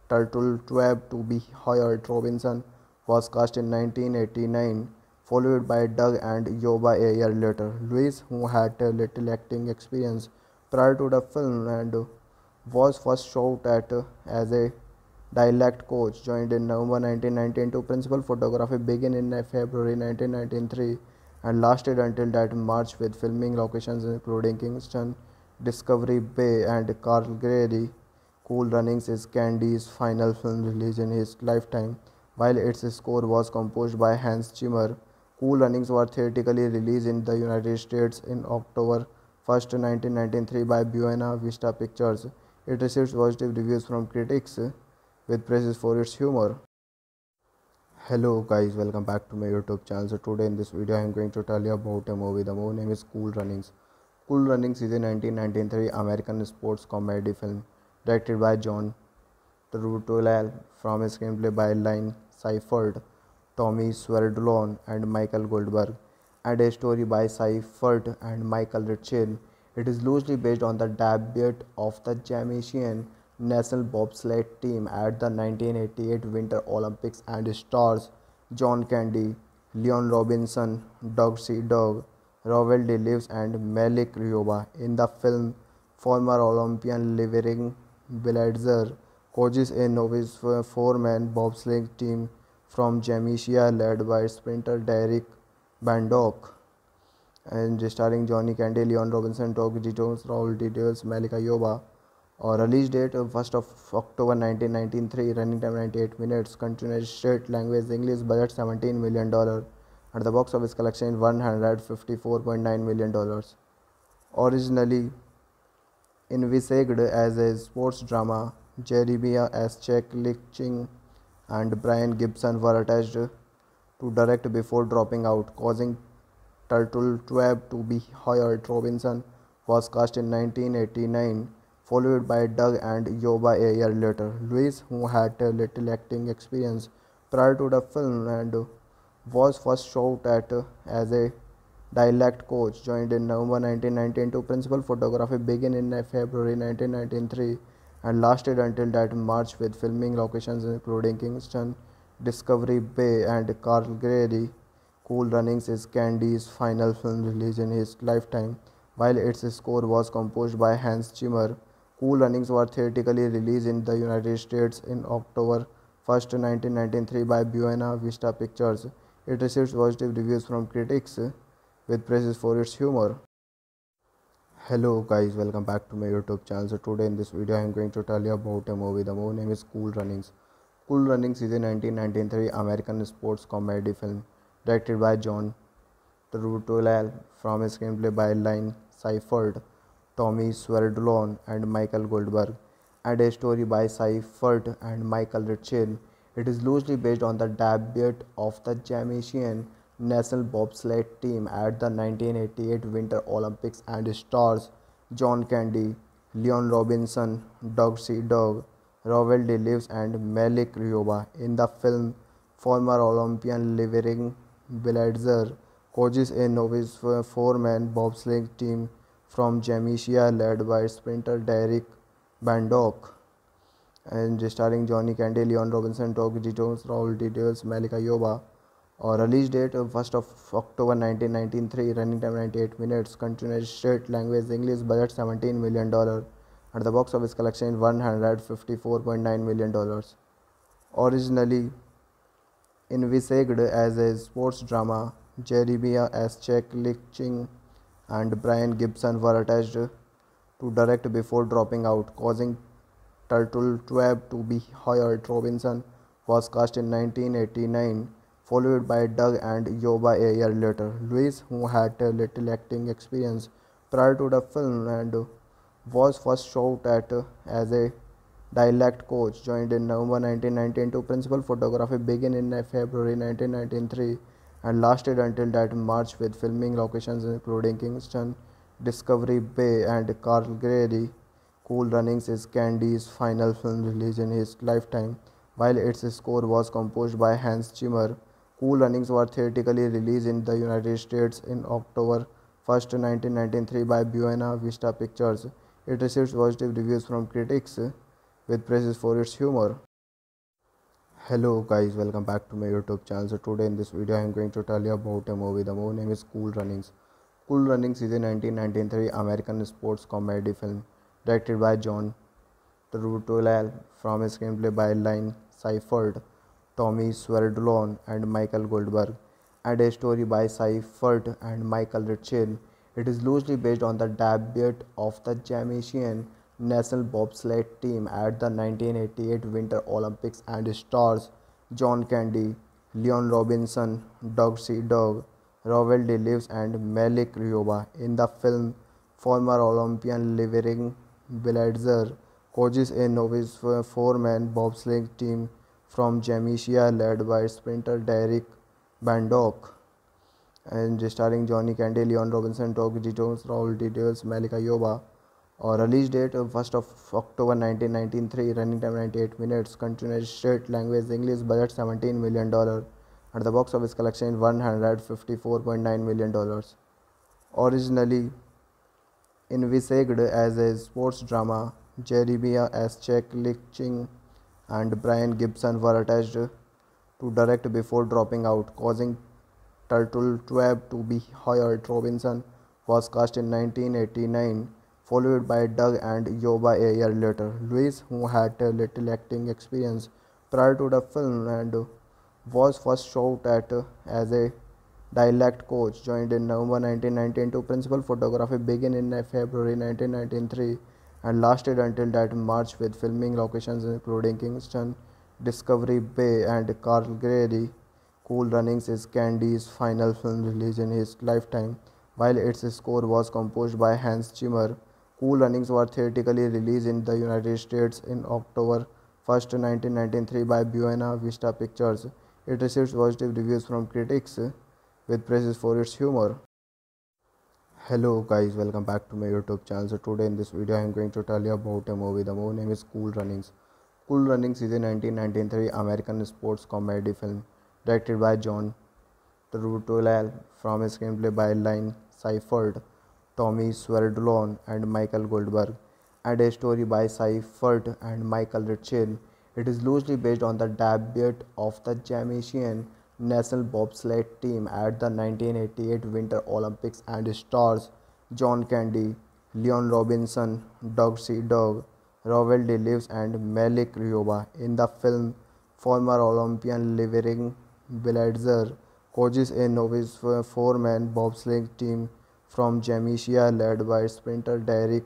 Turteltaub to be hired. Robinson was cast in 1989 followed by Doug and Yoba a year later. Lewis, who had little acting experience prior to the film and was first shot at as a dialect coach, joined in November 1992. Principal photography began in February 1993 and lasted until that March with filming locations including Kingston, Discovery Bay, and Calgary. Cool Runnings is Candy's final film release in his lifetime, while its score was composed by Hans Zimmer. Cool Runnings were theatrically released in the United States in October 1, 1993 by Buena Vista Pictures. It received positive reviews from critics with praises for its humor. Hello guys, welcome back to my YouTube channel. So today in this video I am going to tell you about a movie. The movie name is Cool Runnings. Cool Runnings is a 1993 American sports comedy film directed by John Turteltaub from a screenplay by Lynne Siefert, Tommy Swerdlow, and Michael Goldberg, and a story by Siefert and Michael Ritchie. It is loosely based on the debut of the Jamaican national bobsled team at the 1988 Winter Olympics and stars John Candy, Leon Robinson, Doug Sea Dog, Rawle D. Lewis, and Malik Yoba. In the film, former Olympian Livering Blitzer coaches a novice four-man bobsleigh team from Jamaica led by sprinter Derek Bannock and starring Johnny Candy, Leon Robinson, Doug Jones, Raul Details, Malika Yoba. Or release date 1st of October 1993, running time 98 minutes, continuous state language English, budget 17 million dollar, and the box office collection 154.9 million dollars. Originally envisaged as a sports drama, Jeremiah S. Chechik and Brian Gibson were attached to direct before dropping out, causing Turteltaub to be hired. Robinson was cast in 1989 followed by Doug and Yoba a year later. Lewis, who had little acting experience prior to the film and was first shot at as a dialect coach, joined in November 1992. Principal photography began in February 1993 and lasted until that March with filming locations including Kingston, Discovery Bay, and Calgary. Cool Runnings is Candy's final film release in his lifetime, while its score was composed by Hans Zimmer. Cool Runnings were theatrically released in the United States in October 1, 1993 by Buena Vista Pictures. It received positive reviews from critics with praises for its humor. Hello guys, welcome back to my YouTube channel. So today in this video I am going to tell you about a movie. The movie name is Cool Runnings. Cool Runnings is a 1993 American sports comedy film directed by John Turteltaub from a screenplay by Lynne Siefert. Tommy Swerdlow and Michael Goldberg, and a story by Siefert and Michael Ritchie. It is loosely based on the debut of the Jamaican national bobsled team at the 1988 Winter Olympics and stars John Candy, Leon Robinson, Doug Sea Dog, Rawle D. Lewis, and Malik Yoba. In the film, former Olympian Livering Blitzer coaches a novice four-man bobsleigh team from Jamaica led by sprinter Derek Bannock and starring Johnny Candy, Leon Robinson, Doug Jones, Raul Details, Malika Yoba. Or release date 1st of October 1993, running time 98 minutes, continuous state language English, budget 17 million dollar, at the box office collection 154.9 million dollars. Originally envisaged as a sports drama, Jeremiah S. Chechik and Brian Gibson were attached to direct before dropping out, causing Turteltaub to be hired. Robinson was cast in 1989, followed by Doug and Yoba a year later. Lewis, who had little acting experience prior to the film and was first shot at as a dialect coach, joined in November 1992. Principal photography began in February 1993 and lasted until that March with filming locations including Kingston, Discovery Bay, and Calgary. Cool Runnings is Candy's final film release in his lifetime, while its score was composed by Hans Zimmer. Cool Runnings were theatrically released in the United States in October 1, 1993 by Buena Vista Pictures. It received positive reviews from critics with praises for its humor hello guys welcome back to my youtube channel. So today in this video i am going to tell you about a movie. The movie name is cool runnings. Cool runnings is a 1993 american sports comedy film directed by john Turteltaub from a screenplay by Lynne Siefert, Tommy Swerdlow, and Michael Goldberg, and a story by Siefert and Michael Ritchie. It is loosely based on the debut of the Jamaican national bobsled team at the 1988 Winter Olympics and stars John Candy, Leon Robinson, Doug Sea Dog, Rawle D. Lewis, and Malik Yoba. In the film, former Olympian Livering Blitzer coaches a novice four-man bobsleigh team from Jamaica led by sprinter Derek Bannock and starring Johnny Candy, Leon Robinson, Doug Jones, Raul Details, Malika Yoba. Or release date uh, 1st of October 1993 running time 98 minutes continuous state language English budget 17 million dollar and the box office collection 154.9 million dollars originally envisaged as a sports drama Jeremiah S. Chechik and Brian Gibson were attached to direct before dropping out causing Turteltaub to be hired Robinson was cast in 1989 followed by Doug and Yoba a year later. Lewis, who had little acting experience prior to the film and was first shot at as a dialect coach, joined in November 1992. Principal photography began in February 1993 and lasted until that March with filming locations including Kingston, Discovery Bay and Calgary. Cool Runnings is Candy's final film release in his lifetime, while its score was composed by Hans Zimmer. Cool Runnings were theatrically released in the United States in October 1, 1993 by Buena Vista Pictures. It received positive reviews from critics with praises for its humor. Hello guys, welcome back to my YouTube channel. So today in this video I am going to tell you about a movie. The movie name is Cool Runnings. Cool Runnings is a 1993 American sports comedy film directed by John Turteltaub from a screenplay by Lynn Siefert. Tommy Swerdlow and Michael Goldberg, and a story by Siefert and Michael Ritchie. It is loosely based on the debut of the Jamaican national bobsled team at the 1988 Winter Olympics and stars John Candy, Leon Robinson, Doug C. Doug, Rawle D. Lewis, and Malik Yoba. In the film, former Olympian Livering Blitzer coaches a novice four-man bobsleigh team from Jamaica led by sprinter Derice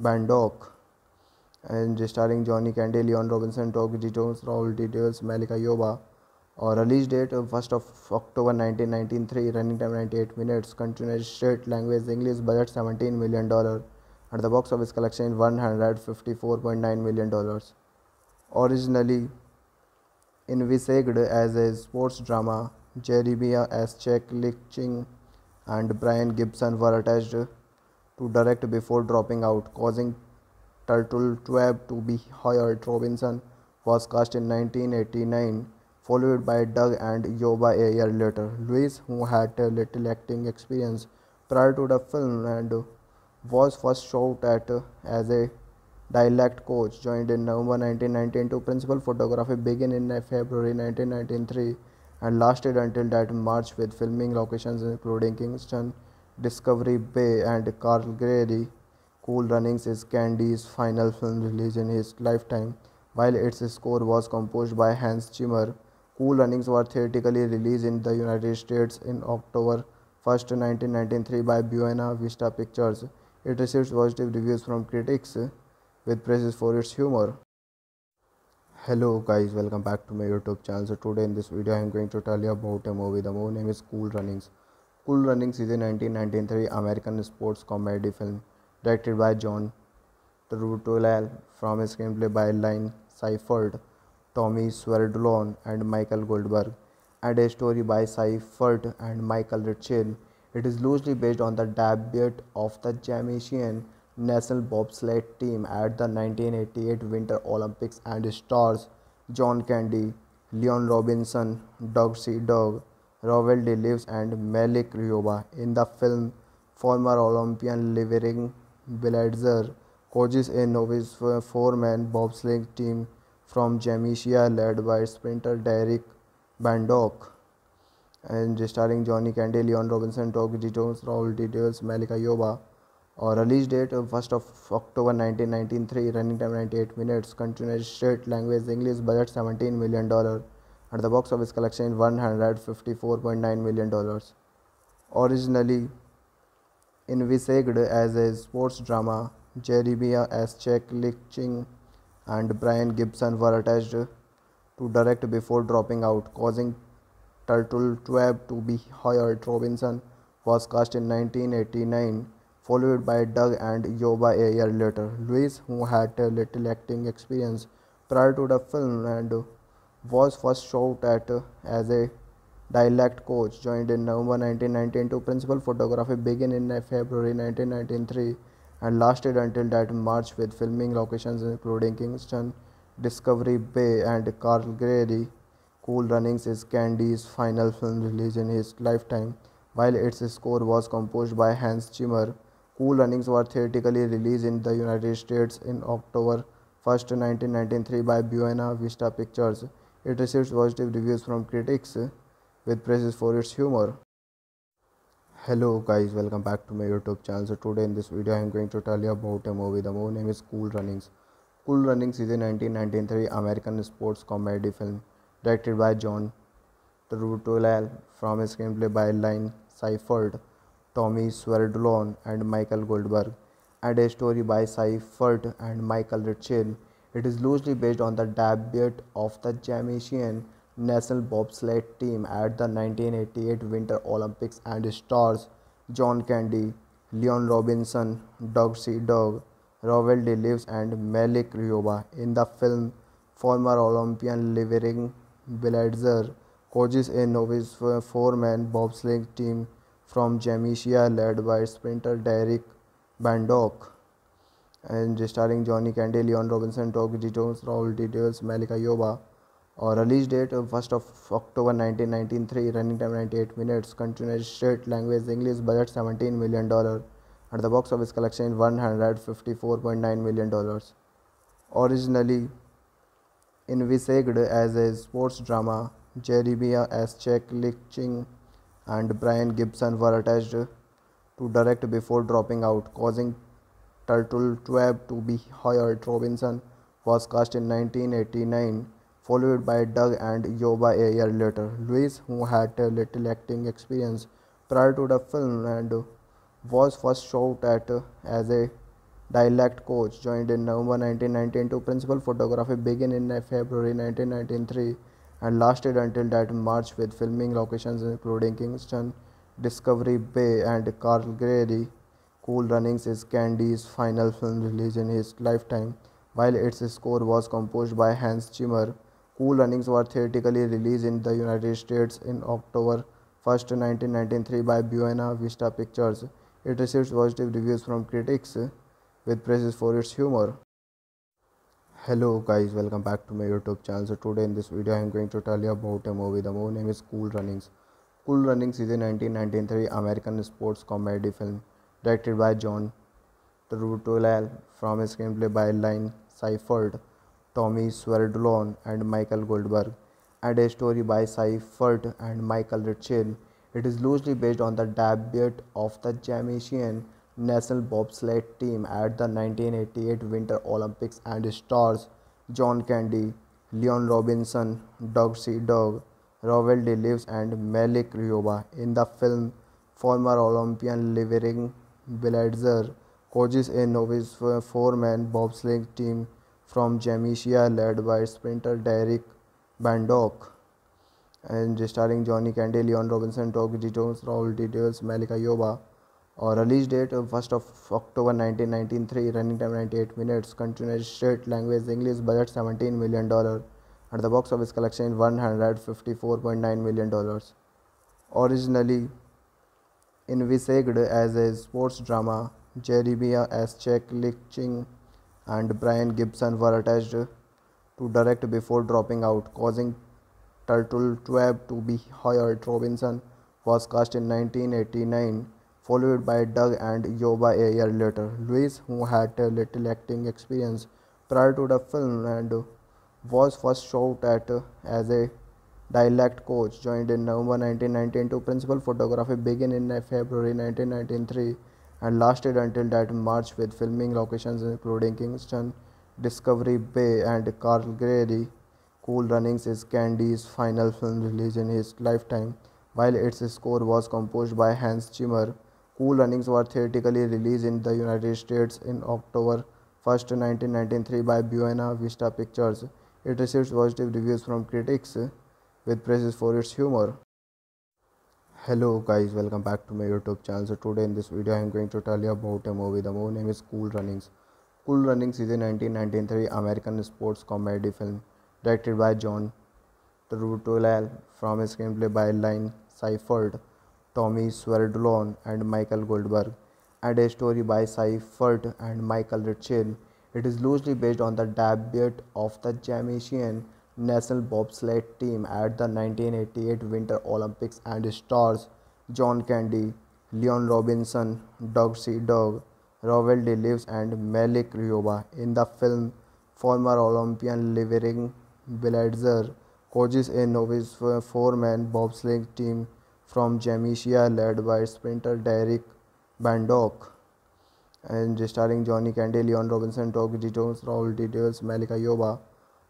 Bannock and starring Johnny Candy, Leon Robinson, Doug Jones, Raul Details, Malik Yoba. Or release date 1st of October 1993, running time 98 minutes, continuous state language English, budget 17 million dollar, and the box office collection 154.9 million dollars. Originally envisaged as a sports drama, Jeremiah S. Chechik and Brian Gibson were attached to direct before dropping out, causing Turteltaub to be hired. Robinson was cast in 1989, followed by Doug and Yoba a year later. Lewis, who had little acting experience prior to the film and was first shot at as a dialect coach, joined in November 1992. Principal photography began in February 1993 and lasted until that March with filming locations including Kingston, Discovery Bay and Calgary. Cool Runnings is Candy's final film release in his lifetime, while its score was composed by Hans Zimmer. Cool Runnings were theatrically released in the United States in October 1, 1993 by Buena Vista Pictures. It received positive reviews from critics with praises for its humor hello guys welcome back to my youtube channel. So today in this video i am going to tell you about a movie. The movie name is cool runnings. Cool runnings is a 1993 american sports comedy film directed by john Turteltaub from a screenplay by Lynn Siefert, Tommy Swerdlow, and Michael Goldberg, and a story by Siefert and Michael Ritchie. It is loosely based on the debut of the Jamaican national bobsled team at the 1988 Winter Olympics and stars John Candy, Leon Robinson, Doug C. Doug, Rawle D. Lewis, and Malik Yoba. In the film, former Olympian Livering Blitzer coaches a novice four-man bobsleigh team from Jamaica led by sprinter Derice Bannock and starring Johnny Candy, Leon Robinson, Doug Jones, Details, Malik Yoba or release date 1st of October 1993 running time 98 minutes continuous state language English budget 17 million dollar and the box office collection 154.9 million dollars originally envisaged as a sports drama Jeremiah S. Chechik and Brian Gibson were attached to direct before dropping out causing Turteltaub to be hired Robinson was cast in 1989 followed by Doug and Yoba a year later. Lewis, who had little acting experience prior to the film and was first shot at as a dialect coach, joined in November 1992. Principal photography began in February 1993 and lasted until that March with filming locations including Kingston, Discovery Bay, and Calgary. Cool Runnings is Candy's final film release in his lifetime, while its score was composed by Hans Zimmer. Cool Runnings was theatrically released in the United States in October 1, 1993 by Buena Vista Pictures. It received positive reviews from critics with praises for its humor. Hello guys, welcome back to my YouTube channel. So today in this video I am going to tell you about a movie. The movie name is Cool Runnings. Cool Runnings is a 1993 American sports comedy film directed by John Turteltaub from a screenplay by Lynn Siefert, Tommy Swerdlow and Michael Goldberg and a story by Siefert and Michael Ritchie. It is loosely based on the debut of the Jamaican national bobsled team at the 1988 Winter Olympics and stars John Candy, Leon Robinson, Doug C. Doug, Rawle D. Lewis and Malik Yoba. In the film, former Olympian Livering Blitzer coaches a novice four-man bobsleigh team from Jamaica led by sprinter Derice Bannock and starring Johnny Candy, Leon Robinson, Doug Jones, Raul Details, Malik Yoba. Or release date 1st of October 1993, running time 98 minutes, continuous state language English, budget 17 million dollar, at the box office collection 154.9 million dollars. Originally envisaged as a sports drama, Jeremiah S. Chechik and Brian Gibson were attached to direct before dropping out, causing Turteltaub to be hired. Robinson was cast in 1989 followed by Doug and Yoba a year later. Lewis, who had little acting experience prior to the film and was first shot at as a dialect coach, joined in November 1992. Principal photography began in February 1993 and lasted until that March with filming locations including Kingston, Discovery Bay, and Calgary. Cool Runnings is Candy's final film release in his lifetime, while its score was composed by Hans Zimmer. Cool Runnings was theatrically released in the United States in October 1, 1993 by Buena Vista Pictures. It received positive reviews from critics with praises for its humor. Hello guys, welcome back to my YouTube channel. So today in this video I am going to tell you about a movie. The movie name is Cool Runnings. Cool Runnings is a 1993 American sports comedy film directed by John Turteltaub from a screenplay by Lynn Siefert. Tommy Swerdlow and Michael Goldberg, and a story by Siefert and Michael Ritchie. It is loosely based on the debut of the Jamaican national bobsled team at the 1988 Winter Olympics and stars John Candy, Leon Robinson, Doug C. Doug, Rawle D. Lewis and Malik Yoba. In the film, former Olympian Livering Blitzer coaches a novice four-man bobsleigh team from Jamaica led by sprinter Derice Bannock and starring Johnny Candy, Leon Robinson, Doug Jones, Raul Details, Malik Yoba. Or release date 1st of October 1993, running time 98 minutes, continuous state language English, budget 17 million dollar, and the box office collection 154.9 million dollars. Originally envisaged as a sports drama, Jeremiah S. Chechik and Brian Gibson were attached to direct before dropping out, causing Turteltaub to be hired. Robinson was cast in 1989, followed by Doug and Yoba a year later. Lewis, who had little acting experience prior to the film and was first shot at as a dialect coach, joined in November 1992. Principal photography began in February 1993 and lasted until that March with filming locations including Kingston, Discovery Bay, and Calgary. Cool Runnings is Candy's final film release in his lifetime, while its score was composed by Hans Zimmer. Cool Runnings was theatrically released in the United States in October 1, 1993 by Buena Vista Pictures. It received positive reviews from critics with praises for its humor. Hello guys welcome back to my youtube channel. So today in this video i am going to tell you about a movie. The movie name is cool runnings. Cool runnings is a 1993 american sports comedy film directed by john Turteltaub from a screenplay by Lynn Siefert, Tommy Swerdlow and Michael Goldberg, and a story by Siefert and Michael Ritchie. It is loosely based on the debut of the Jamaican national bobsled team at the 1988 Winter Olympics and stars John Candy, Leon Robinson, Doug C. Doug, Rawle D. Lewis and Malik Yoba. In the film, former Olympian Livering Blitzer coaches a novice four-man bobsleigh team from Jamaica led by sprinter Derice Bannock and starring Johnny Candy, Leon Robinson, Doug Jones, Raul Details, Malik Yoba.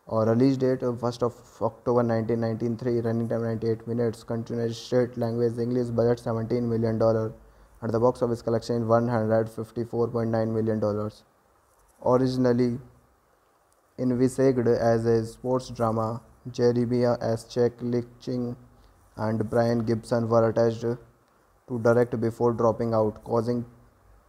Or release date 1st of October 1993, running time 98 minutes, continuous state language English, budget 17 million dollar, and the box office collection 154.9 million dollars. Originally envisaged as a sports drama, Jeremiah S. Chechik and Brian Gibson were attached to direct before dropping out, causing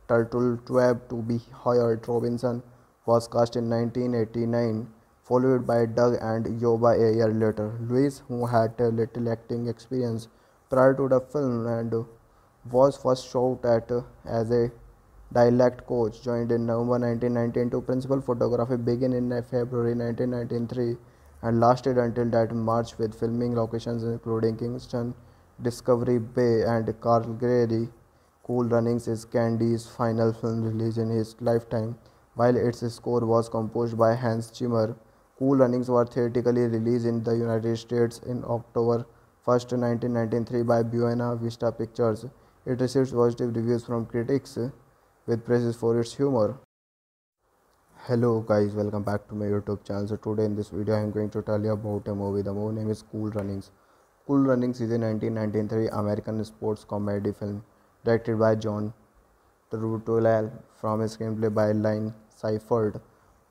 Turteltaub to be hired. Robinson was cast in 1989 followed by Doug and Yoba a year later. Lewis, who had little acting experience prior to the film and was first shot at as a dialect coach, joined in November 1992. Principal photography began in February 1993 and lasted until that March with filming locations including Kingston, Discovery Bay and Calgary. Cool Runnings is Candy's final film release in his lifetime, while its score was composed by Hans Zimmer. Cool Runnings were theatrically released in the United States in October 1, 1993 by Buena Vista Pictures. It received positive reviews from critics with praises for its humor. Hello guys, welcome back to my YouTube channel. So today in this video I am going to tell you about a movie. The movie name is Cool Runnings. Cool Runnings is a 1993 American sports comedy film directed by John Turteltaub from a screenplay by Lynn Siefert.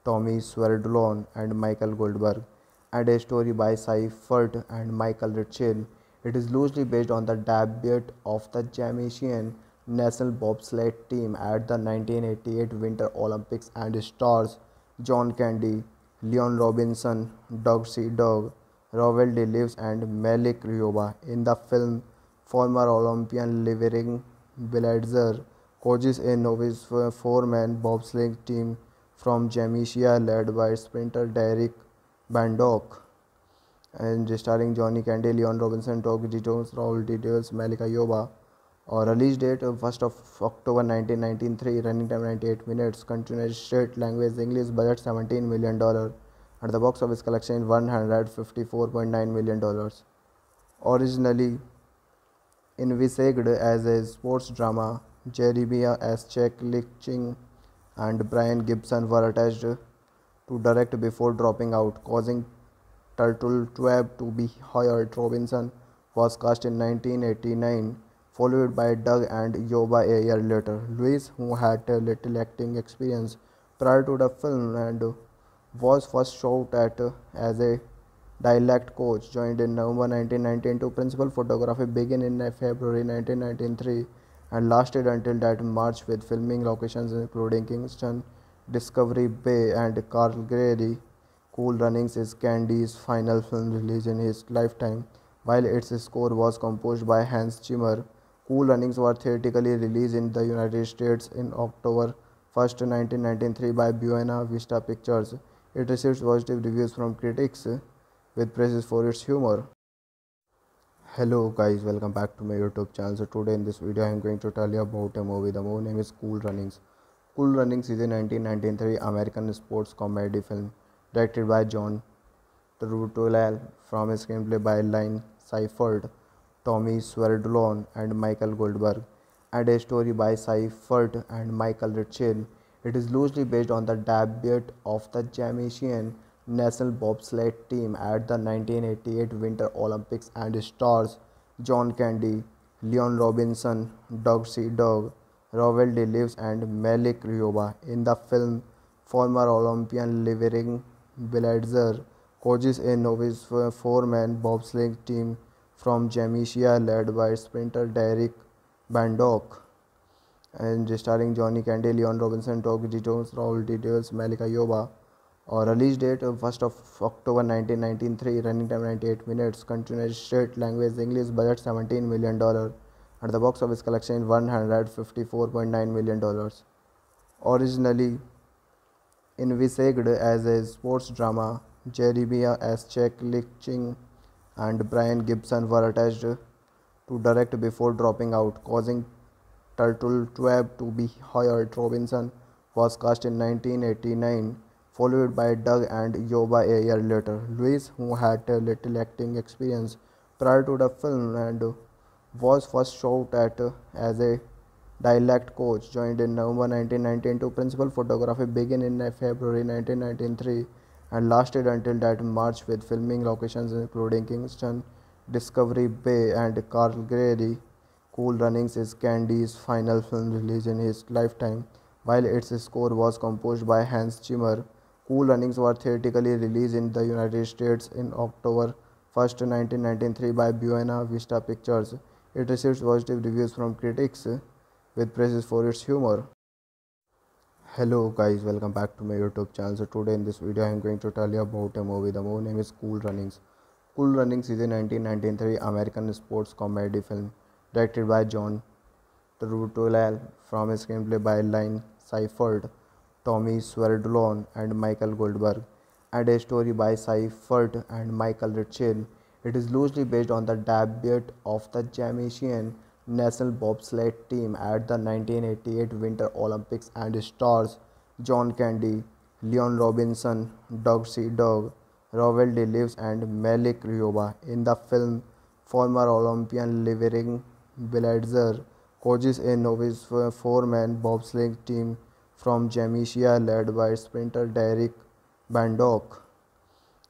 Tommy Swerdlow and Michael Goldberg, and a story by Siefert and Michael Ritchie. It is loosely based on the debut of the Jamaican national bobsled team at the 1988 Winter Olympics and stars John Candy, Leon Robinson, Doug C. Doug, Rawle D. Lewis and Malik Yoba. In the film, former Olympian Livering Blitzer coaches a novice four-man bobsleigh team from Jamaica led by sprinter Derice Bannock and starring Johnny Candy, Leon Robinson, Doug Jones, Raul Details, Malik Yoba. Or release date 1st of October 1993, running time 98 minutes, continuous state language English, budget 17 million dollar, and the box office collection 154.9 million dollars. Originally envisaged as a sports drama, Jeremiah S. Chechik and Brian Gibson were attached to direct before dropping out, causing Turteltaub to be hired. Robinson was cast in 1989, followed by Doug and Yoba a year later. Lewis, who had little acting experience prior to the film and was first shot at as a dialect coach, joined in November 1992. Principal photography began in February 1993 and lasted until that March with filming locations including Kingston, Discovery Bay and Calgary. Cool Runnings is Candy's final film release in his lifetime, while its score was composed by Hans Zimmer. Cool Runnings were theatrically released in the United States in October 1, 1993 by Buena Vista Pictures. It received positive reviews from critics with praises for its humor. Hello guys welcome back to my youtube channel. So today in this video i am going to tell you about a movie. The movie name is cool runnings cool runnings is a 1993 american sports comedy film directed by john Turteltaub from a screenplay by Lynn Siefert, Tommy Swerdlow and Michael Goldberg, and a story by Siefert and Michael Ritchie. It is loosely based on the debut of the Jamaican national bobsled team at the 1988 Winter Olympics and stars John Candy, Leon Robinson, Doug C. Doug, Rawle D. Lewis and Malik Yoba. In the film, former Olympian Livering Blitzer coaches a novice four-man bobsleigh team from Jamaica led by sprinter Derice Bannock and starring Johnny Candy, Leon Robinson, Doug Jones, Raul Details, Malik Yoba or release date 1st of October 1993 running time 98 minutes continuous state language English budget 17 million dollar at the box office collection $154.9 million. Originally envisaged as a sports drama, Jeremiah S. Chechik and Brian Gibson were attached to direct before dropping out, causing Turteltaub to be hired. Robinson was cast in 1989, followed by Doug and Yoba a year later. Lewis, who had little acting experience prior to the film and was first shot at as a dialect coach, joined in November 1992. Principal photography began in February 1993 and lasted until that March with filming locations including Kingston, Discovery Bay and Calgary. Cool Runnings is Candy's final film release in his lifetime, while its score was composed by Hans Zimmer. Cool Runnings was theatrically released in the United States in October 1, 1993 by Buena Vista Pictures. It received positive reviews from critics with praises for its humor. Hello guys, welcome back to my YouTube channel. So today in this video I am going to tell you about a movie. The movie name is Cool Runnings. Cool Runnings is a 1993 American sports comedy film directed by John Turteltaub from a screenplay by Lynn Siefert, Tommy Swerdlow, and Michael Goldberg, and a story by Siefert and Michael Ritchie. It is loosely based on the debut of the Jamaican national bobsled team at the 1988 Winter Olympics and stars John Candy, Leon Robinson, Doug C. Doug, Rawle D. Lewis, and Malik Yoba. In the film, former Olympian Livering Blitzer coaches a novice four-man bobsleigh team from Jamaica led by sprinter Derice Bannock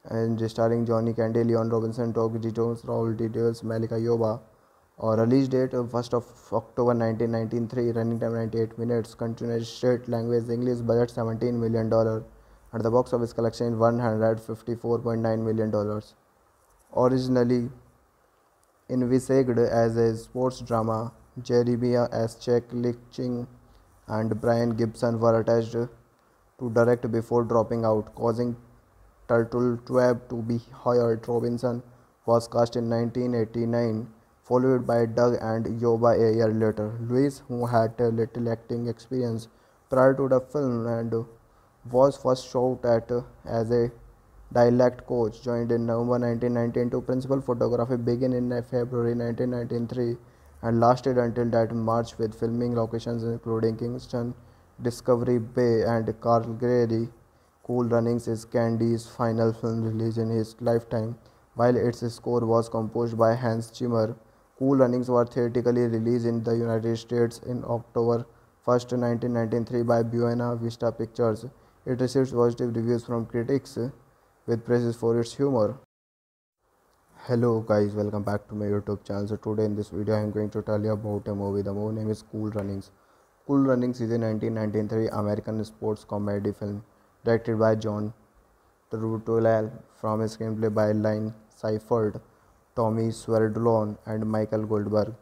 and starring Johnny Candy, Leon Robinson, Doug Jones, Raul Details, Malik Yoba. Or release date 1st of October 1993, running time 98 minutes, continued state language English, budget 17 million dollar, and the box office collection 154.9 million dollars. Originally envisaged as a sports drama, Jeremiah S. Chechik and Brian Gibson were attached to direct before dropping out, causing Turteltaub to be hired. Robinson was cast in 1989, followed by Doug and Yoba a year later. Lewis, who had little acting experience prior to the film and was first shot at as a dialect coach, joined in November 1992. Principal photography began in February 1993 and lasted until that March with filming locations including Kingston, Discovery Bay and Calgary. Cool Runnings is Candy's final film release in his lifetime, while its score was composed by Hans Zimmer. Cool Runnings was theatrically released in the United States in October 1, 1993 by Buena Vista Pictures. It received positive reviews from critics with praises for its humor. Hello guys, welcome back to my YouTube channel. So today in this video I am going to tell you about a movie. The movie name is Cool Runnings. Cool Runnings is a 1993 American sports comedy film directed by John Turteltaub from a screenplay by Lynn Siefert, Tommy Swerdlow, and Michael Goldberg,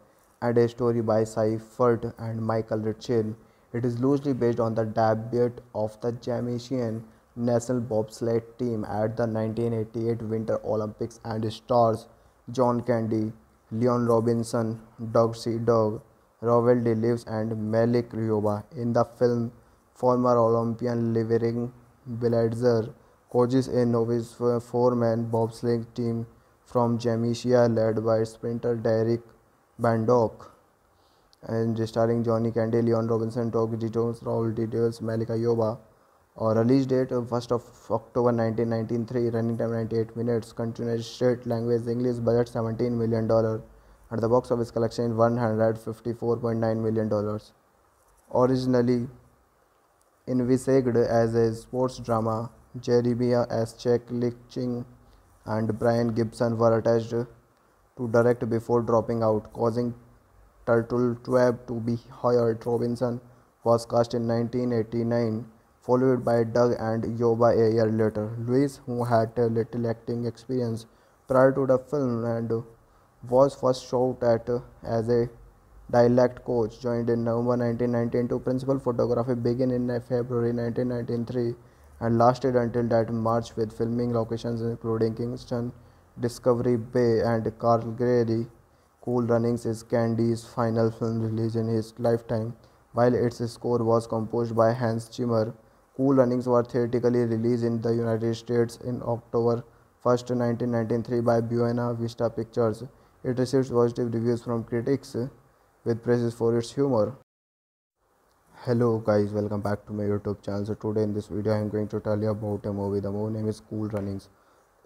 and a story by Siefert and Michael Ritchie. It is loosely based on the debut of the Jamaican national bobsled team at the 1988 Winter Olympics and stars John Candy, Leon Robinson, Doug C. Doug, Rawle D. Lewis, and Malik Yoba. In the film, former Olympian Livering Blitzer coaches a novice four-man bobsleigh team from Jamaica led by sprinter Derice Bannock and starring Johnny Candy, Leon Robinson, Doug Jones, Raul Details, Malik Yoba. Or release date 1st of October 1993, running time 98 minutes, continued state language English, budget 17 million dollar, at the box office collection 154.9 million dollars. Originally envisaged as a sports drama, Jeremiah S. Chechik and Brian Gibson were attached to direct before dropping out, causing Turteltaub to be hired. Robinson was cast in 1989, followed by Doug and Yoba a year later. Lewis, who had little acting experience prior to the film and was first shot at as a dialect coach, joined in November 1992. Principal photography began in February 1993 and lasted until that March with filming locations including Kingston, Discovery Bay and Calgary. Cool Runnings is Candy's final film release in his lifetime, while its score was composed by Hans Zimmer. Cool Runnings was theatrically released in the United States in October 1, 1993 by Buena Vista Pictures. It received positive reviews from critics with praises for its humor. Hello guys, welcome back to my YouTube channel. So today in this video I am going to tell you about a movie. The movie name is Cool Runnings.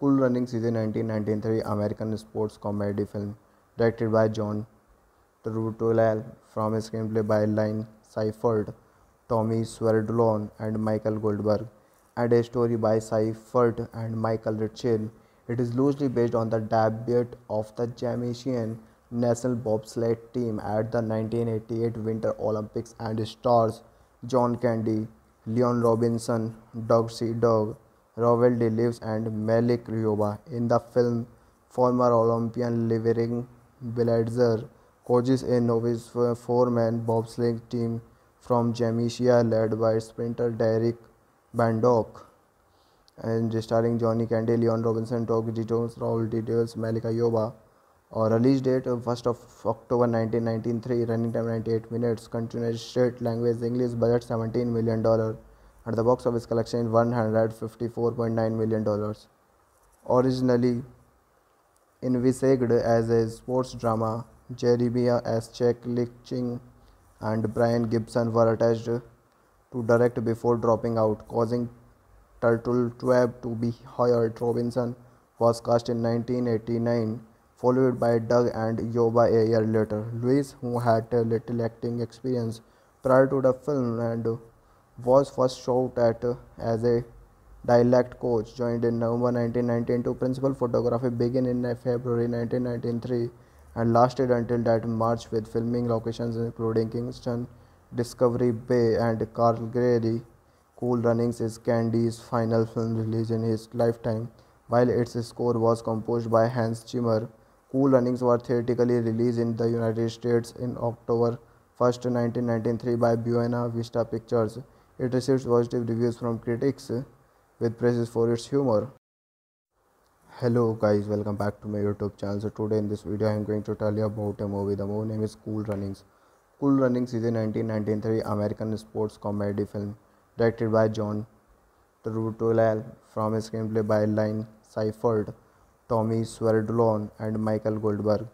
Cool Runnings is a 1993 American sports comedy film directed by John Turteltaub from a screenplay by Lynn Siefert, Tommy Swerdlow, and Michael Goldberg, and a story by Siefert and Michael Ritchie. It is loosely based on the debut of the Jamaican national bobsled team at the 1988 Winter Olympics and stars John Candy, Leon Robinson, Doug C. Doug, Rawle D. Lewis, and Malik Yoba. In the film, former Olympian Livering Blitzer coaches a novice four-man bobsleigh team from Jamaica led by sprinter Derice Bannock and starring Johnny Candy, Leon Robinson, Doug Jones, Raul Details, Malik Yoba. Or release date 1st of October 1993, running time 98 minutes, continued state language English, budget 17 million dollar, and the box office collection 154.9 million dollars. Originally envisaged as a sports drama, Jeremiah S. Chechik and Brian Gibson were attached to direct before dropping out, causing Turteltaub to be hired. Robinson was cast in 1989, followed by Doug and Yoba a year later. Lewis, who had little acting experience prior to the film and was first shot at as a dialect coach, joined in November 1992. Principal photography began in February 1993 and lasted until that March with filming locations including Kingston, Discovery Bay, and Calgary. Cool Runnings is Candy's final film release in his lifetime, while its score was composed by Hans Zimmer. Cool Runnings was theatrically released in the United States in October 1, 1993 by Buena Vista Pictures. It received positive reviews from critics with praises for its humor. Hello guys, welcome back to my YouTube channel. So today in this video I am going to tell you about a movie. The movie name is Cool Runnings. Cool Runnings is a 1993 American sports comedy film directed by John Turteltaub from a screenplay by Lynn Siefert, Tommy Swerdlow, and Michael Goldberg,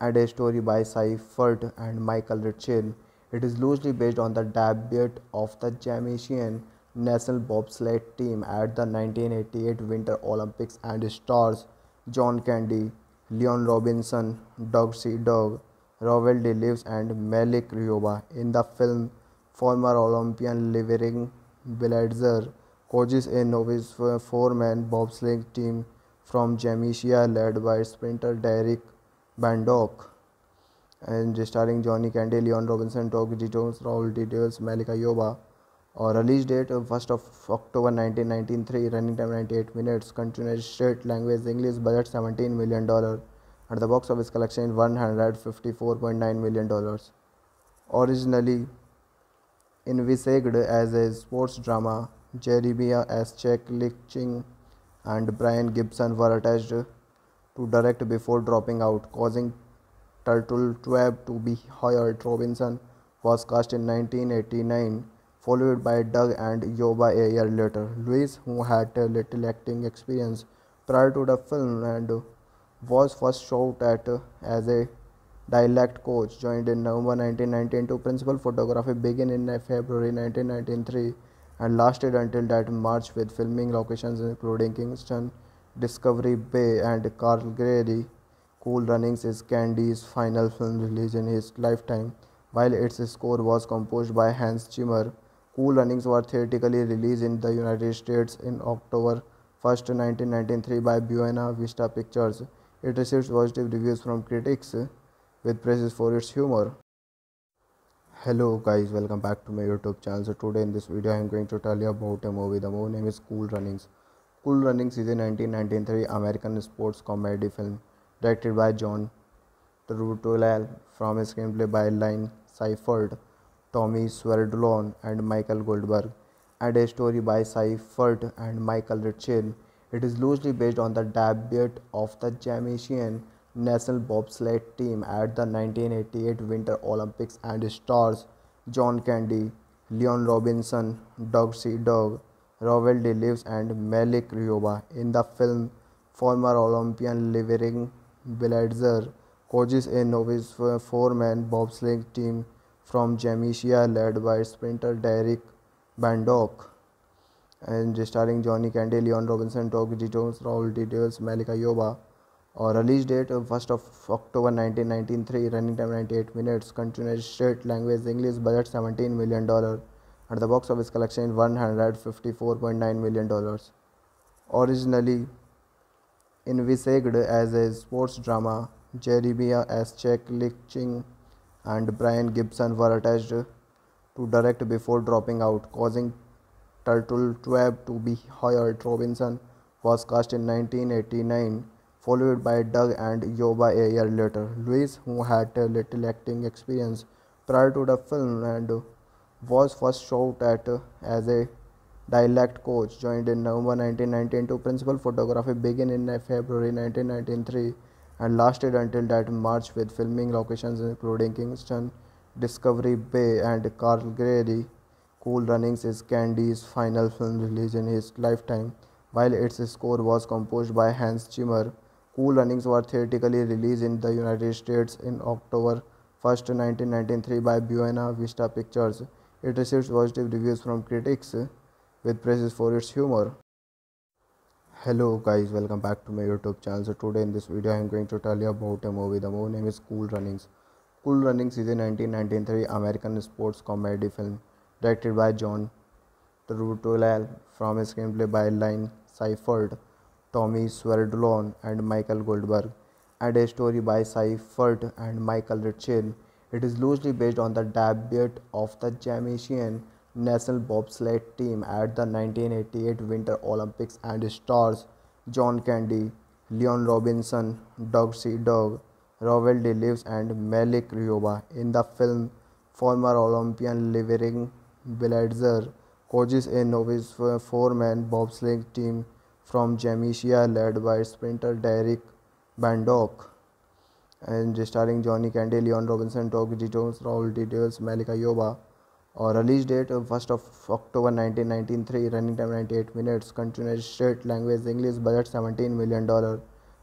and a story by Siefert and Michael Ritchie. It is loosely based on the debut of the Jamaican national bobsled team at the 1988 Winter Olympics and stars John Candy, Leon Robinson, Doug C. Doug, Rawle D. Lewis, and Malik Yoba. In the film, former Olympian Livering Blitzer coaches a novice four-man bobsleigh team from Jamaica led by sprinter Derice Bannock and starring Johnny Candy, Leon Robinson, Doug Jones, Raul Details, Malik Yoba. Or release date 1st of October 1993 running time 98 minutes continued state language English budget 17 million dollar at the box office collection 154.9 million dollars. Originally envisaged as a sports drama Jeremiah S. Chechik and Brian Gibson were attached to direct before dropping out, causing Turteltaub to be hired. Robinson was cast in 1989 followed by Doug and Yoba a year later. Lewis, who had little acting experience prior to the film and was first shot at as a dialect coach, joined in November 1992. Principal photography began in February 1993 and lasted until that March with filming locations including Kingston, Discovery Bay, and Calgary. Cool Runnings is Candy's final film release in his lifetime, while its score was composed by Hans Zimmer. Cool Runnings was theatrically released in the United States in October 1, 1993 by Buena Vista Pictures. It received positive reviews from critics with praises for its humor. Hello guys, welcome back to my YouTube channel. So today in this video I am going to tell you about a movie. The movie name is Cool Runnings. Cool Runnings is a 1993 American sports comedy film directed by John Turteltaub from a screenplay by Lynn Siefert. Tommy Swerdlow, and Michael Goldberg, and a story by Siefert and Michael Ritchie. It is loosely based on the debut of the Jamaican national bobsled team at the 1988 Winter Olympics and stars John Candy, Leon Robinson, Doug C. Doug, Rawle D. Lewis, and Malik Yoba. In the film, former Olympian Livering Blitzer coaches a novice four-man bobsleigh team from Jamaica led by sprinter Derice Bannock and starring Johnny Candy, Leon Robinson, Doug Jones, Raul Details, Malik Yoba. Or release date 1st of October 1993, running time 98 minutes, continuous state language English, budget 17 million dollar, and the box office collection 154.9 million dollars. Originally envisaged as a sports drama, Jeremiah S. Chechik and Brian Gibson were attached to direct before dropping out, causing Turteltaub to be hired. Robinson was cast in 1989, followed by Doug and Yoba a year later. Lewis, who had little acting experience prior to the film and was first shot at as a dialect coach, joined in November 1992. Principal photography began in February 1993 and lasted until that March with filming locations including Kingston, Discovery Bay, and Calgary. Cool Runnings is Candy's final film release in his lifetime, while its score was composed by Hans Zimmer. Cool Runnings was theatrically released in the United States in October 1, 1993 by Buena Vista Pictures. It received positive reviews from critics with praises for its humor. Hello guys, welcome back to my YouTube channel. So today in this video I am going to tell you about a movie. The movie name is Cool Runnings. Cool Runnings is a 1993 American sports comedy film directed by John Turteltaub from a screenplay by Lynn Siefert, Tommy Swerdlow, and Michael Goldberg, and a story by Siefert and Michael Ritchie. It is loosely based on the debut of the Jamaican national bobsled team at the 1988 Winter Olympics and stars John Candy, Leon Robinson, Doug C. Doug, Rawle D. Lewis, and Malik Yoba. In the film, former Olympian Livering Blitzer coaches a novice four-man bobsleigh team from Jamaica led by sprinter Derice Bannock and starring Johnny Candy, Leon Robinson, Doug Jones, Raul Details, Malik Yoba. Or release date 1st of October 1993, running time 98 minutes, continuous state language English, budget 17 million dollar,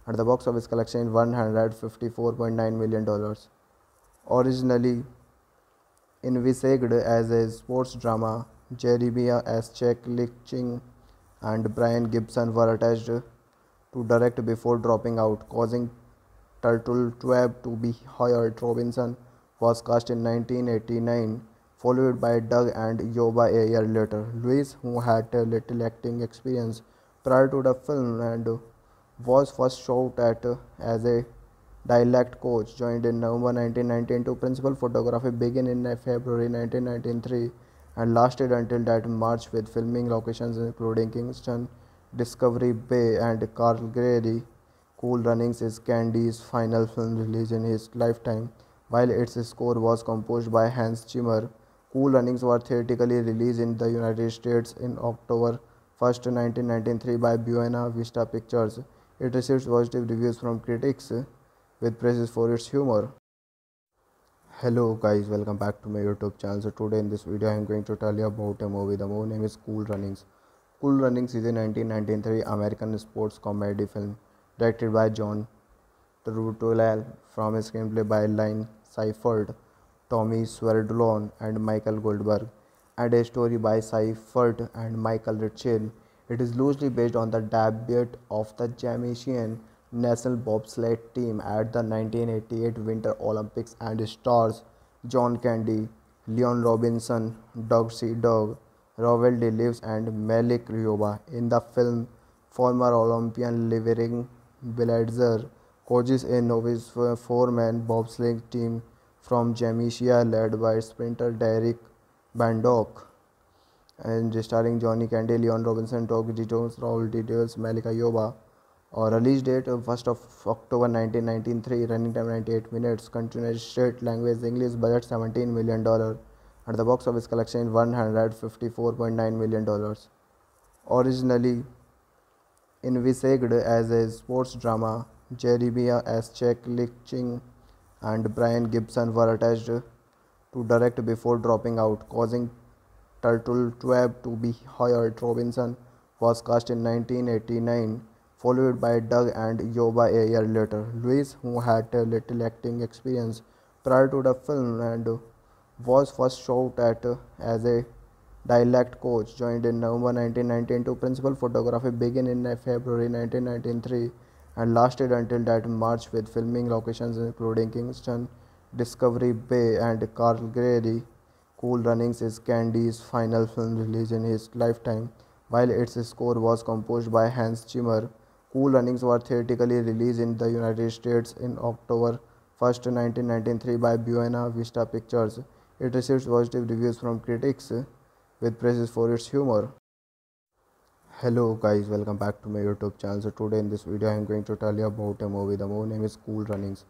at the box office collection 154.9 million dollars. Originally envisaged as a sports drama, Jeremiah S. Chechik and Brian Gibson were attached to direct before dropping out, causing Turteltaub to be hired. Robinson was cast in 1989, followed by Doug and Yoba a year later. Lewis, who had little acting experience prior to the film and was first shot at as a dialect coach, joined in November 1992. Principal photography began in February 1993 and lasted until that March with filming locations including Kingston, Discovery Bay, and Calgary. Cool Runnings is Candy's final film release in his lifetime, while its score was composed by Hans Zimmer. Cool Runnings was theatrically released in the United States in October 1, 1993 by Buena Vista Pictures. It received positive reviews from critics with praises for its humor. Hello guys, welcome back to my YouTube channel. So today in this video I am going to tell you about a movie. The movie name is Cool Runnings. Cool Runnings is a 1993 American sports comedy film directed by John Turteltaub from a screenplay by Lynn Siefert, Tommy Swerdlow, and Michael Goldberg, and a story by Siefert and Michael Ritchie. It is loosely based on the debut of the Jamaican national bobsled team at the 1988 Winter Olympics and stars John Candy, Leon Robinson, Doug C. Doug, Rawle D. Lewis, and Malik Yoba. In the film, former Olympian Livering Blitzer coaches a novice four-man bobsleigh team from Jamaica led by sprinter Derice Bannock and starring Johnny Candy, Leon Robinson, Doug Jones, Raul Details, Malik Yoba. Or release date 1st of October 1993, running time 98 minutes, continuous state language English, budget 17 million dollar, and the box office collection 154.9 million dollars. Originally envisaged as a sports drama, Jeremiah S. Chechik and Brian Gibson were attached to direct before dropping out, causing Turteltaub to be hired. Robinson was cast in 1989, followed by Doug and Yoba a year later. Lewis, who had little acting experience prior to the film and was first shot at as a dialect coach, joined in November 1992. Principal photography began in February 1993 and lasted until that March with filming locations including Kingston, Discovery Bay and Calgary. Cool Runnings is Candy's final film release in his lifetime, while its score was composed by Hans Zimmer. Cool Runnings was theatrically released in the United States in October 1, 1993 by Buena Vista Pictures. It received positive reviews from critics with praises for its humor. Hello guys, welcome back to my YouTube channel. So today in this video I am going to tell you about a movie. The movie name is Cool Runnings.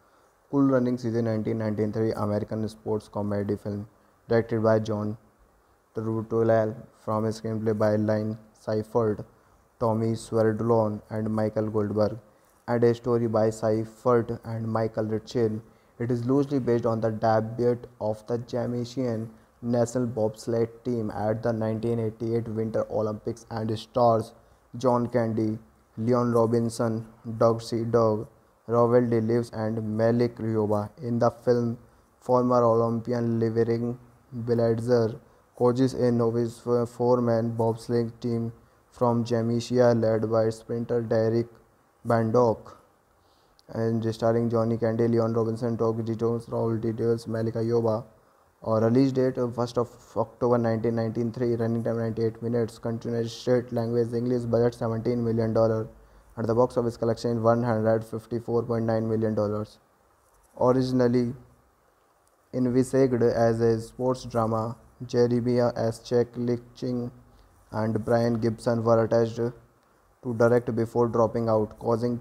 Cool Runnings is a 1993 American sports comedy film directed by Jon Turteltaub from a screenplay by Lynn Siefert, Tommy Swerdlow, and Michael Goldberg, and a story by Siefert and Michael Ritchie. It is loosely based on the debut of the Jamaican national bobsled team at the 1988 Winter Olympics and stars John Candy, Leon Robinson, Doug C. Doug, Rawle D. Lewis, and Malik Yoba. In the film, former Olympian Irving Blitzer coaches a novice four-man bobsleigh team from Jamaica led by sprinter Derice Bannock and starring Johnny Candy, Leon Robinson, Doug Jones, Raul Details, Malika Yoba. Or release date 1st of October 1993, running time 98 minutes, continuous state language English, budget 17 million dollar, at the box office collection 154.9 million dollars. Originally envisaged as a sports drama, Jeremiah S. Check Lichting and Brian Gibson were attached to direct before dropping out, causing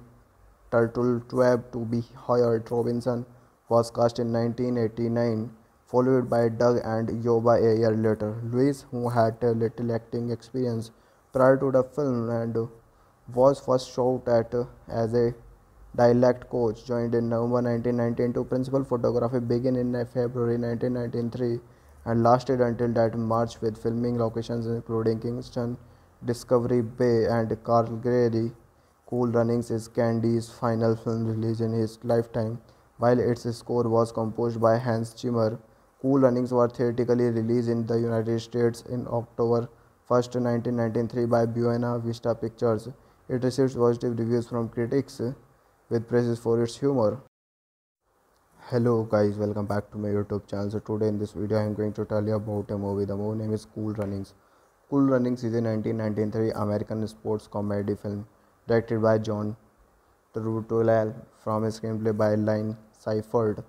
Turteltaub to be hired. Robinson was cast in 1989 followed by Doug and Yoba a year later. Lewis, who had little acting experience prior to the film and was first shot at as a dialect coach, joined in November 1992. Principal photography began in February 1993 and lasted until that March with filming locations including Kingston, Discovery Bay and Calgary. Cool Runnings is Candy's final film release in his lifetime, while its score was composed by Hans Zimmer. Cool Runnings was theatrically released in the United States in October 1, 1993 by Buena Vista Pictures. It received positive reviews from critics with praises for its humor. Hello guys, welcome back to my YouTube channel. So today in this video I am going to tell you about a movie. The movie name is Cool Runnings. Cool Runnings is a 1993 American sports comedy film directed by Jon Turteltaub from a screenplay by Lynn Siefert.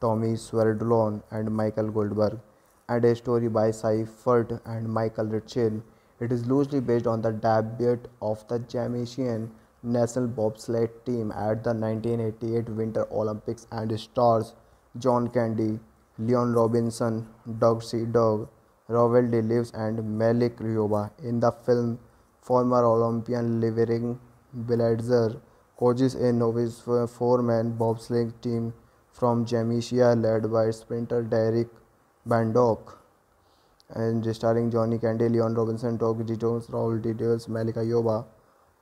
Tommy Swerdlow and Michael Goldberg, and a story by Siefert and Michael Ritchie. It is loosely based on the debut of the Jamaican national bobsled team at the 1988 Winter Olympics and stars John Candy, Leon Robinson, Doug C. Doug, Rawle D. Lewis, and Malik Yoba. In the film, former Olympian Irving Blitzer coaches a novice four-man bobsleigh team from Jamaica led by sprinter Derice Bannock and starring Johnny Candy, Leon Robinson, Doug Jones, Raul Details, Malik Yoba.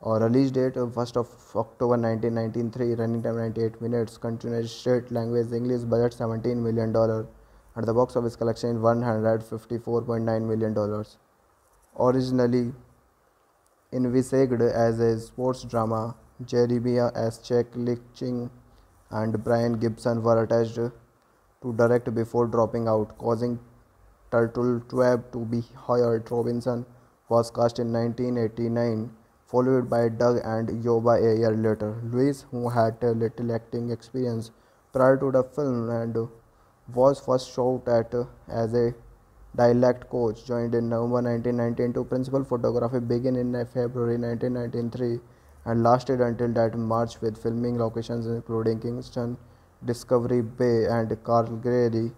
Or release date 1st of October 1993, running time 98 minutes, continuous state language English, budget 17 million dollar, and the box office collection 154.9 million dollars. Originally envisaged as a sports drama, Jeremiah S. Check Lichting and Brian Gibson were attached to direct before dropping out, causing Turteltaub to be hired. Robinson was cast in 1989, followed by Doug and Yoba a year later. Lewis, who had little acting experience prior to the film and was first shot at as a dialect coach, joined in November 1992. Principal photography began in February 1993 and lasted until that March with filming locations including Kingston, Discovery Bay and Calgary.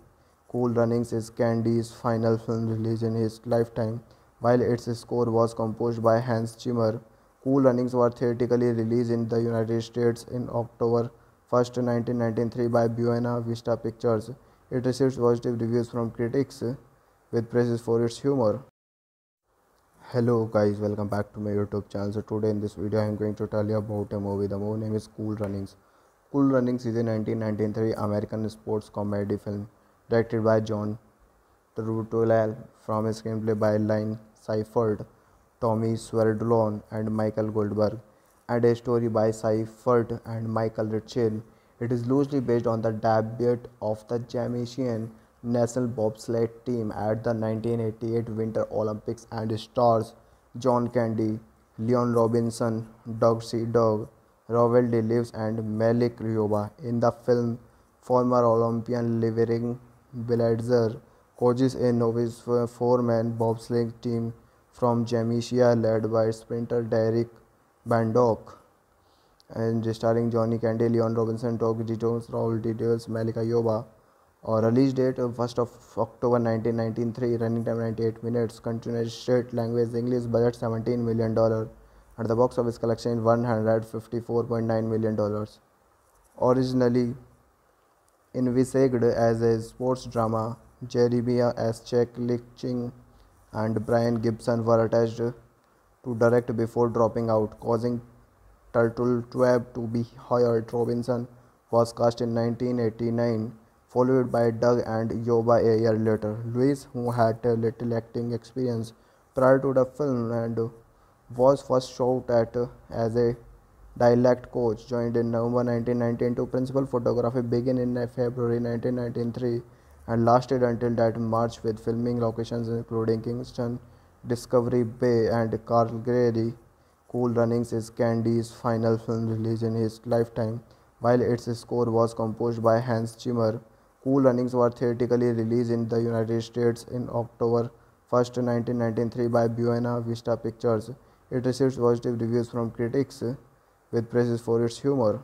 Cool Runnings is Candy's final film release in his lifetime, while its score was composed by Hans Zimmer. Cool Runnings was theatrically released in the United States in October 1, 1993 by Buena Vista Pictures. It received positive reviews from critics with praises for its humor. Hello guys, welcome back to my YouTube channel. So today in this video I am going to tell you about a movie. The movie name is Cool Runnings. Cool Runnings is a 1993 American sports comedy film directed by Jon Turteltaub from a screenplay by Lynn Siefert, Tommy Swerdlow, and Michael Goldberg, and a story by Siefert and Michael Ritchie. It is loosely based on the debut of the Jamaican national bobsled team at the 1988 Winter Olympics and stars John Candy, Leon Robinson, Doug C. Doug, Rawle D. Lewis, and Malik Yoba. In the film, former Olympian Irving Blitzer coaches a novice four-man bobsleigh team from Jamaica led by sprinter Derice Bannock and starring Johnny Candy, Leon Robinson, Doug Jones, Raul Details, Malika Yoba. Or release date 1st of October 1993, running time 98 minutes, continued state language English, budget 17 million dollar, and the box office collection 154.9 million dollars. Originally envisaged as a sports drama, Jeremiah S. Chuck Lichting and Brian Gibson were attached to direct before dropping out, causing Turteltaub to be hired. Robinson was cast in 1989, followed by Doug and Yoba a year later. Lewis, who had little acting experience prior to the film and was first shot at as a dialect coach, joined in November 1992. Principal photography began in February 1993 and lasted until that March with filming locations including Kingston, Discovery Bay, and Calgary. Cool Runnings is Candy's final film release in his lifetime, while its score was composed by Hans Zimmer. Cool Runnings was theatrically released in the United States in October 1, 1993 by Buena Vista Pictures. It received positive reviews from critics with praises for its humor.